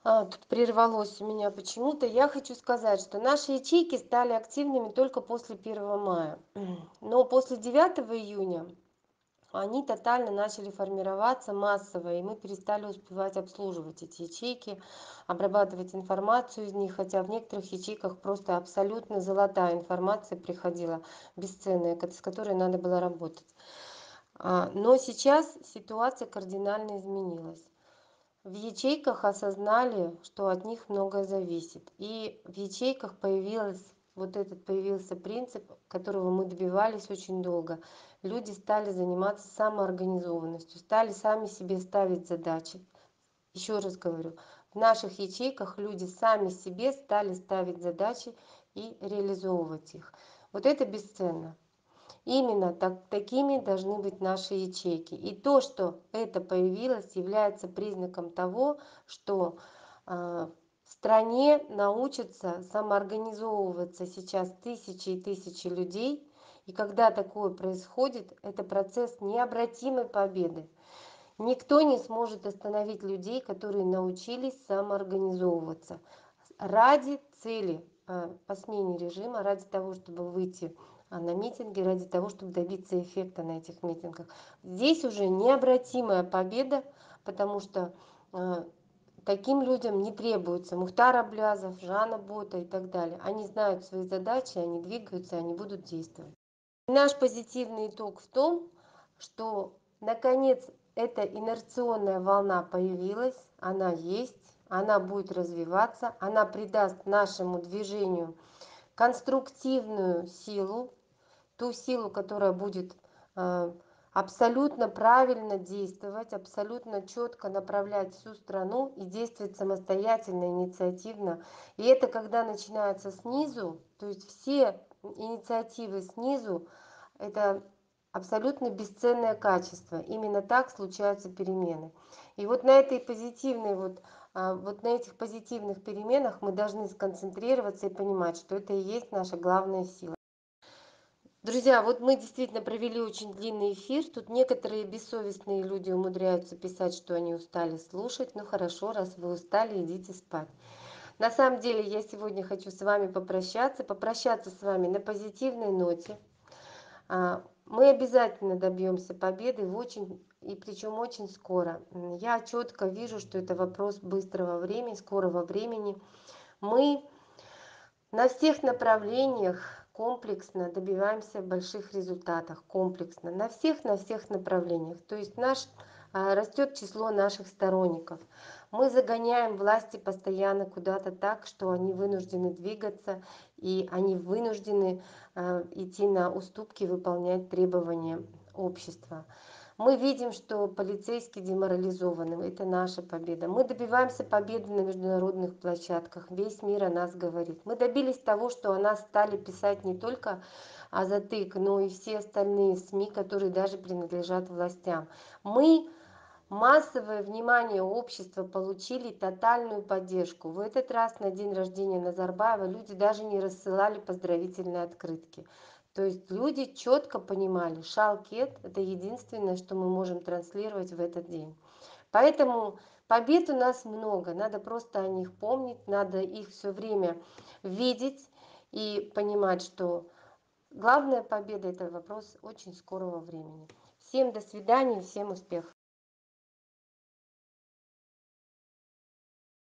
[SPEAKER 2] А, тут прервалось у меня почему-то. Я хочу сказать, что наши ячейки стали активными только после первого мая. [clears throat] Но после девятого июня они тотально начали формироваться массово, и мы перестали успевать обслуживать эти ячейки, обрабатывать информацию из них, хотя в некоторых ячейках просто абсолютно золотая информация приходила, бесценная, с которой надо было работать. А, но сейчас ситуация кардинально изменилась в ячейках осознали что от них многое зависит. И в ячейках появилась вот этот появился принцип которого мы добивались очень долго. Люди стали заниматься самоорганизованностью стали сами себе ставить задачи. Еще раз говорю в наших ячейках люди сами себе стали ставить задачи и реализовывать их. Вот это бесценно Именно так, такими должны быть наши ячейки. И то, что это появилось, является признаком того, что э, в стране научатся самоорганизовываться сейчас тысячи и тысячи людей. И когда такое происходит, это процесс необратимой победы. Никто не сможет остановить людей, которые научились самоорганизовываться ради цели э, по смене режима, ради того, чтобы выйти на митинги ради того, чтобы добиться эффекта на этих митингах. Здесь уже необратимая победа, потому что э, таким людям не требуется Мухтар Аблязов, Жанна Бота и так далее. Они знают свои задачи, они двигаются, они будут действовать. Наш позитивный итог в том, что наконец эта инерционная волна появилась, она есть, она будет развиваться, она придаст нашему движению конструктивную силу, ту силу, которая будет э, абсолютно правильно действовать, абсолютно четко направлять всю страну и действовать самостоятельно, инициативно. И это когда начинается снизу, то есть все инициативы снизу, это абсолютно бесценное качество. Именно так случаются перемены. И вот на этой позитивной вот э, вот на этих позитивных переменах мы должны сконцентрироваться и понимать, что это и есть наша главная сила. Друзья, вот мы действительно провели очень длинный эфир. Тут некоторые бессовестные люди умудряются писать, что они устали слушать. Ну хорошо, раз вы устали, идите спать. На самом деле я сегодня хочу с вами попрощаться, попрощаться с вами на позитивной ноте. А, мы обязательно добьемся победы в очень и причем очень скоро. Я четко вижу, что это вопрос быстрого времени, скорого времени. Мы на всех направлениях комплексно добиваемся больших результатов комплексно на всех на всех направлениях. То есть наш а, растет число наших сторонников. Мы загоняем власти постоянно куда-то так что они вынуждены двигаться и они вынуждены а, идти на уступки выполнять требования общества мы видим что полицейские деморализованы. Это наша победа. Мы добиваемся победы на международных площадках. Весь мир о нас говорит. Мы добились того что о нас стали писать не только азатык но и все остальные сми которые даже принадлежат властям. Мы массовое внимание общества получили тотальную поддержку. В этот раз на день рождения назарбаева люди даже не рассылали поздравительные открытки то есть люди четко понимали шалкет это единственное что мы можем транслировать в этот день. Поэтому побед у нас много надо просто о них помнить надо их все время видеть и понимать что главная победа это вопрос очень скорого времени. Всем до свидания всем успехов